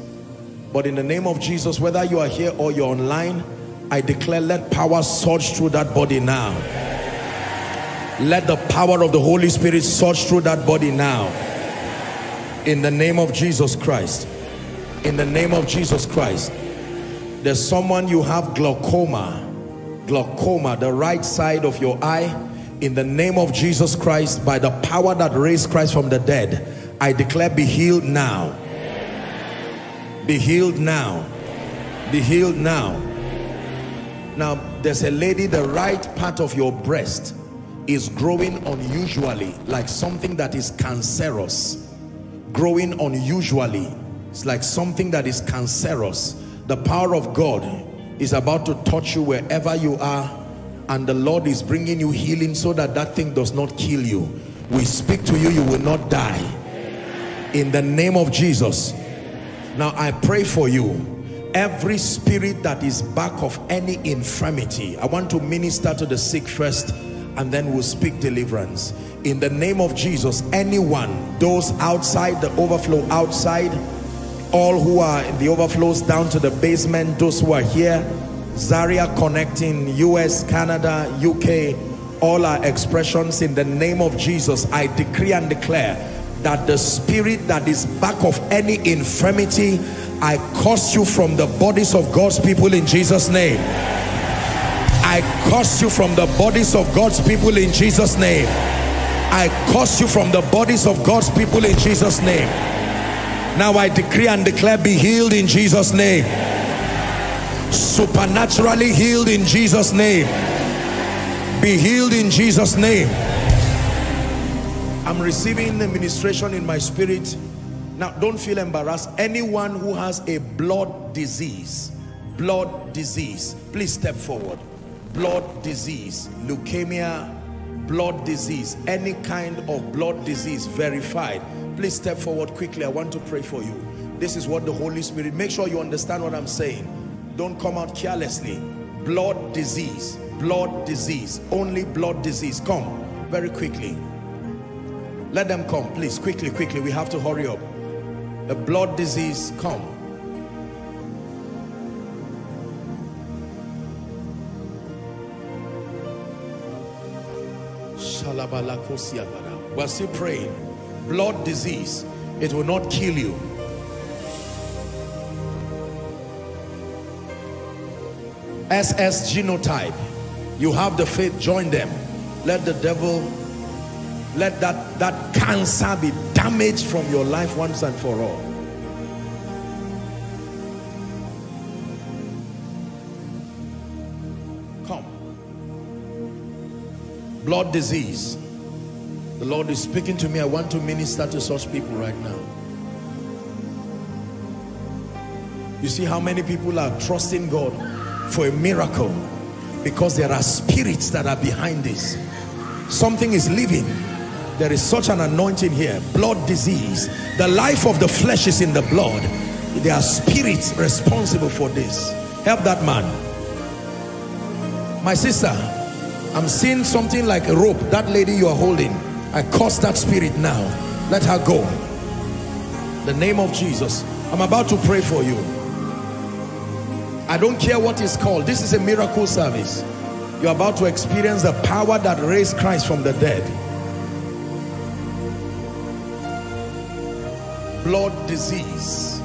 But in the name of Jesus, whether you are here or you're online, I declare let power surge through that body now. Let the power of the Holy Spirit surge through that body now. In the name of Jesus Christ. In the name of Jesus Christ. There's someone you have glaucoma. Glaucoma, the right side of your eye. In the name of Jesus Christ, by the power that raised Christ from the dead, I declare be healed now. Be healed now. Be healed now. Now, there's a lady, the right part of your breast is growing unusually, like something that is cancerous. Growing unusually. It's like something that is cancerous. The power of God is about to touch you wherever you are and the Lord is bringing you healing so that that thing does not kill you. We speak to you, you will not die in the name of Jesus now I pray for you every spirit that is back of any infirmity I want to minister to the sick first and then we'll speak deliverance in the name of Jesus anyone those outside the overflow outside all who are in the overflows down to the basement those who are here Zaria connecting, US, Canada, UK, all our expressions in the name of Jesus. I decree and declare that the spirit that is back of any infirmity, I curse you from the bodies of God's people in Jesus' name. I curse you from the bodies of God's people in Jesus' name. I curse you from the bodies of God's people in Jesus' name. Now I decree and declare be healed in Jesus' name. Supernaturally healed in Jesus' name. Be healed in Jesus' name. I'm receiving the ministration in my spirit. Now don't feel embarrassed. Anyone who has a blood disease, blood disease, please step forward. Blood disease, leukemia, blood disease, any kind of blood disease verified Please step forward quickly. I want to pray for you. This is what the Holy Spirit, make sure you understand what I'm saying. Don't come out carelessly. Blood disease, blood disease, only blood disease. Come very quickly. Let them come, please, quickly, quickly. We have to hurry up. The blood disease, come. We're still praying blood disease it will not kill you SS genotype you have the faith join them let the devil let that that cancer be damaged from your life once and for all come blood disease the Lord is speaking to me. I want to minister to such people right now. You see how many people are trusting God for a miracle because there are spirits that are behind this. Something is living. There is such an anointing here. Blood disease. The life of the flesh is in the blood. There are spirits responsible for this. Help that man. My sister, I'm seeing something like a rope. That lady you are holding I curse that spirit now. Let her go. The name of Jesus. I'm about to pray for you. I don't care what is called. This is a miracle service. You're about to experience the power that raised Christ from the dead. Blood disease.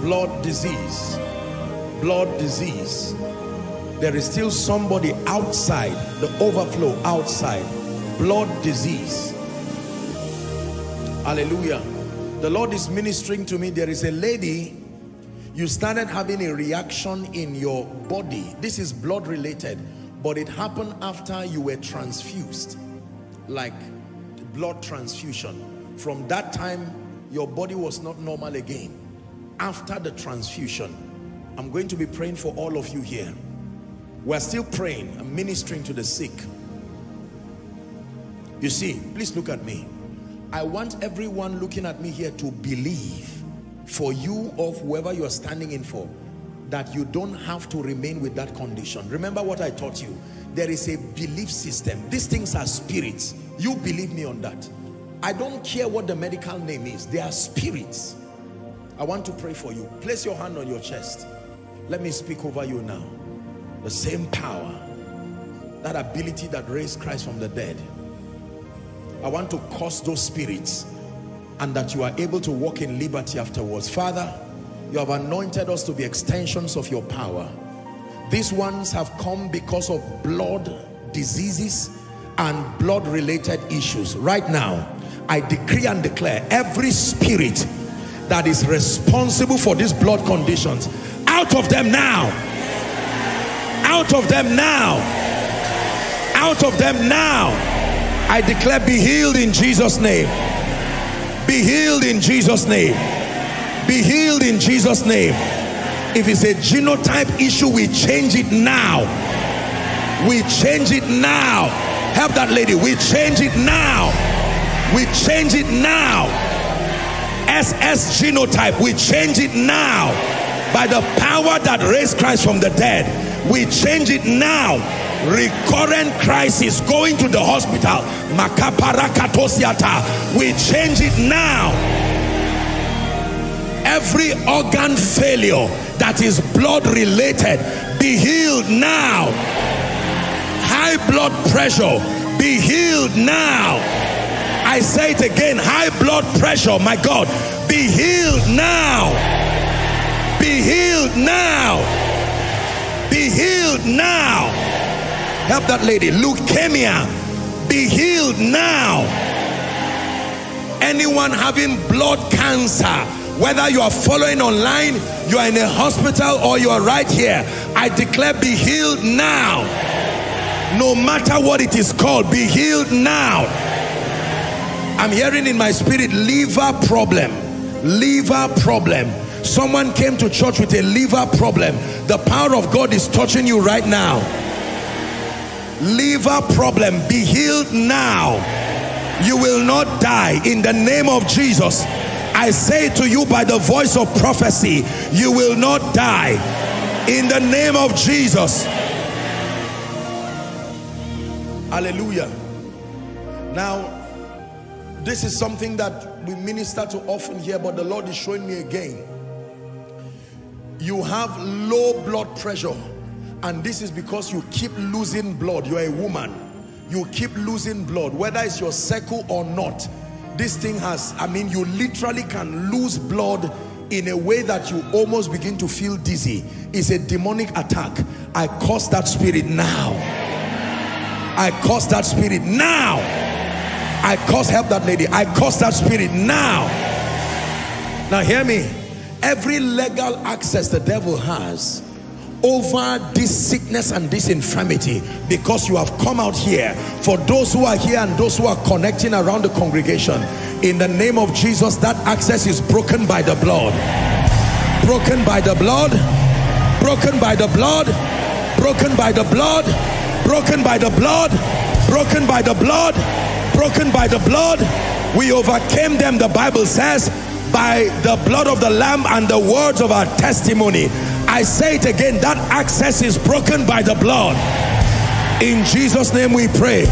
Blood disease. Blood disease. There is still somebody outside, the overflow outside. Blood disease Hallelujah. The Lord is ministering to me. There is a lady, you started having a reaction in your body. This is blood related, but it happened after you were transfused, like blood transfusion. From that time, your body was not normal again. After the transfusion, I'm going to be praying for all of you here. We're still praying and ministering to the sick. You see, please look at me. I want everyone looking at me here to believe for you or whoever you're standing in for that you don't have to remain with that condition. Remember what I taught you. There is a belief system. These things are spirits. You believe me on that. I don't care what the medical name is. They are spirits. I want to pray for you. Place your hand on your chest. Let me speak over you now. The same power, that ability that raised Christ from the dead I want to curse those spirits and that you are able to walk in liberty afterwards. Father, you have anointed us to be extensions of your power. These ones have come because of blood diseases and blood related issues. Right now, I decree and declare every spirit that is responsible for these blood conditions, out of them now. Out of them now. Out of them now. I declare be healed in Jesus name. Be healed in Jesus name. Be healed in Jesus name. If it's a genotype issue we change it now. We change it now. Help that lady. We change it now we change it now. SS genotype we change it now. By the power that raised Christ from the dead we change it now. Recurrent crisis going to the hospital. We change it now. Every organ failure that is blood related be healed now. High blood pressure be healed now. I say it again high blood pressure, my God, be healed now. Be healed now. Be healed now. Help that lady. Leukemia, be healed now. Anyone having blood cancer, whether you are following online, you are in a hospital, or you are right here, I declare be healed now. No matter what it is called, be healed now. I'm hearing in my spirit liver problem, liver problem. Someone came to church with a liver problem. The power of God is touching you right now. Liver problem, be healed now. You will not die in the name of Jesus. I say to you by the voice of prophecy, you will not die in the name of Jesus. Hallelujah. Now, this is something that we minister to often here, but the Lord is showing me again. You have low blood pressure, and this is because you keep losing blood. You're a woman, you keep losing blood, whether it's your cycle or not. This thing has, I mean, you literally can lose blood in a way that you almost begin to feel dizzy. It's a demonic attack. I curse that spirit now. I curse that spirit now. I curse, help that lady. I curse that spirit now. Now hear me. Every legal access the devil has over this sickness and this infirmity because you have come out here for those who are here and those who are connecting around the congregation. In the name of Jesus that access is broken by the blood. Broken by the blood. Broken by the blood. Broken by the blood. Broken by the blood. Broken by the blood broken by the blood. We overcame them the bible says by the blood of the lamb and the words of our testimony. I say it again that access is broken by the blood. In Jesus name we pray.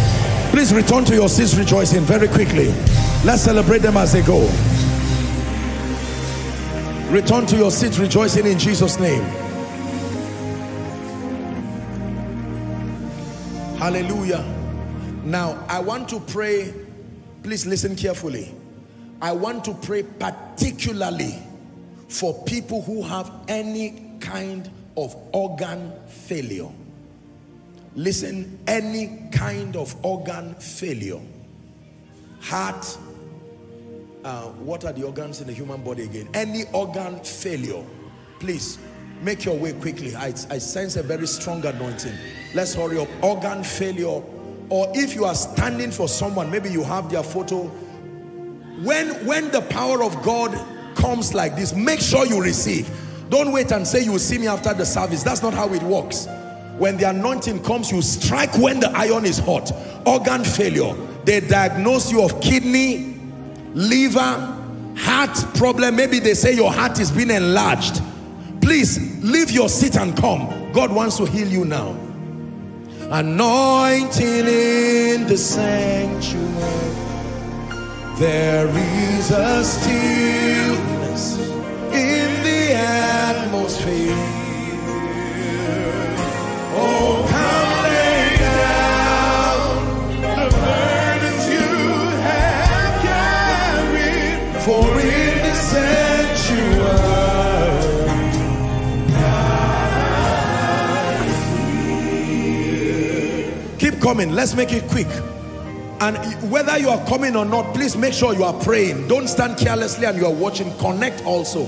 Please return to your seats rejoicing very quickly. Let's celebrate them as they go. Return to your seats rejoicing in Jesus name. Hallelujah now I want to pray please listen carefully I want to pray particularly for people who have any kind of organ failure. Listen, any kind of organ failure. Heart, uh, what are the organs in the human body again? Any organ failure. Please, make your way quickly. I, I sense a very strong anointing. Let's hurry up. Organ failure. Or if you are standing for someone, maybe you have their photo. When, when the power of God comes like this, make sure you receive. Don't wait and say you will see me after the service. That's not how it works. When the anointing comes, you strike when the iron is hot. Organ failure. They diagnose you of kidney, liver, heart problem. Maybe they say your heart is being enlarged. Please leave your seat and come. God wants to heal you now. Anointing in the sanctuary. There is a stillness in the atmosphere. Oh, coming. Let's make it quick. And whether you are coming or not, please make sure you are praying. Don't stand carelessly and you are watching. Connect also.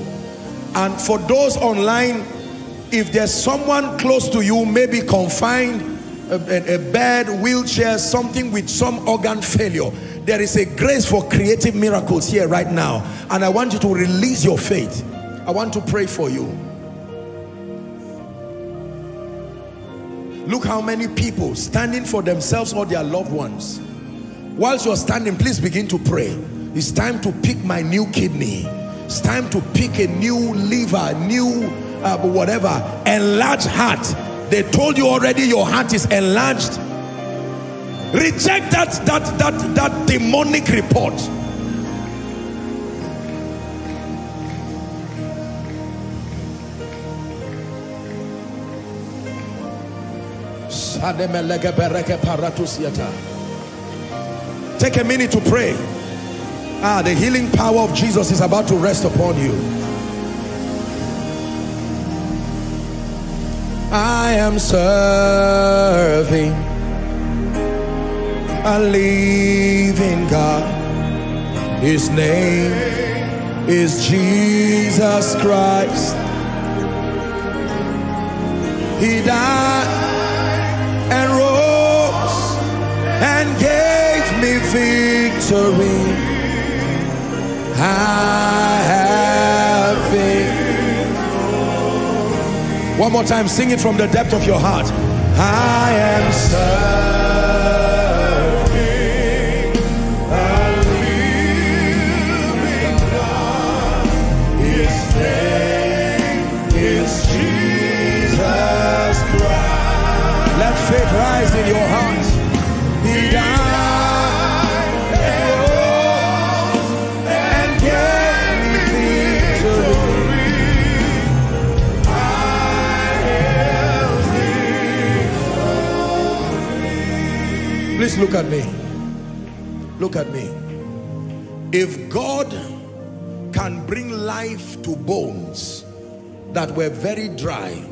And for those online, if there's someone close to you, maybe confined, a, a, a bed, wheelchair, something with some organ failure, there is a grace for creative miracles here right now. And I want you to release your faith. I want to pray for you. Look how many people standing for themselves or their loved ones. Whilst you're standing, please begin to pray. It's time to pick my new kidney. It's time to pick a new liver, new uh, whatever, enlarged heart. They told you already your heart is enlarged. Reject that, that, that, that demonic report. Take a minute to pray. Ah, the healing power of Jesus is about to rest upon you. I am serving a living God. His name is Jesus Christ. He died and rose and gave me victory. I have victory. One more time, sing it from the depth of your heart. I am serving Please look at me. Look at me. If God can bring life to bones that were very dry,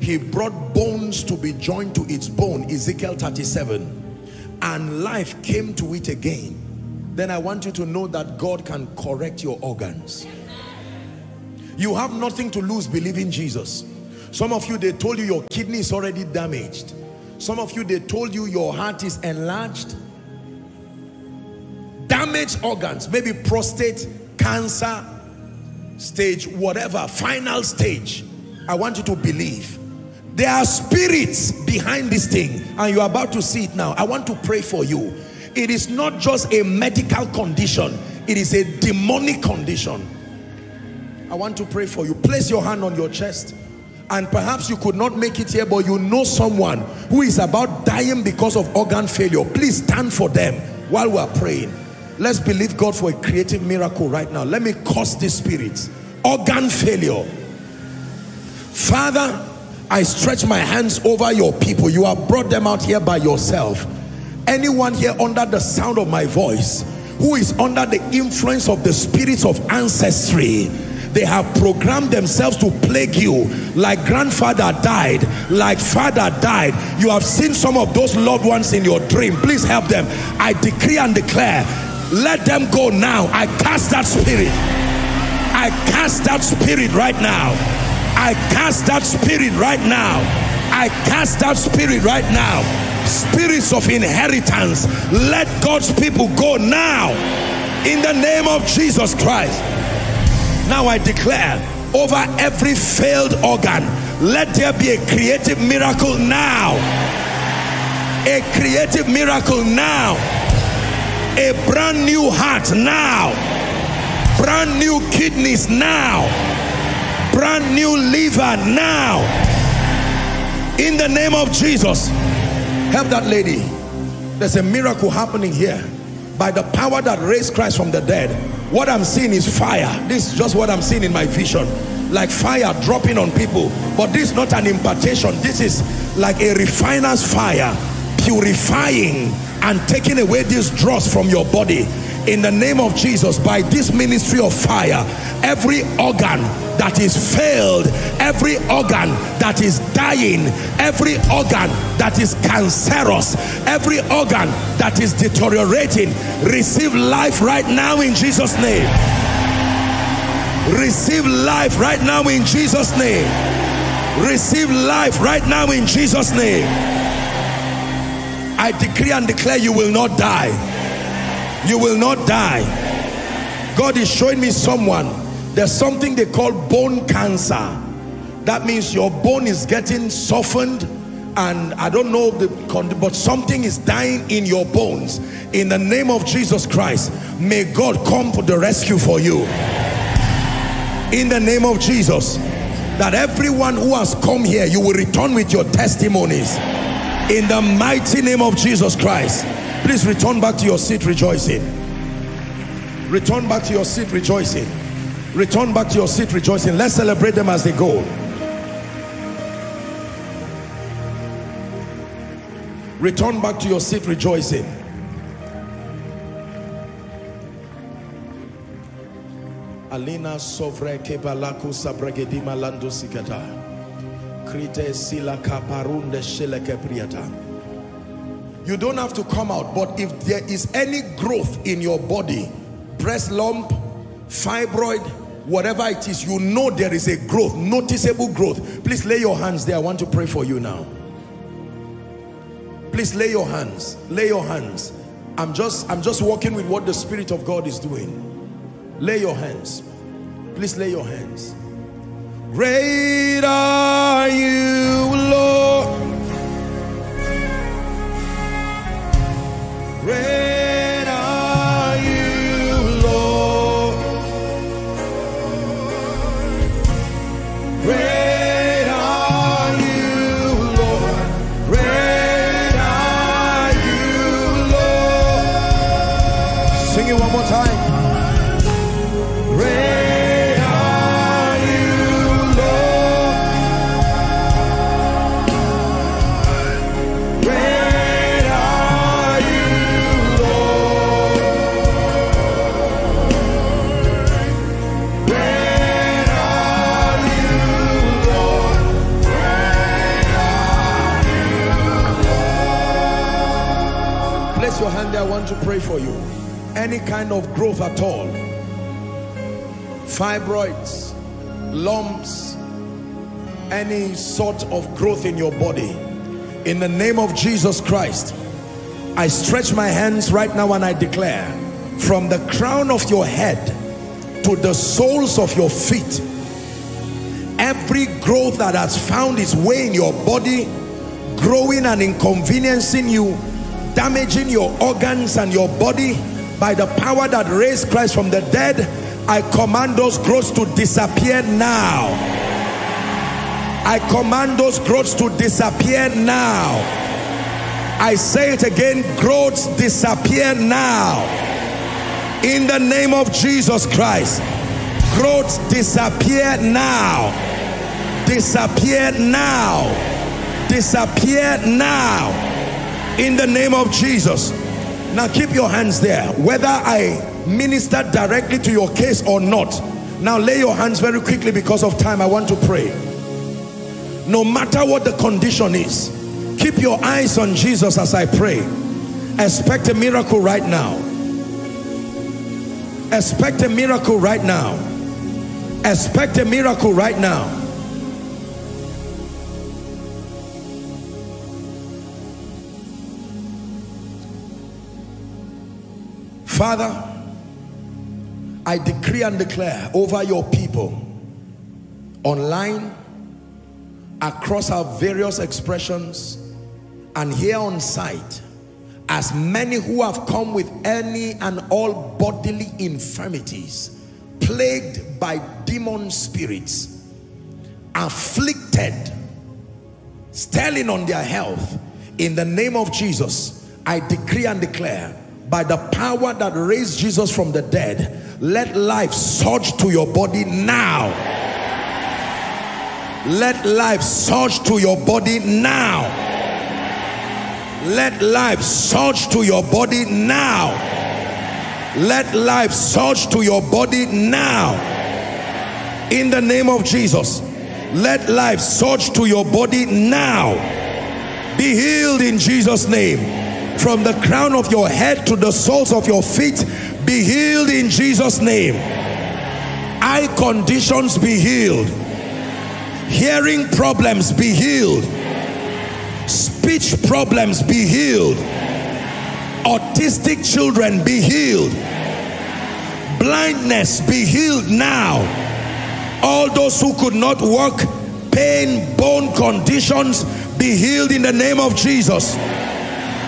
he brought bones to be joined to its bone, Ezekiel 37, and life came to it again, then I want you to know that God can correct your organs. You have nothing to lose believing Jesus. Some of you, they told you your kidney is already damaged. Some of you, they told you your heart is enlarged. Damaged organs, maybe prostate, cancer, stage, whatever, final stage. I want you to believe. There are spirits behind this thing and you're about to see it now. I want to pray for you. It is not just a medical condition. It is a demonic condition. I want to pray for you. Place your hand on your chest. And perhaps you could not make it here, but you know someone who is about dying because of organ failure. Please stand for them while we are praying. Let's believe God for a creative miracle right now. Let me curse this spirit. Organ failure. Father, I stretch my hands over your people. You have brought them out here by yourself. Anyone here under the sound of my voice who is under the influence of the spirits of ancestry, they have programmed themselves to plague you. Like grandfather died like father died. You have seen some of those loved ones in your dream. Please help them. I decree and declare let them go now. I cast that spirit. I cast that spirit right now. I cast that spirit right now. I cast that spirit right now. Spirits of inheritance let god's people go now. In the name of jesus christ now I declare over every failed organ, let there be a creative miracle now. A creative miracle now. A brand new heart now. Brand new kidneys now. Brand new liver now. In the name of Jesus. Help that lady. There's a miracle happening here by the power that raised Christ from the dead what I'm seeing is fire. This is just what I'm seeing in my vision. Like fire dropping on people. But this is not an impartation. This is like a refiner's fire purifying and taking away these dross from your body in the name of Jesus by this ministry of fire every organ that is failed every organ that is dying every organ that is cancerous every organ that is deteriorating receive life right now in Jesus name. Receive life right now in Jesus name. Receive life right now in Jesus name. I decree and declare you will not die you will not die. God is showing me someone. There's something they call bone cancer. That means your bone is getting softened and I don't know the but something is dying in your bones. In the name of Jesus Christ may God come for the rescue for you. In the name of Jesus that everyone who has come here you will return with your testimonies. In the mighty name of Jesus Christ please return back to your seat rejoicing return back to your seat rejoicing return back to your seat rejoicing let's celebrate them as they go Return back to your seat rejoicing. Alina sovre kebalaku sabragedima lando sikata. Krite sila kaparunde sheleke priata. You don't have to come out, but if there is any growth in your body, breast lump, fibroid, whatever it is, you know there is a growth, noticeable growth. Please lay your hands there. I want to pray for you now. Please lay your hands. Lay your hands. I'm just I'm just working with what the Spirit of God is doing. Lay your hands. Please lay your hands. Great are you, Lord. Great for you. Any kind of growth at all, fibroids, lumps, any sort of growth in your body, in the name of Jesus Christ, I stretch my hands right now and I declare from the crown of your head to the soles of your feet, every growth that has found its way in your body, growing and inconveniencing you, damaging your organs and your body by the power that raised Christ from the dead, I command those growths to disappear now. I command those growths to disappear now. I say it again, growths disappear now. In the name of Jesus Christ, growths disappear now. Disappear now. Disappear now. In the name of Jesus. Now keep your hands there. Whether I minister directly to your case or not. Now lay your hands very quickly because of time. I want to pray. No matter what the condition is, keep your eyes on Jesus as I pray. Expect a miracle right now. Expect a miracle right now. Expect a miracle right now. Father, I decree and declare over your people online, across our various expressions, and here on site, as many who have come with any and all bodily infirmities, plagued by demon spirits, afflicted, stelling on their health, in the name of Jesus, I decree and declare by the power that raised Jesus from the dead, let life surge to your body now. Let life surge to your body now. Let life surge to your body now. Let life surge to your body now. In the name of Jesus, let life surge to your body now. Be healed in Jesus' name from the crown of your head to the soles of your feet be healed in Jesus name. Eye conditions be healed. Hearing problems be healed. Speech problems be healed. Autistic children be healed. Blindness be healed now. All those who could not walk pain bone conditions be healed in the name of Jesus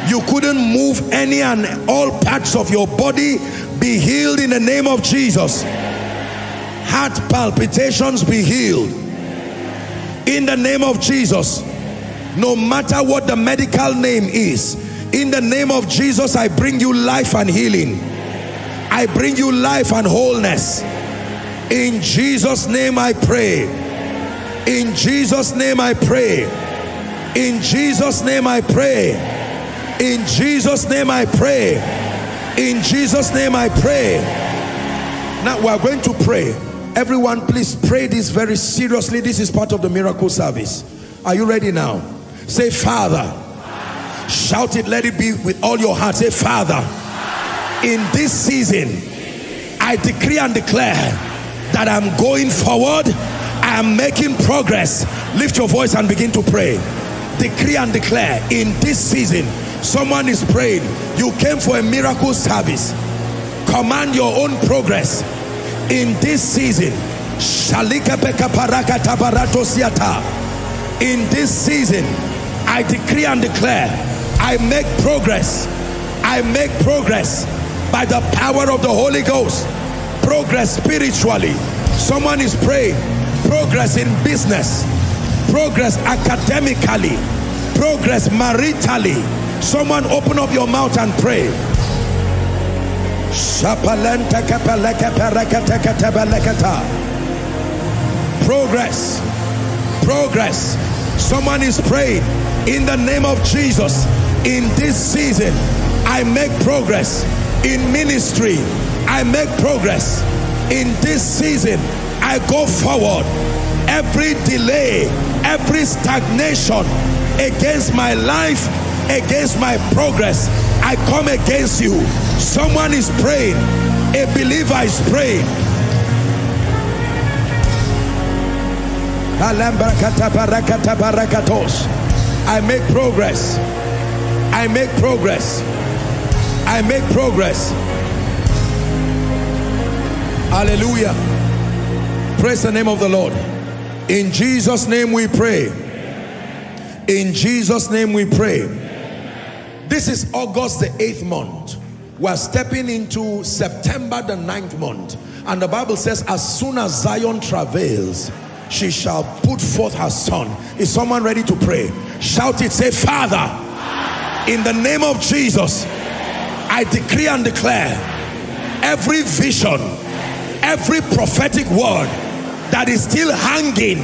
you couldn't move any and all parts of your body be healed in the name of Jesus. Heart palpitations be healed. In the name of Jesus. No matter what the medical name is in the name of Jesus I bring you life and healing. I bring you life and wholeness. In Jesus name I pray. In Jesus name I pray. In Jesus name I pray In Jesus' name I pray. In Jesus' name I pray. Now we are going to pray. Everyone, please pray this very seriously. This is part of the miracle service. Are you ready now? Say, Father. Shout it, let it be with all your heart. Say, Father, in this season, I decree and declare that I'm going forward. I am making progress. Lift your voice and begin to pray. Decree and declare in this season, someone is praying. You came for a miracle service. Command your own progress in this season. In this season, I decree and declare, I make progress. I make progress by the power of the Holy Ghost. Progress spiritually. Someone is praying. Progress in business. Progress academically. Progress maritally. Someone open up your mouth and pray. Progress. Progress. Someone is praying in the name of Jesus. In this season, I make progress in ministry. I make progress in this season. I go forward. Every delay, every stagnation against my life, against my progress, I come against you. Someone is praying. A believer is praying. I make progress. I make progress. I make progress. Hallelujah. Praise the name of the Lord. In Jesus' name we pray. In Jesus' name we pray. This is August the 8th month. We're stepping into September the 9th month. And the Bible says, as soon as Zion travails, she shall put forth her son. Is someone ready to pray? Shout it, say, Father, in the name of Jesus, I decree and declare every vision, every prophetic word that is still hanging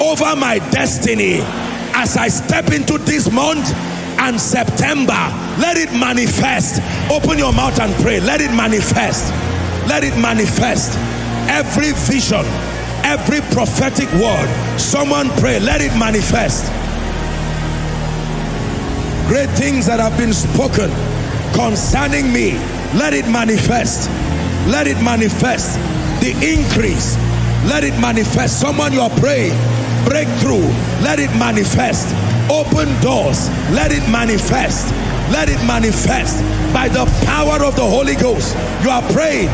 over my destiny as I step into this month and September, let it manifest. Open your mouth and pray. Let it manifest. Let it manifest. Every vision, every prophetic word, someone pray, let it manifest. Great things that have been spoken concerning me, let it manifest. Let it manifest. The increase, let it manifest. Someone you are praying, breakthrough, let it manifest. Open doors, let it manifest. Let it manifest by the power of the Holy Ghost. You are praying.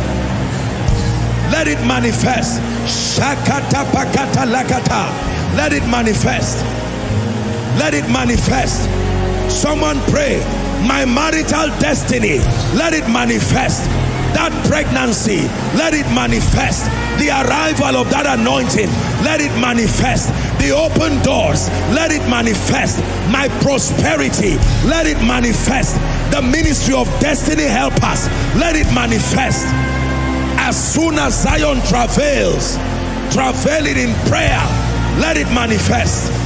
Let it manifest. Shakata pakata lakata. Let it manifest. Let it manifest. Someone pray. My marital destiny, let it manifest. That pregnancy, let it manifest. The arrival of that anointing, let it manifest. The open doors, let it manifest. My prosperity, let it manifest. The ministry of destiny help us, let it manifest. As soon as Zion travails, travailing in prayer, let it manifest.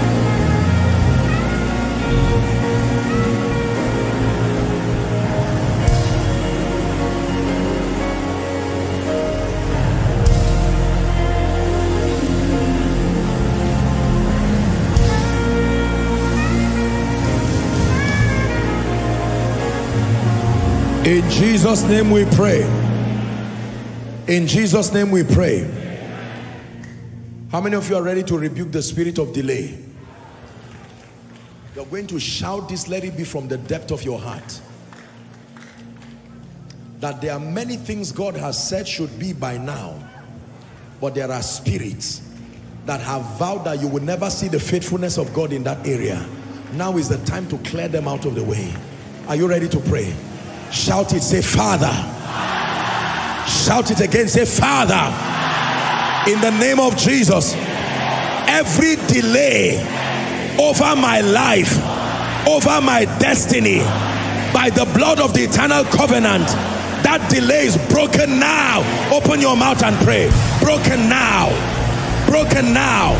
In Jesus' name we pray. In Jesus' name we pray. How many of you are ready to rebuke the spirit of delay? You're going to shout this, let it be from the depth of your heart. That there are many things God has said should be by now, but there are spirits that have vowed that you will never see the faithfulness of God in that area. Now is the time to clear them out of the way. Are you ready to pray? Shout it, say, Father. Shout it again, say, Father. In the name of Jesus, every delay over my life, over my destiny, by the blood of the eternal covenant, that delay is broken now. Open your mouth and pray. Broken now. Broken now.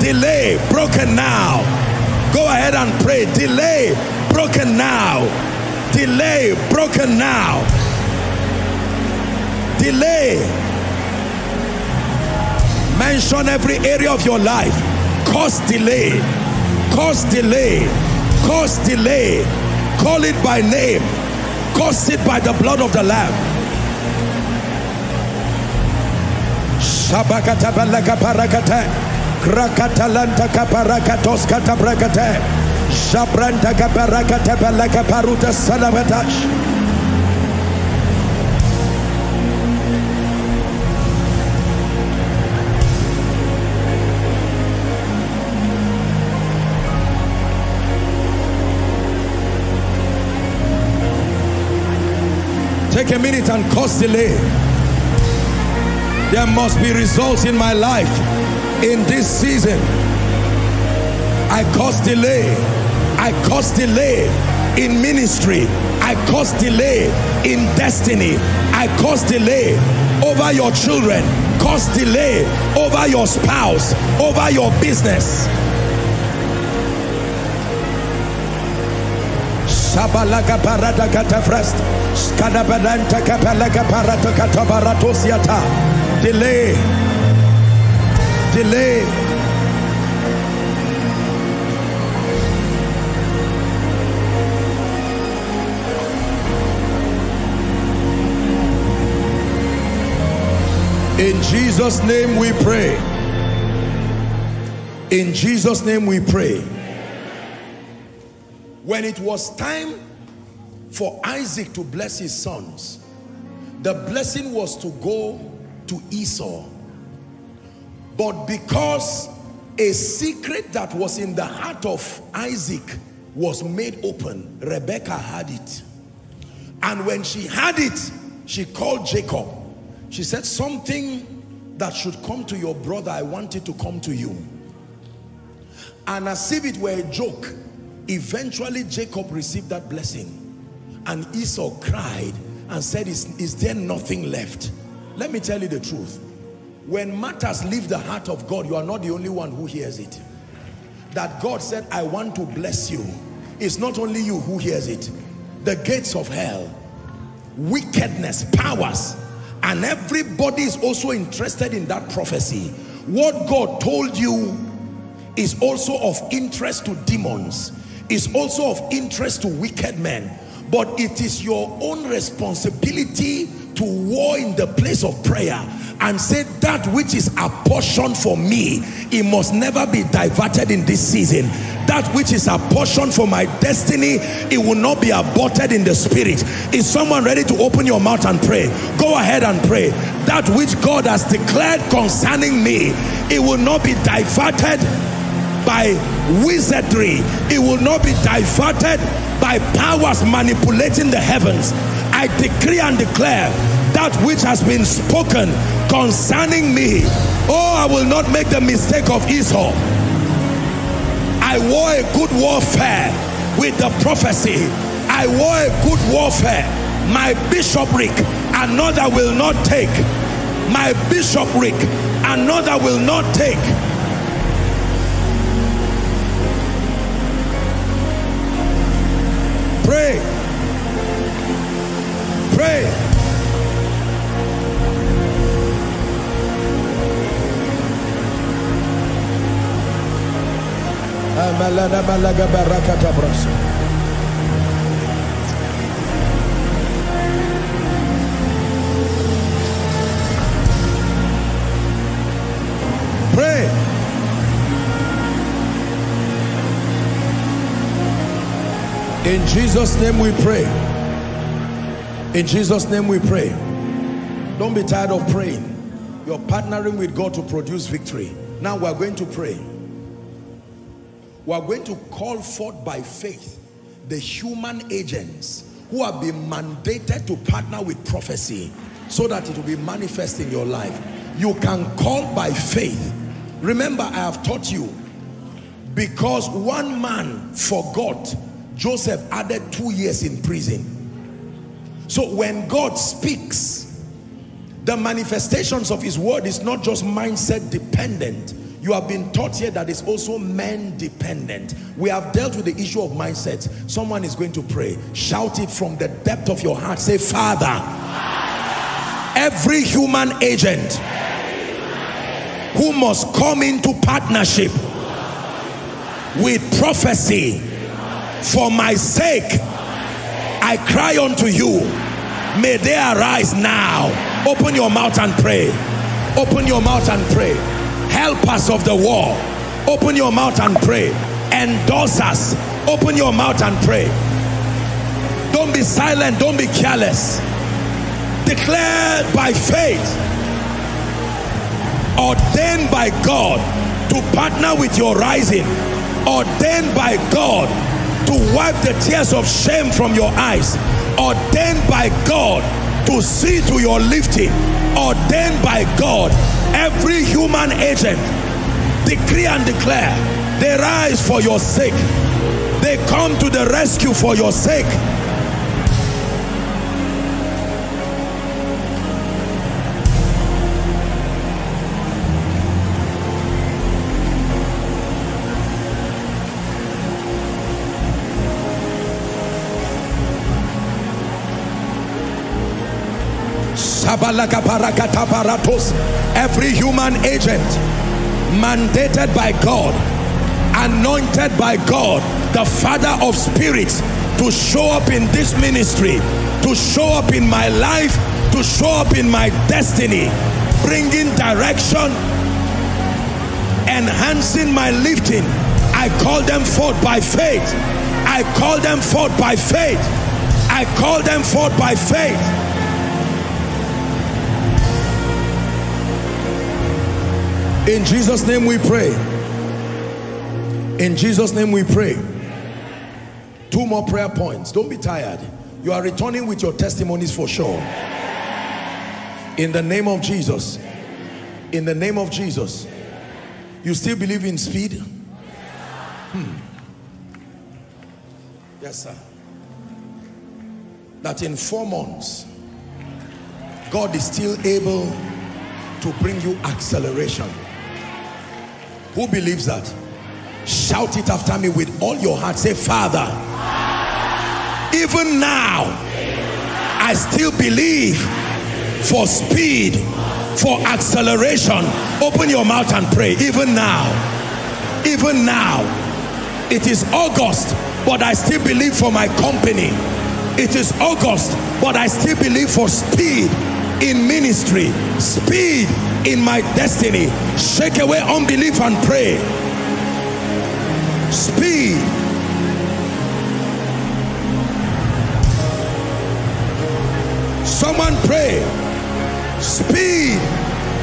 Delay, broken now. Go ahead and pray. Delay, broken now. Delay, broken now. Delay. Mention every area of your life. Cause delay. Cause delay. Cause delay. Call it by name. Cause it by the blood of the Lamb. Kaparakatos. Balaka paruta salamatash. Take a minute and cause delay. There must be results in my life in this season. I cause delay. I cause delay in ministry. I cause delay in destiny. I cause delay over your children. Cause delay over your spouse, over your business. Parada kapalaga parata. Delay. Delay. In Jesus' name we pray. In Jesus' name we pray. When it was time for Isaac to bless his sons, the blessing was to go to Esau. But because a secret that was in the heart of Isaac was made open, Rebecca had it. And when she had it, she called Jacob. She said, something that should come to your brother, I want it to come to you. And as if it were a joke, Eventually, Jacob received that blessing. And Esau cried and said, is, is there nothing left? Let me tell you the truth. When matters leave the heart of God, you are not the only one who hears it. That God said, I want to bless you. It's not only you who hears it. The gates of hell, wickedness, powers, and everybody is also interested in that prophecy. What God told you is also of interest to demons is also of interest to wicked men but it is your own responsibility to war in the place of prayer and say that which is apportioned for me it must never be diverted in this season that which is a portion for my destiny it will not be aborted in the spirit is someone ready to open your mouth and pray go ahead and pray that which God has declared concerning me it will not be diverted by wizardry. It will not be diverted by powers manipulating the heavens. I decree and declare that which has been spoken concerning me. Oh, I will not make the mistake of Esau. I wore a good warfare with the prophecy. I wore a good warfare. My bishopric, another will not take. My bishopric, another will not take. Pray. Pray. Barakata. Pray. In Jesus' name we pray. In Jesus' name we pray. Don't be tired of praying. You're partnering with God to produce victory. Now we're going to pray. We're going to call forth by faith the human agents who have been mandated to partner with prophecy so that it will be manifest in your life. You can call by faith. Remember, I have taught you because one man forgot, Joseph added two years in prison. So when God speaks, the manifestations of his word is not just mindset dependent. You have been taught here that it's also man dependent. We have dealt with the issue of mindset. Someone is going to pray. Shout it from the depth of your heart. Say, Father, every human agent who must come into partnership with prophecy for my sake, I cry unto you, may they arise now. Open your mouth and pray. Open your mouth and pray. Help us of the war. Open your mouth and pray. Endorse us. Open your mouth and pray. Don't be silent. Don't be careless. Declared by faith, ordained by God to partner with your rising, ordained by God to wipe the tears of shame from your eyes, ordained by God to see to your lifting, ordained by God, every human agent, decree and declare, they rise for your sake. They come to the rescue for your sake. Every human agent mandated by God, anointed by God, the Father of spirits, to show up in this ministry, to show up in my life, to show up in my destiny, bringing direction, enhancing my lifting. I call them forth by faith. I call them forth by faith. I call them forth by faith. In Jesus' name we pray. In Jesus' name we pray. Two more prayer points. Don't be tired. You are returning with your testimonies for sure. In the name of Jesus. In the name of Jesus. You still believe in speed? Hmm. Yes, sir. That in four months, God is still able to bring you acceleration. Who believes that? Shout it after me with all your heart. Say, Father, even now, I still believe for speed, for acceleration. Open your mouth and pray. Even now, even now, it is August, but I still believe for my company. It is August, but I still believe for speed in ministry, speed in my destiny. Shake away unbelief and pray. Speed. Someone pray. Speed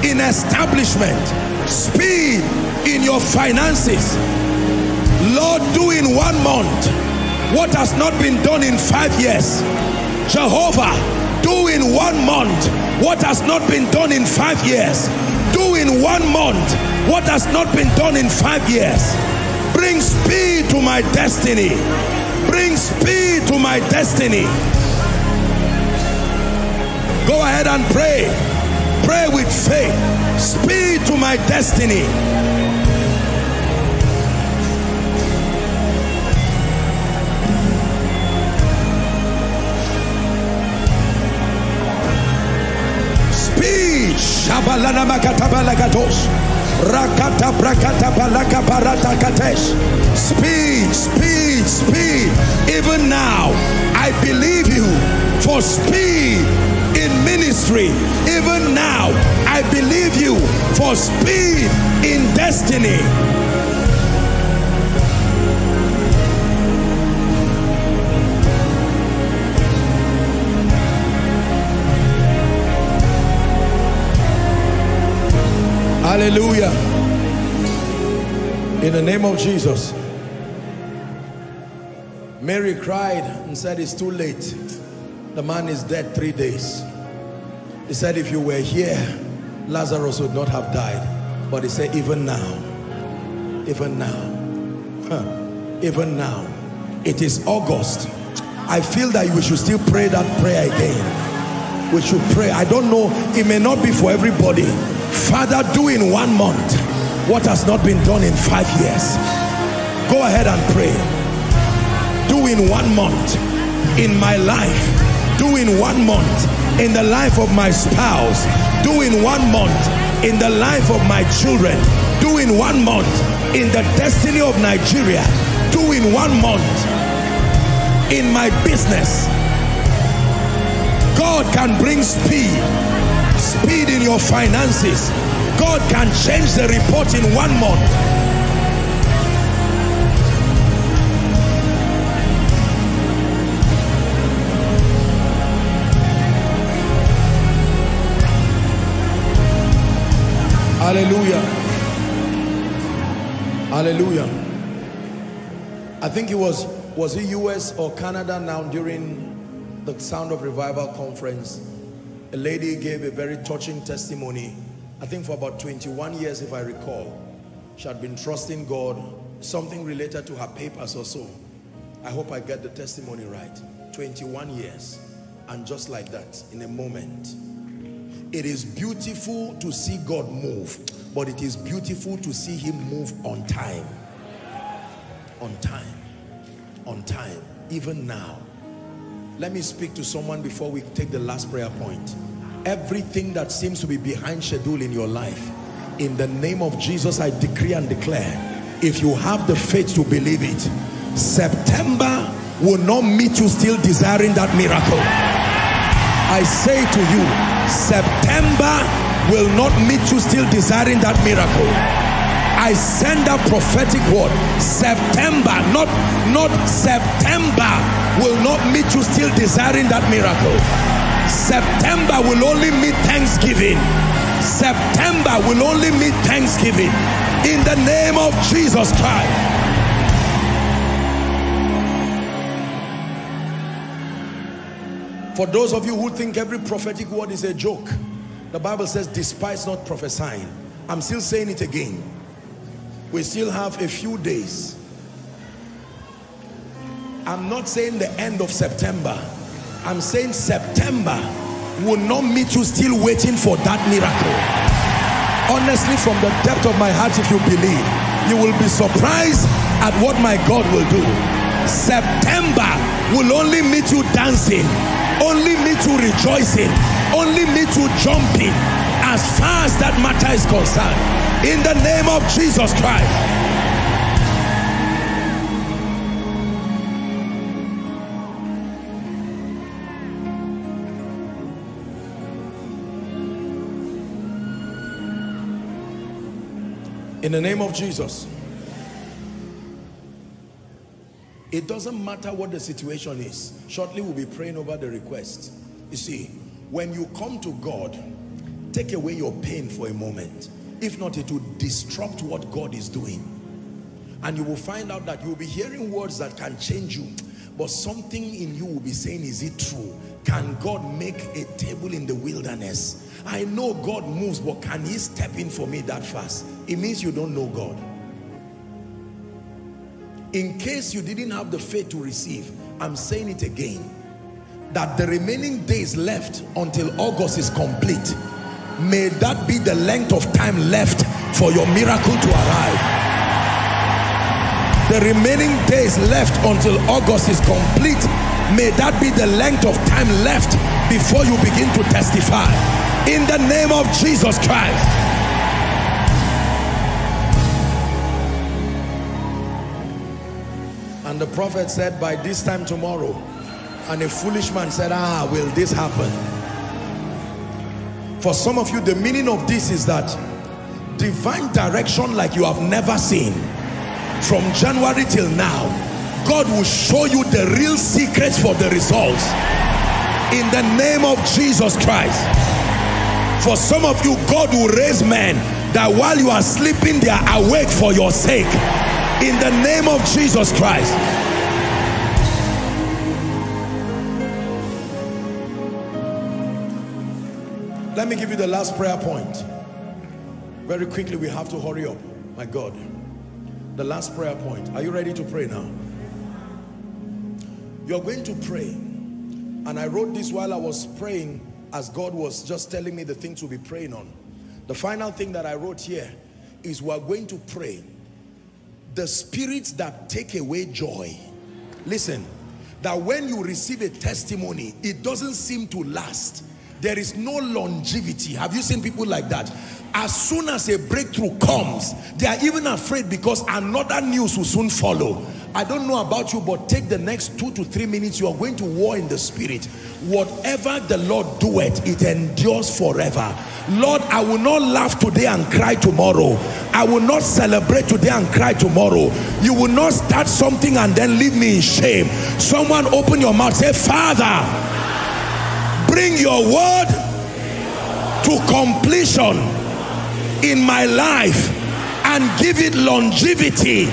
in establishment. Speed in your finances. Lord, do in one month what has not been done in five years. Jehovah, do in one month what has not been done in five years. Do in one month what has not been done in five years. Bring speed to my destiny. Bring speed to my destiny. Go ahead and pray. Pray with faith. Speed to my destiny. Shabalana makatabalagatos. Rakata brakata balaka katesh. Speed, speed, speed. Even now, I believe you for speed in ministry. Even now, I believe you for speed in destiny. Hallelujah. In the name of Jesus. Mary cried and said, It's too late. The man is dead three days. He said, If you were here, Lazarus would not have died. But he said, Even now, even now, huh, even now, it is August. I feel that we should still pray that prayer again. We should pray. I don't know, it may not be for everybody. Father, do in one month what has not been done in five years. Go ahead and pray. Do in one month in my life. Do in one month in the life of my spouse. Do in one month in the life of my children. Do in one month in the destiny of Nigeria. Do in one month in my business. God can bring speed speed in your finances God can change the report in one month Hallelujah. Hallelujah. I think it was, was it US or Canada now during the Sound of Revival conference. A lady gave a very touching testimony. I think for about 21 years, if I recall. She had been trusting God, something related to her papers or so. I hope I get the testimony right. 21 years. And just like that, in a moment, it is beautiful to see God move, but it is beautiful to see him move on time. On time. On time. Even now. Let me speak to someone before we take the last prayer point. Everything that seems to be behind schedule in your life, in the name of Jesus, I decree and declare, if you have the faith to believe it, September will not meet you still desiring that miracle. I say to you, September will not meet you still desiring that miracle. I send a prophetic word. September, not, not September will not meet you still desiring that miracle. September will only meet Thanksgiving. September will only meet Thanksgiving. In the name of Jesus Christ. For those of you who think every prophetic word is a joke, the Bible says, despise not prophesying. I'm still saying it again. We still have a few days. I'm not saying the end of September. I'm saying September will not meet you still waiting for that miracle. Honestly, from the depth of my heart, if you believe, you will be surprised at what my God will do. September will only meet you dancing only meet you rejoicing, only meet you jumping as far as that matter is concerned. In the name of Jesus Christ. In the name of Jesus. It doesn't matter what the situation is. Shortly we'll be praying over the request. You see, when you come to God, take away your pain for a moment. If not, it will disrupt what God is doing. And you will find out that you will be hearing words that can change you. But something in you will be saying, is it true? Can God make a table in the wilderness? I know God moves, but can he step in for me that fast? It means you don't know God in case you didn't have the faith to receive i'm saying it again that the remaining days left until august is complete may that be the length of time left for your miracle to arrive the remaining days left until august is complete may that be the length of time left before you begin to testify in the name of jesus christ And the prophet said, by this time tomorrow. And a foolish man said, ah, will this happen? For some of you, the meaning of this is that divine direction like you have never seen. From January till now, God will show you the real secrets for the results. In the name of Jesus Christ. For some of you, God will raise men that while you are sleeping, they are awake for your sake. In the name of Jesus Christ. Let me give you the last prayer point. Very quickly, we have to hurry up. My God. The last prayer point. Are you ready to pray now? You're going to pray. And I wrote this while I was praying as God was just telling me the thing to be praying on. The final thing that I wrote here is we're going to pray. The spirits that take away joy. Listen, that when you receive a testimony, it doesn't seem to last there is no longevity. Have you seen people like that? As soon as a breakthrough comes, they are even afraid because another news will soon follow. I don't know about you, but take the next two to three minutes. You are going to war in the spirit. Whatever the Lord doeth, it endures forever. Lord, I will not laugh today and cry tomorrow. I will not celebrate today and cry tomorrow. You will not start something and then leave me in shame. Someone open your mouth, say, Father, bring your word to completion in my life and give it longevity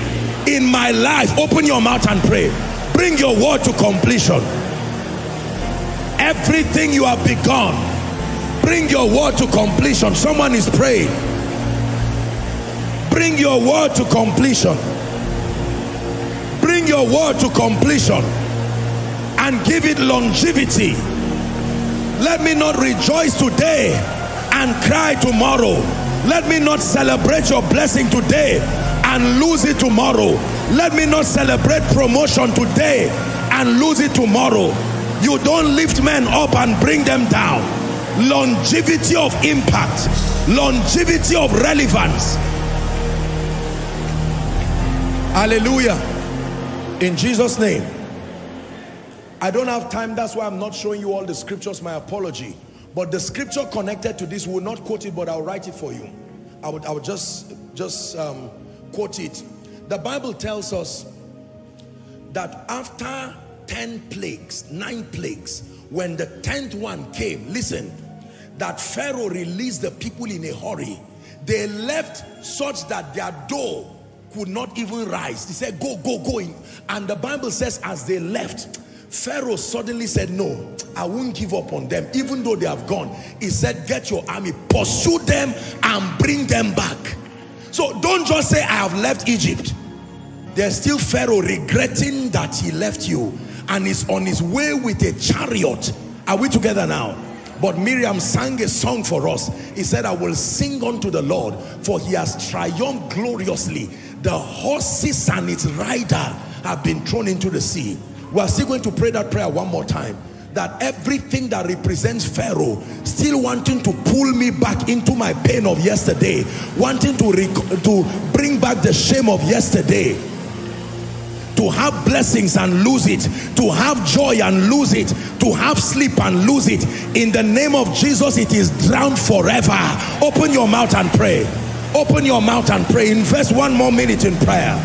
in my life. Open your mouth and pray. Bring your word to completion. Everything you have begun, bring your word to completion. Someone is praying. Bring your word to completion. Bring your word to completion and give it longevity let me not rejoice today and cry tomorrow. Let me not celebrate your blessing today and lose it tomorrow. Let me not celebrate promotion today and lose it tomorrow. You don't lift men up and bring them down. Longevity of impact, longevity of relevance. Hallelujah. In Jesus' name. I don't have time, that's why I'm not showing you all the scriptures, my apology. But the scripture connected to this, will not quote it, but I'll write it for you. I would, I would just, just um, quote it. The Bible tells us that after 10 plagues, nine plagues, when the 10th one came, listen, that Pharaoh released the people in a hurry. They left such that their door could not even rise. He said, go, go, go. And the Bible says as they left, Pharaoh suddenly said, no, I won't give up on them, even though they have gone. He said, get your army, pursue them and bring them back. So don't just say, I have left Egypt. There's still Pharaoh regretting that he left you and is on his way with a chariot. Are we together now? But Miriam sang a song for us. He said, I will sing unto the Lord, for he has triumphed gloriously. The horses and its rider have been thrown into the sea. We are still going to pray that prayer one more time. That everything that represents Pharaoh still wanting to pull me back into my pain of yesterday, wanting to, to bring back the shame of yesterday, to have blessings and lose it, to have joy and lose it, to have sleep and lose it. In the name of Jesus, it is drowned forever. Open your mouth and pray. Open your mouth and pray. Invest one more minute in prayer.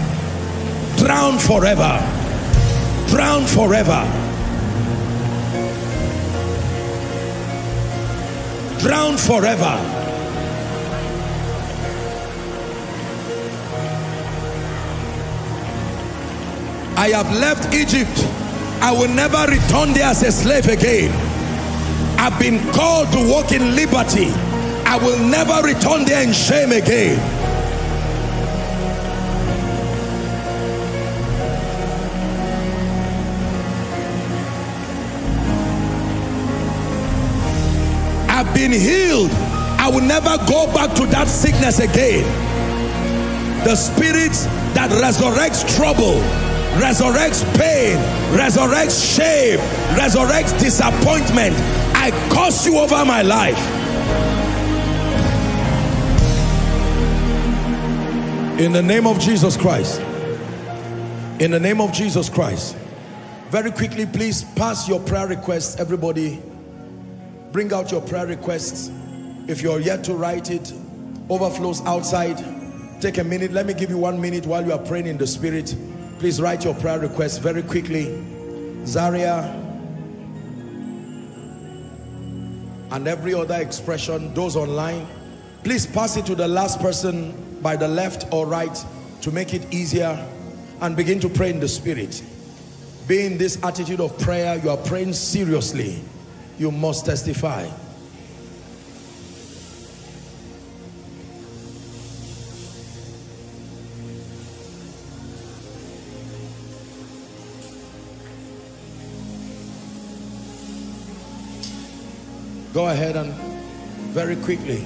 Drowned forever drown forever. Drown forever. I have left Egypt. I will never return there as a slave again. I've been called to walk in liberty. I will never return there in shame again. Been healed, I will never go back to that sickness again. The spirit that resurrects trouble, resurrects pain, resurrects shame, resurrects disappointment. I curse you over my life. In the name of Jesus Christ. In the name of Jesus Christ. Very quickly, please pass your prayer requests, everybody. Bring out your prayer requests. If you're yet to write it, overflows outside. Take a minute. Let me give you one minute while you are praying in the spirit. Please write your prayer requests very quickly. Zaria and every other expression, those online, Please pass it to the last person by the left or right to make it easier and begin to pray in the spirit. Be in this attitude of prayer, you are praying seriously. You must testify. Go ahead and very quickly.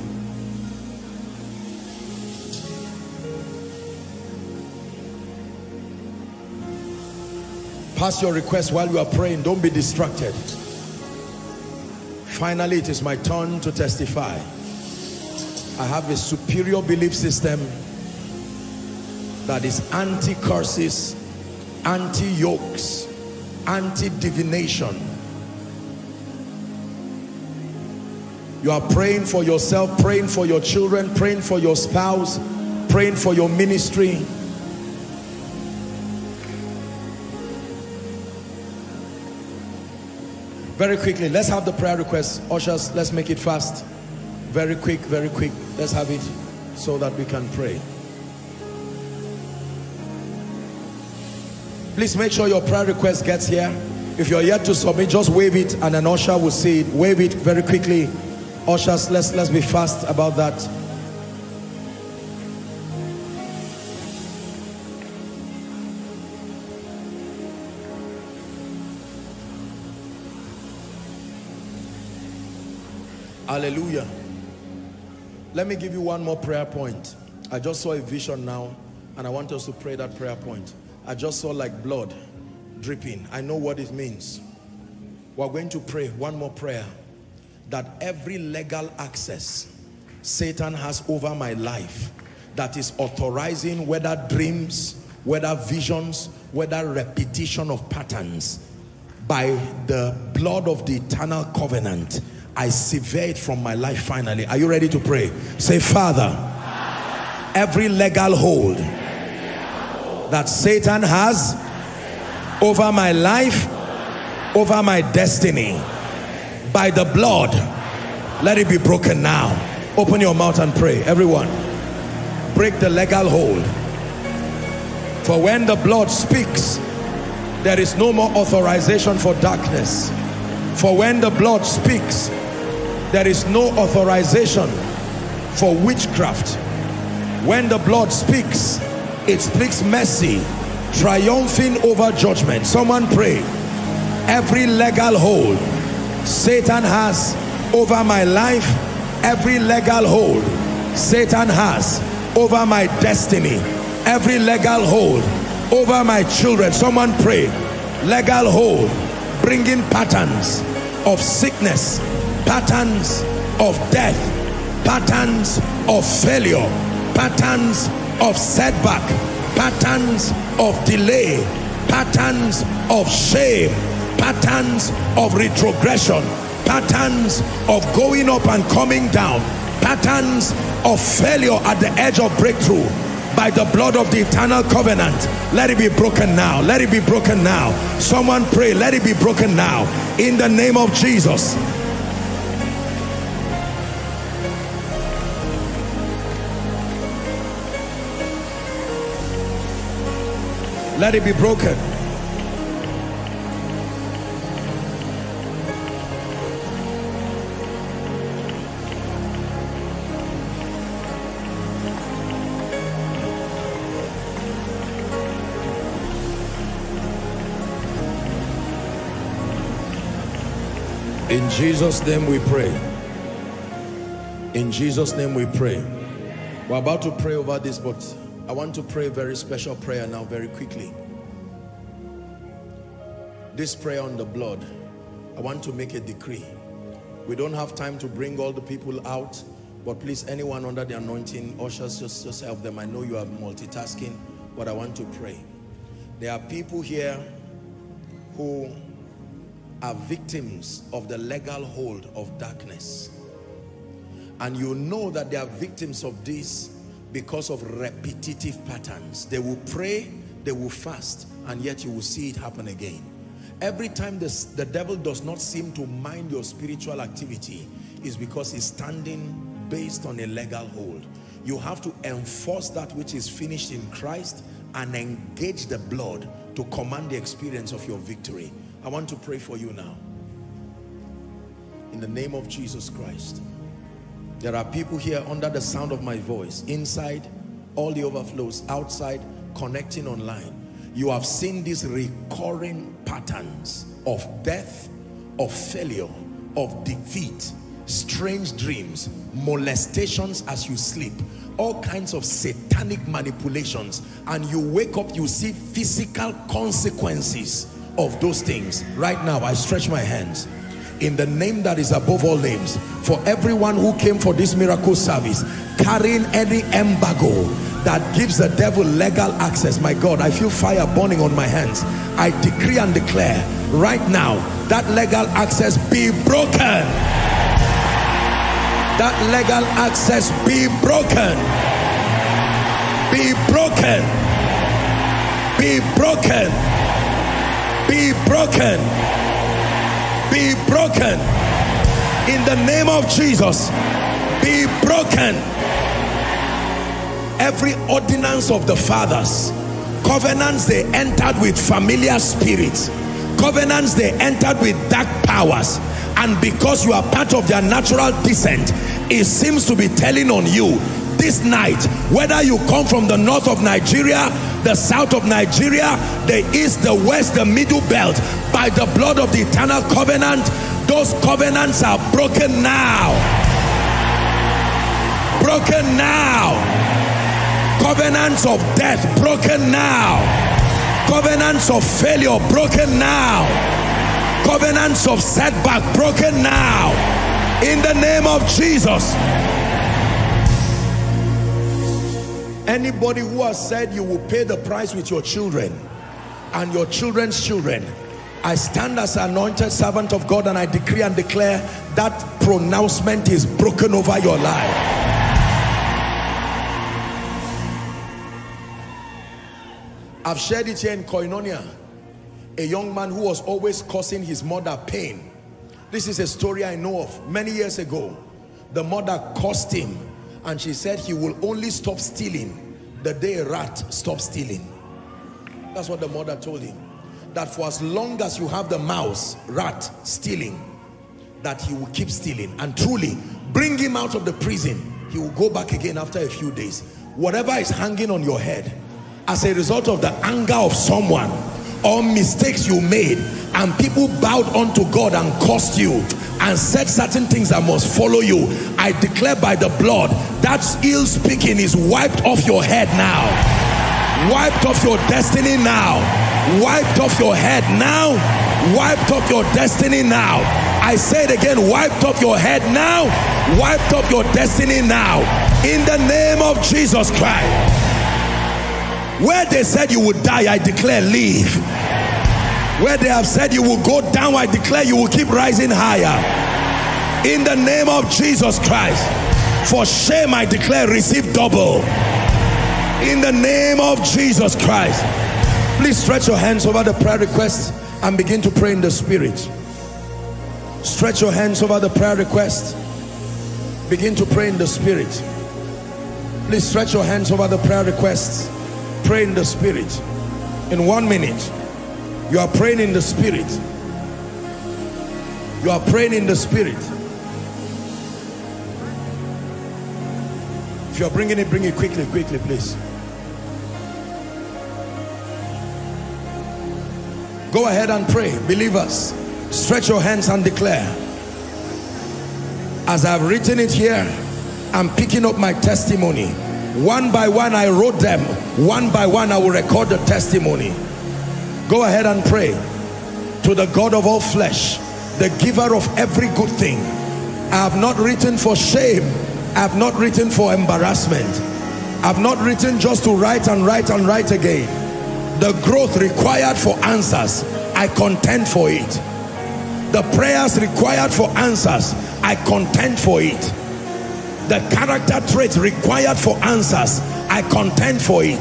Pass your request while you are praying. Don't be distracted. Finally, it is my turn to testify. I have a superior belief system that is anti-curses, anti-yokes, anti-divination, You are praying for yourself, praying for your children, praying for your spouse, praying for your ministry. Very quickly, let's have the prayer request. Ushers, let's make it fast. Very quick, very quick. Let's have it so that we can pray. Please make sure your prayer request gets here. If you're yet to submit, just wave it and an usher will see it. Wave it very quickly Ushers, let's, let's be fast about that. Hallelujah. Let me give you one more prayer point. I just saw a vision now and I want us to pray that prayer point. I just saw like blood dripping. I know what it means. We're going to pray one more prayer that every legal access Satan has over my life that is authorizing whether dreams, whether visions, whether repetition of patterns by the blood of the eternal covenant I sever it from my life finally. Are you ready to pray? Say, Father, every legal hold that Satan has over my life, over my destiny, by the blood let it be broken now open your mouth and pray everyone break the legal hold for when the blood speaks there is no more authorization for darkness for when the blood speaks there is no authorization for witchcraft. When the blood speaks it speaks mercy triumphing over judgment. Someone pray. Every legal hold Satan has over my life, every legal hold Satan has over my destiny, every legal hold over my children. Someone pray, legal hold, bringing patterns of sickness, patterns of death, patterns of failure, patterns of setback, patterns of delay, patterns of shame, patterns of retrogression, patterns of going up and coming down, patterns of failure at the edge of breakthrough. By the blood of the eternal covenant. Let it be broken now. Let it be broken now. Someone pray let it be broken now. In the name of jesus let it be broken In Jesus' name we pray. In Jesus' name we pray. We're about to pray over this, but I want to pray a very special prayer now very quickly. This prayer on the blood, I want to make a decree. We don't have time to bring all the people out, but please, anyone under the anointing, ushers, just, just help them. I know you are multitasking, but I want to pray. There are people here who are victims of the legal hold of darkness. And you know that they are victims of this because of repetitive patterns. They will pray, they will fast, and yet you will see it happen again. Every time this, the devil does not seem to mind your spiritual activity is because he's standing based on a legal hold. You have to enforce that which is finished in Christ and engage the blood to command the experience of your victory. I want to pray for you now. In the name of Jesus Christ. There are people here under the sound of my voice, inside, all the overflows, outside, connecting online. You have seen these recurring patterns of death, of failure, of defeat, strange dreams, molestations as you sleep, all kinds of satanic manipulations. And you wake up, you see physical consequences of those things. Right now, I stretch my hands in the name that is above all names for everyone who came for this miracle service carrying any embargo that gives the devil legal access my God I feel fire burning on my hands. I decree and declare right now that legal access be broken. That legal access be broken. Be broken. Be broken. Be broken. be broken in the name of Jesus be broken. Every ordinance of the fathers covenants they entered with familiar spirits covenants they entered with dark powers and because you are part of their natural descent it seems to be telling on you this night whether you come from the north of Nigeria the south of Nigeria the east the west the middle belt by the blood of the eternal covenant those covenants are broken now. Broken now. Covenants of death broken now. Covenants of failure broken now. Covenants of setback broken now. In the name of Jesus. Anybody who has said you will pay the price with your children and your children's children, I stand as an anointed servant of God and I decree and declare that pronouncement is broken over your life. I've shared it here in Koinonia. A young man who was always causing his mother pain. This is a story I know of many years ago. The mother cursed him and she said he will only stop stealing the day a rat stops stealing that's what the mother told him that for as long as you have the mouse rat stealing that he will keep stealing and truly bring him out of the prison he will go back again after a few days. Whatever is hanging on your head as a result of the anger of someone or mistakes you made and people bowed unto God and cursed you and said certain things that must follow you I declare by the blood that ill speaking is wiped off your head now wiped off your destiny now. Wiped off your head now. Wiped off your destiny now. I say it again wiped off your head now. Wiped off your destiny now. In the name of Jesus Christ. Where they said you would die I declare leave. Where they have said you will go down I declare you will keep rising higher. In the name of Jesus Christ. For shame I declare receive double in the name of Jesus Christ. Please stretch your hands over the prayer request and begin to pray in the spirit. Stretch your hands over the prayer request. Begin to pray in the spirit. Please stretch your hands over the prayer requests pray in the spirit. In one minute. You are praying in the spirit. You are praying in the spirit. If you're bringing it bring it quickly quickly please go ahead and pray believers. Stretch your hands and declare. As I've written it here I'm picking up my testimony. One by one I wrote them. One by one I will record the testimony. Go ahead and pray. To the God of all flesh the giver of every good thing. I have not written for shame. I have not written for embarrassment. I have not written just to write and write and write again the growth required for answers I contend for it. The prayers required for answers I contend for it. The character traits required for answers I contend for it.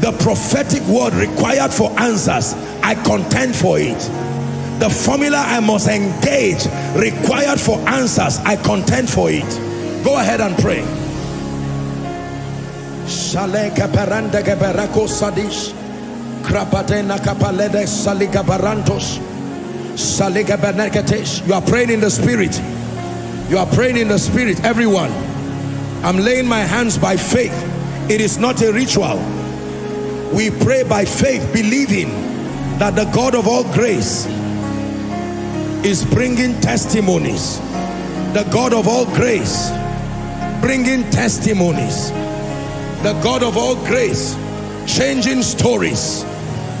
The prophetic word required for answers I contend for it. The formula I must engage required for answers I contend for it. Go ahead and pray. You are praying in the spirit. You are praying in the spirit, everyone. I'm laying my hands by faith. It is not a ritual. We pray by faith, believing that the God of all grace is bringing testimonies. The God of all grace bringing testimonies. The God of all grace changing stories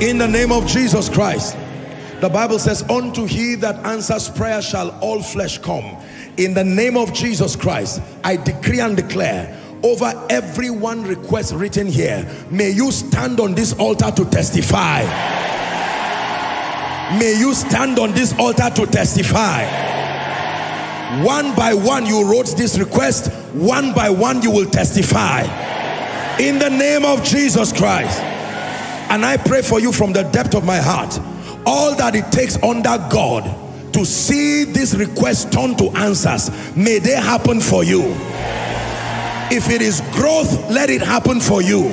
In the name of Jesus Christ. The Bible says, unto he that answers prayer shall all flesh come. In the name of Jesus Christ, I decree and declare over every one request written here, may you stand on this altar to testify. May you stand on this altar to testify. One by one you wrote this request, one by one you will testify. In the name of Jesus Christ. And I pray for you from the depth of my heart. All that it takes under God to see this request turn to answers may they happen for you. If it is growth let it happen for you.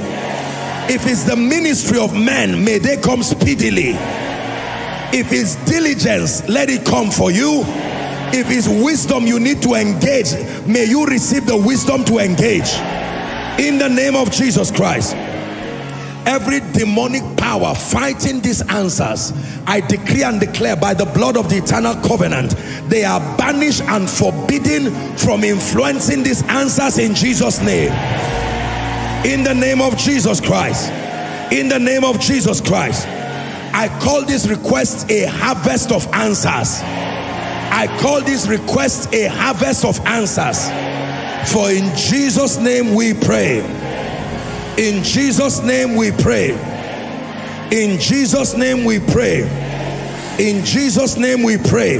If it's the ministry of men may they come speedily. If it's diligence let it come for you. If it's wisdom you need to engage may you receive the wisdom to engage. In the name of Jesus Christ every demonic power fighting these answers I decree and declare by the blood of the eternal covenant they are banished and forbidden from influencing these answers in Jesus name. In the name of Jesus Christ. In the name of Jesus Christ. I call this request a harvest of answers. I call this request a harvest of answers. For in Jesus name we pray in Jesus' name we pray. In Jesus' name we pray. In Jesus' name we pray.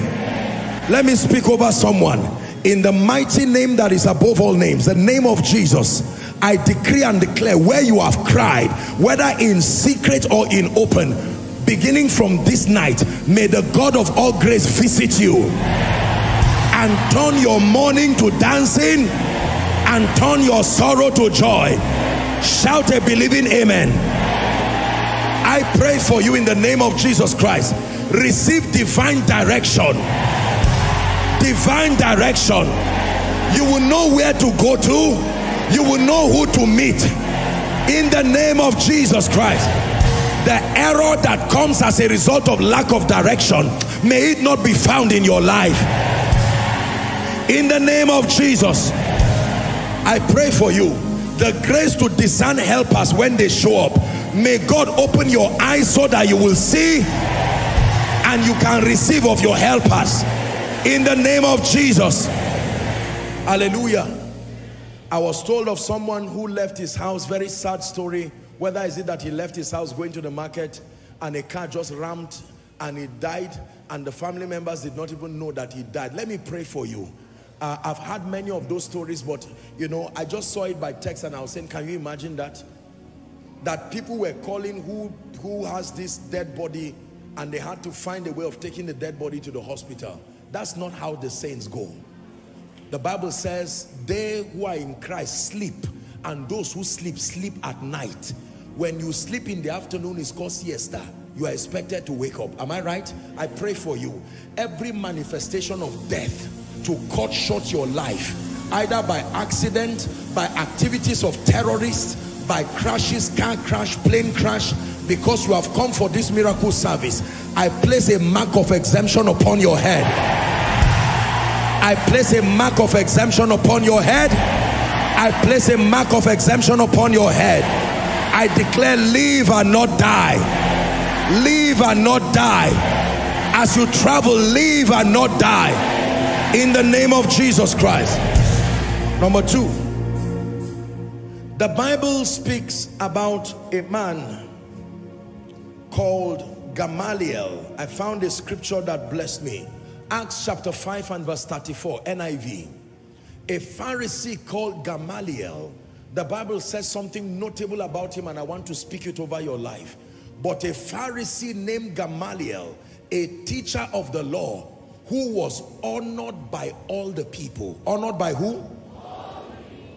Let me speak over someone. In the mighty name that is above all names, the name of Jesus, I decree and declare where you have cried, whether in secret or in open, beginning from this night, may the God of all grace visit you and turn your mourning to dancing and turn your sorrow to joy Shout a believing amen. I pray for you in the name of Jesus Christ. Receive divine direction. Divine direction. You will know where to go to. You will know who to meet. In the name of Jesus Christ. The error that comes as a result of lack of direction, may it not be found in your life. In the name of Jesus, I pray for you the grace to discern helpers when they show up. May God open your eyes so that you will see and you can receive of your helpers. In the name of Jesus. Hallelujah. I was told of someone who left his house. Very sad story. Whether is it that he left his house going to the market and a car just rammed and he died and the family members did not even know that he died. Let me pray for you uh, I've had many of those stories, but you know, I just saw it by text and I was saying, can you imagine that? That people were calling who, who has this dead body and they had to find a way of taking the dead body to the hospital. That's not how the saints go. The Bible says, they who are in Christ sleep and those who sleep, sleep at night. When you sleep in the afternoon, it's called siesta. You are expected to wake up. Am I right? I pray for you. Every manifestation of death to cut short your life either by accident by activities of terrorists by crashes car crash plane crash because you have come for this miracle service. I place a mark of exemption upon your head. I place a mark of exemption upon your head. I place a mark of exemption upon your head. I declare live and not die. Live and not die. As you travel live and not die in the name of Jesus Christ Number two, the Bible speaks about a man called Gamaliel. I found a scripture that blessed me. Acts chapter 5 and verse 34, NIV. A Pharisee called Gamaliel, the Bible says something notable about him and I want to speak it over your life. But a Pharisee named Gamaliel, a teacher of the law, who was honored by all the people. Honored by who?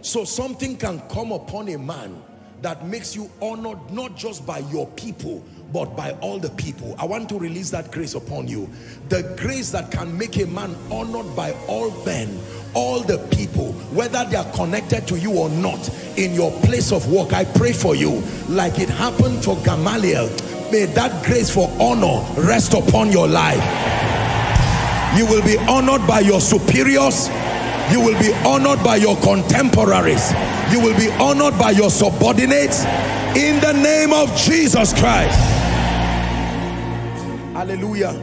So something can come upon a man that makes you honored not just by your people, but by all the people. I want to release that grace upon you. The grace that can make a man honored by all men, all the people, whether they are connected to you or not, in your place of work. I pray for you, like it happened for Gamaliel. May that grace for honor rest upon your life. You will be honored by your superiors. You will be honored by your contemporaries. You will be honored by your subordinates in the name of Jesus Christ. Hallelujah.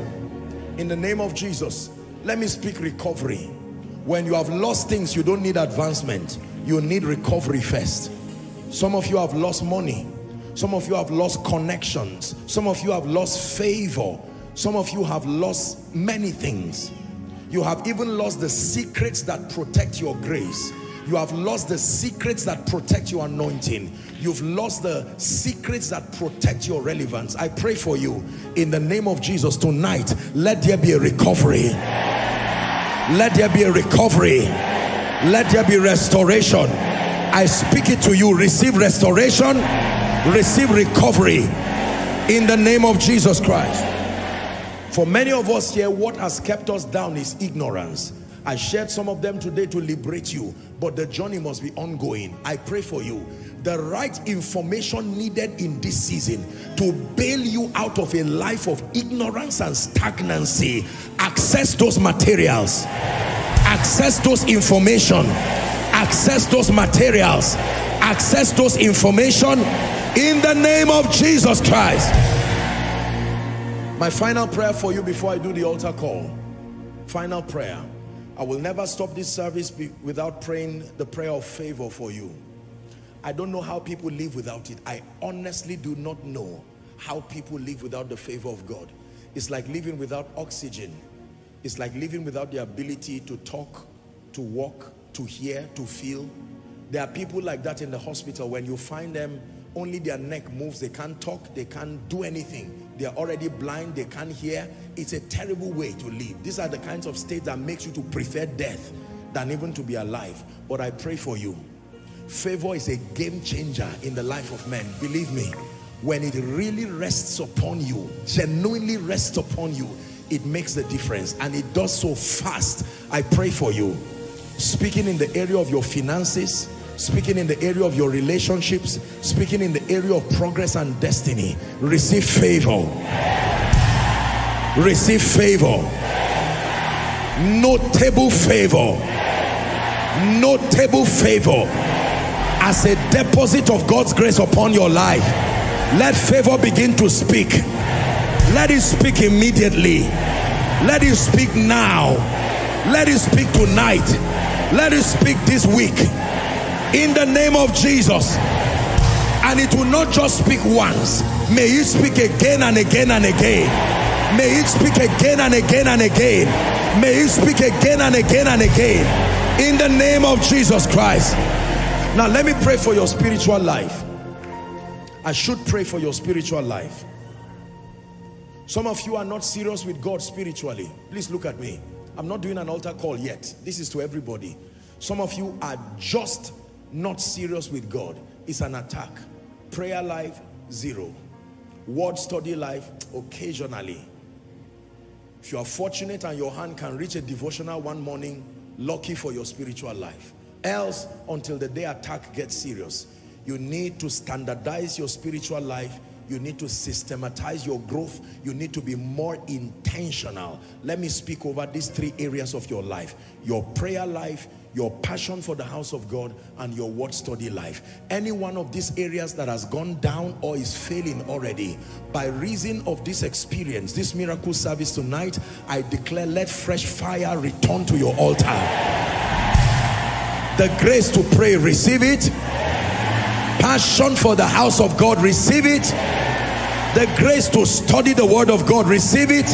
In the name of Jesus, let me speak recovery. When you have lost things, you don't need advancement. You need recovery first. Some of you have lost money. Some of you have lost connections. Some of you have lost favor. Some of you have lost many things. You have even lost the secrets that protect your grace. You have lost the secrets that protect your anointing. You've lost the secrets that protect your relevance. I pray for you in the name of Jesus tonight. Let there be a recovery. Let there be a recovery. Let there be restoration. I speak it to you. Receive restoration. Receive recovery in the name of Jesus Christ. For many of us here, what has kept us down is ignorance. I shared some of them today to liberate you, but the journey must be ongoing. I pray for you. The right information needed in this season to bail you out of a life of ignorance and stagnancy. Access those materials. Access those information. Access those materials. Access those information in the name of Jesus Christ. My final prayer for you before I do the altar call. Final prayer. I will never stop this service without praying the prayer of favor for you. I don't know how people live without it. I honestly do not know how people live without the favor of God. It's like living without oxygen. It's like living without the ability to talk, to walk, to hear, to feel. There are people like that in the hospital. When you find them, only their neck moves. They can't talk. They can't do anything. They are already blind. They can't hear. It's a terrible way to live. These are the kinds of states that makes you to prefer death than even to be alive. But I pray for you. Favor is a game changer in the life of men. Believe me, when it really rests upon you, genuinely rests upon you, it makes the difference. And it does so fast. I pray for you. Speaking in the area of your finances, speaking in the area of your relationships, speaking in the area of progress and destiny, receive favor. Receive favor. Notable favor. Notable favor. As a deposit of God's grace upon your life, let favor begin to speak. Let it speak immediately. Let it speak now. Let it speak tonight. Let it speak this week in the name of Jesus. And it will not just speak once. May it speak again and again and again. May it speak again and again and again. May it speak again and again and again. In the name of Jesus Christ. Now let me pray for your spiritual life. I should pray for your spiritual life. Some of you are not serious with God spiritually. Please look at me. I'm not doing an altar call yet. This is to everybody. Some of you are just not serious with God, it's an attack. Prayer life, zero. Word study life, occasionally. If you are fortunate and your hand can reach a devotional one morning, lucky for your spiritual life. Else, until the day attack gets serious, you need to standardize your spiritual life you need to systematize your growth you need to be more intentional let me speak over these three areas of your life your prayer life your passion for the house of God and your word study life. Any one of these areas that has gone down or is failing already, by reason of this experience, this miracle service tonight, I declare let fresh fire return to your altar. The grace to pray, receive it. Passion for the house of God, receive it. The grace to study the word of God, receive it.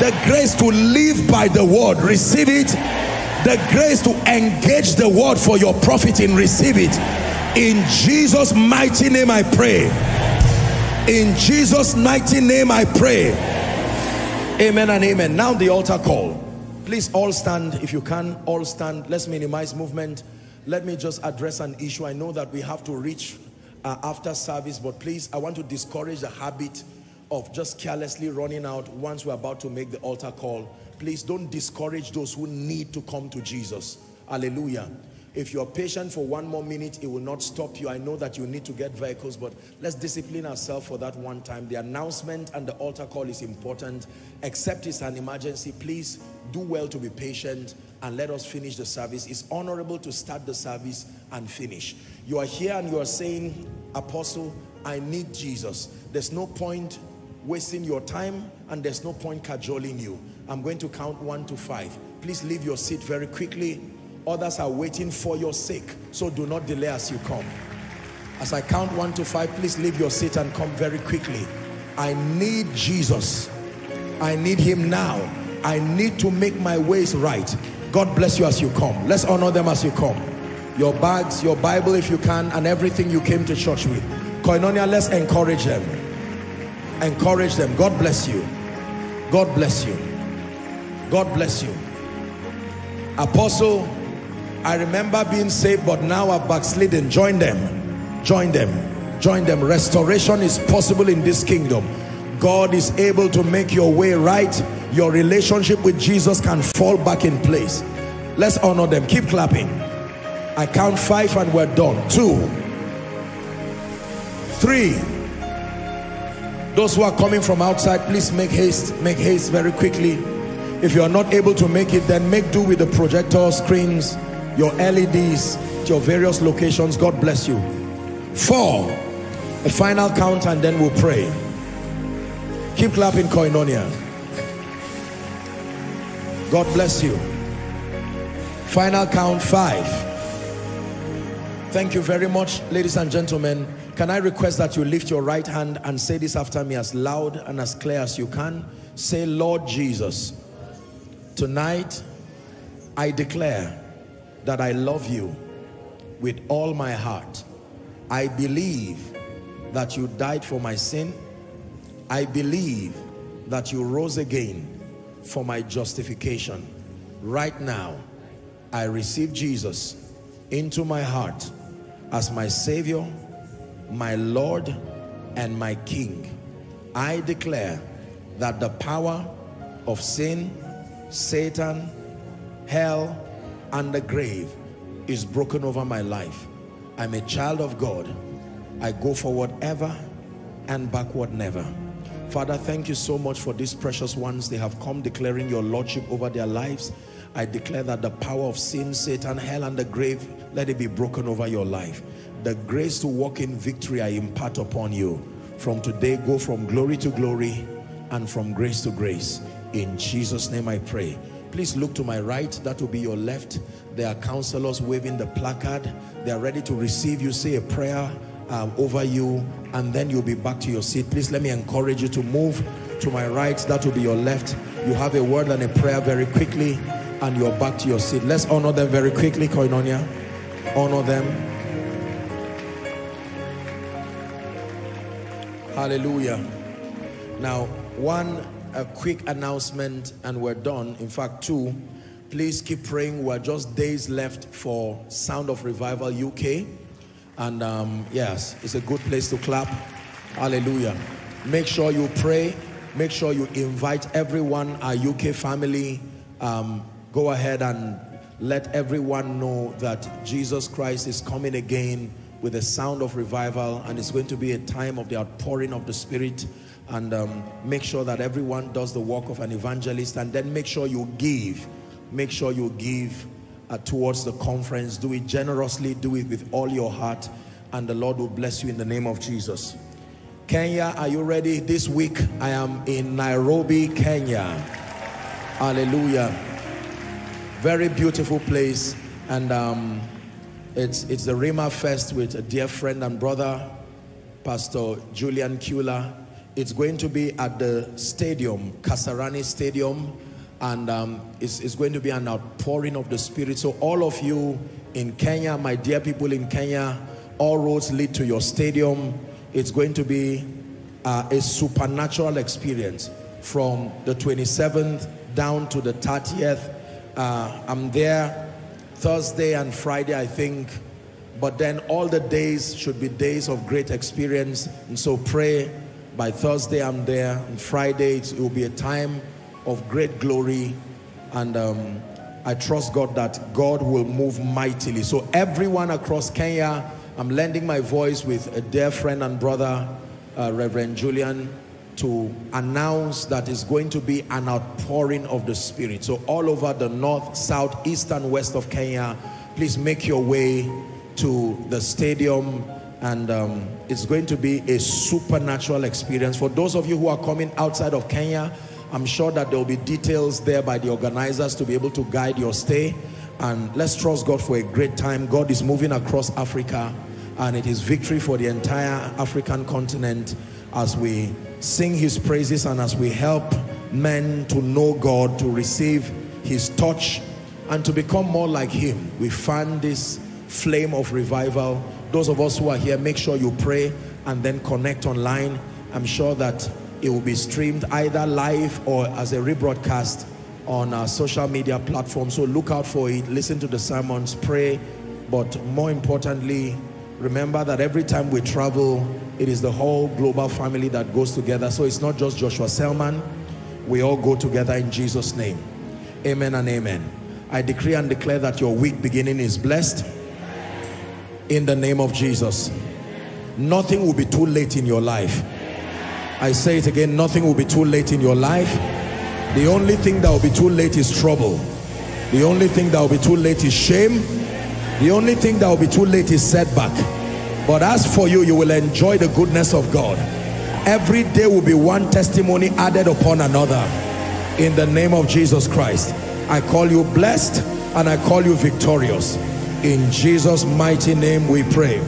The grace to live by the word, receive it. The grace to engage the word for your profit in receive it. In Jesus' mighty name I pray. In Jesus' mighty name I pray. Amen and amen. Now the altar call. Please all stand if you can. All stand. Let's minimize movement. Let me just address an issue. I know that we have to reach uh, after service, but please, I want to discourage the habit of just carelessly running out once we're about to make the altar call. Please don't discourage those who need to come to Jesus. Hallelujah. If you're patient for one more minute, it will not stop you. I know that you need to get vehicles, but let's discipline ourselves for that one time. The announcement and the altar call is important. Except it's an emergency, please do well to be patient and let us finish the service. It's honorable to start the service and finish. You are here and you are saying, Apostle, I need Jesus. There's no point wasting your time and there's no point cajoling you. I'm going to count one to five. Please leave your seat very quickly Others are waiting for your sake. So do not delay as you come. As I count one to five, please leave your seat and come very quickly. I need Jesus. I need him now. I need to make my ways right. God bless you as you come. Let's honor them as you come. Your bags, your Bible if you can, and everything you came to church with. Koinonia, let's encourage them. Encourage them. God bless you. God bless you. God bless you. Apostle, I remember being saved, but now I've backslidden. Join them. Join them. Join them. Restoration is possible in this kingdom. God is able to make your way right. Your relationship with Jesus can fall back in place. Let's honor them. Keep clapping. I count five and we're done. Two. Three. Those who are coming from outside, please make haste. Make haste very quickly. If you are not able to make it, then make do with the projector screens your LEDs your various locations. God bless you. Four, a final count and then we'll pray. Keep clapping Koinonia. God bless you. Final count five. Thank you very much, ladies and gentlemen. Can I request that you lift your right hand and say this after me as loud and as clear as you can? Say, Lord Jesus, tonight I declare that I love you with all my heart. I believe that you died for my sin. I believe that you rose again for my justification. Right now, I receive Jesus into my heart as my Savior, my Lord, and my King. I declare that the power of sin, Satan, hell, and the grave is broken over my life. I'm a child of God. I go forward ever and backward never. Father, thank you so much for these precious ones. They have come declaring your Lordship over their lives. I declare that the power of sin, Satan, hell, and the grave, let it be broken over your life. The grace to walk in victory I impart upon you. From today, go from glory to glory and from grace to grace. In Jesus' name I pray. Please look to my right. That will be your left. There are counselors waving the placard. They are ready to receive you. Say a prayer um, over you and then you'll be back to your seat. Please let me encourage you to move to my right. That will be your left. You have a word and a prayer very quickly and you're back to your seat. Let's honor them very quickly, Koinonia. Honor them. Hallelujah. Now, one a quick announcement and we're done. In fact, two. Please keep praying. We're just days left for Sound of Revival UK. And um, yes, it's a good place to clap. Hallelujah. Make sure you pray. Make sure you invite everyone, our UK family. Um, go ahead and let everyone know that Jesus Christ is coming again with a sound of revival and it's going to be a time of the outpouring of the Spirit and um, make sure that everyone does the work of an evangelist and then make sure you give. Make sure you give uh, towards the conference. Do it generously. Do it with all your heart and the Lord will bless you in the name of Jesus. Kenya are you ready? This week I am in Nairobi Kenya. Hallelujah. Very beautiful place and um, It's, it's the Rhema Feast with a dear friend and brother, Pastor Julian Kyula. It's going to be at the stadium, Kasarani Stadium, and um, it's, it's going to be an outpouring of the Spirit. So all of you in Kenya, my dear people in Kenya, all roads lead to your stadium. It's going to be uh, a supernatural experience from the 27th down to the 30th. Uh, I'm there Thursday and Friday, I think. But then all the days should be days of great experience. And so pray by Thursday I'm there. And Friday it will be a time of great glory. And um, I trust God that God will move mightily. So everyone across Kenya, I'm lending my voice with a dear friend and brother, uh, Reverend Julian, to announce that it's going to be an outpouring of the Spirit. So all over the north, south, east, and west of Kenya, please make your way to the stadium and um, it's going to be a supernatural experience. For those of you who are coming outside of Kenya, I'm sure that there will be details there by the organizers to be able to guide your stay. And let's trust God for a great time. God is moving across Africa and it is victory for the entire African continent as we sing his praises and as we help men to know God, to receive his touch and to become more like him. We fan this flame of revival. Those of us who are here, make sure you pray and then connect online. I'm sure that it will be streamed either live or as a rebroadcast on our social media platform. So look out for it, listen to the sermons, pray, but more importantly, remember that every time we travel, it is the whole global family that goes together. So it's not just Joshua Selman. We all go together in Jesus' name. Amen and amen. I decree and declare that your week beginning is blessed in the name of Jesus. Nothing will be too late in your life. I say it again, nothing will be too late in your life. The only thing that will be too late is trouble. The only thing that will be too late is shame. The only thing that will be too late is setback. But as for you, you will enjoy the goodness of God. Every day will be one testimony added upon another. In the name of Jesus Christ, I call you blessed and I call you victorious. In Jesus' mighty name we pray.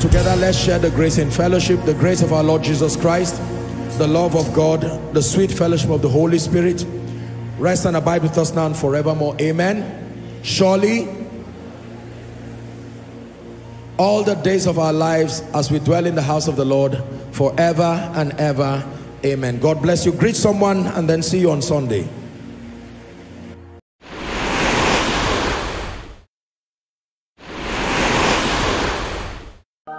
Together, let's share the grace in fellowship, the grace of our Lord Jesus Christ, the love of God, the sweet fellowship of the Holy Spirit. Rest and abide with us now and forevermore. Amen. Surely, all the days of our lives as we dwell in the house of the Lord forever and ever. Amen. God bless you. Greet someone and then see you on Sunday.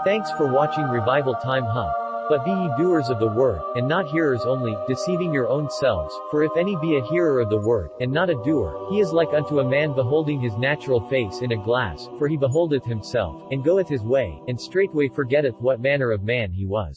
Thanks for watching Revival Time Hub. But be ye doers of the word, and not hearers only, deceiving your own selves. For if any be a hearer of the word, and not a doer, he is like unto a man beholding his natural face in a glass, for he beholdeth himself, and goeth his way, and straightway forgetteth what manner of man he was.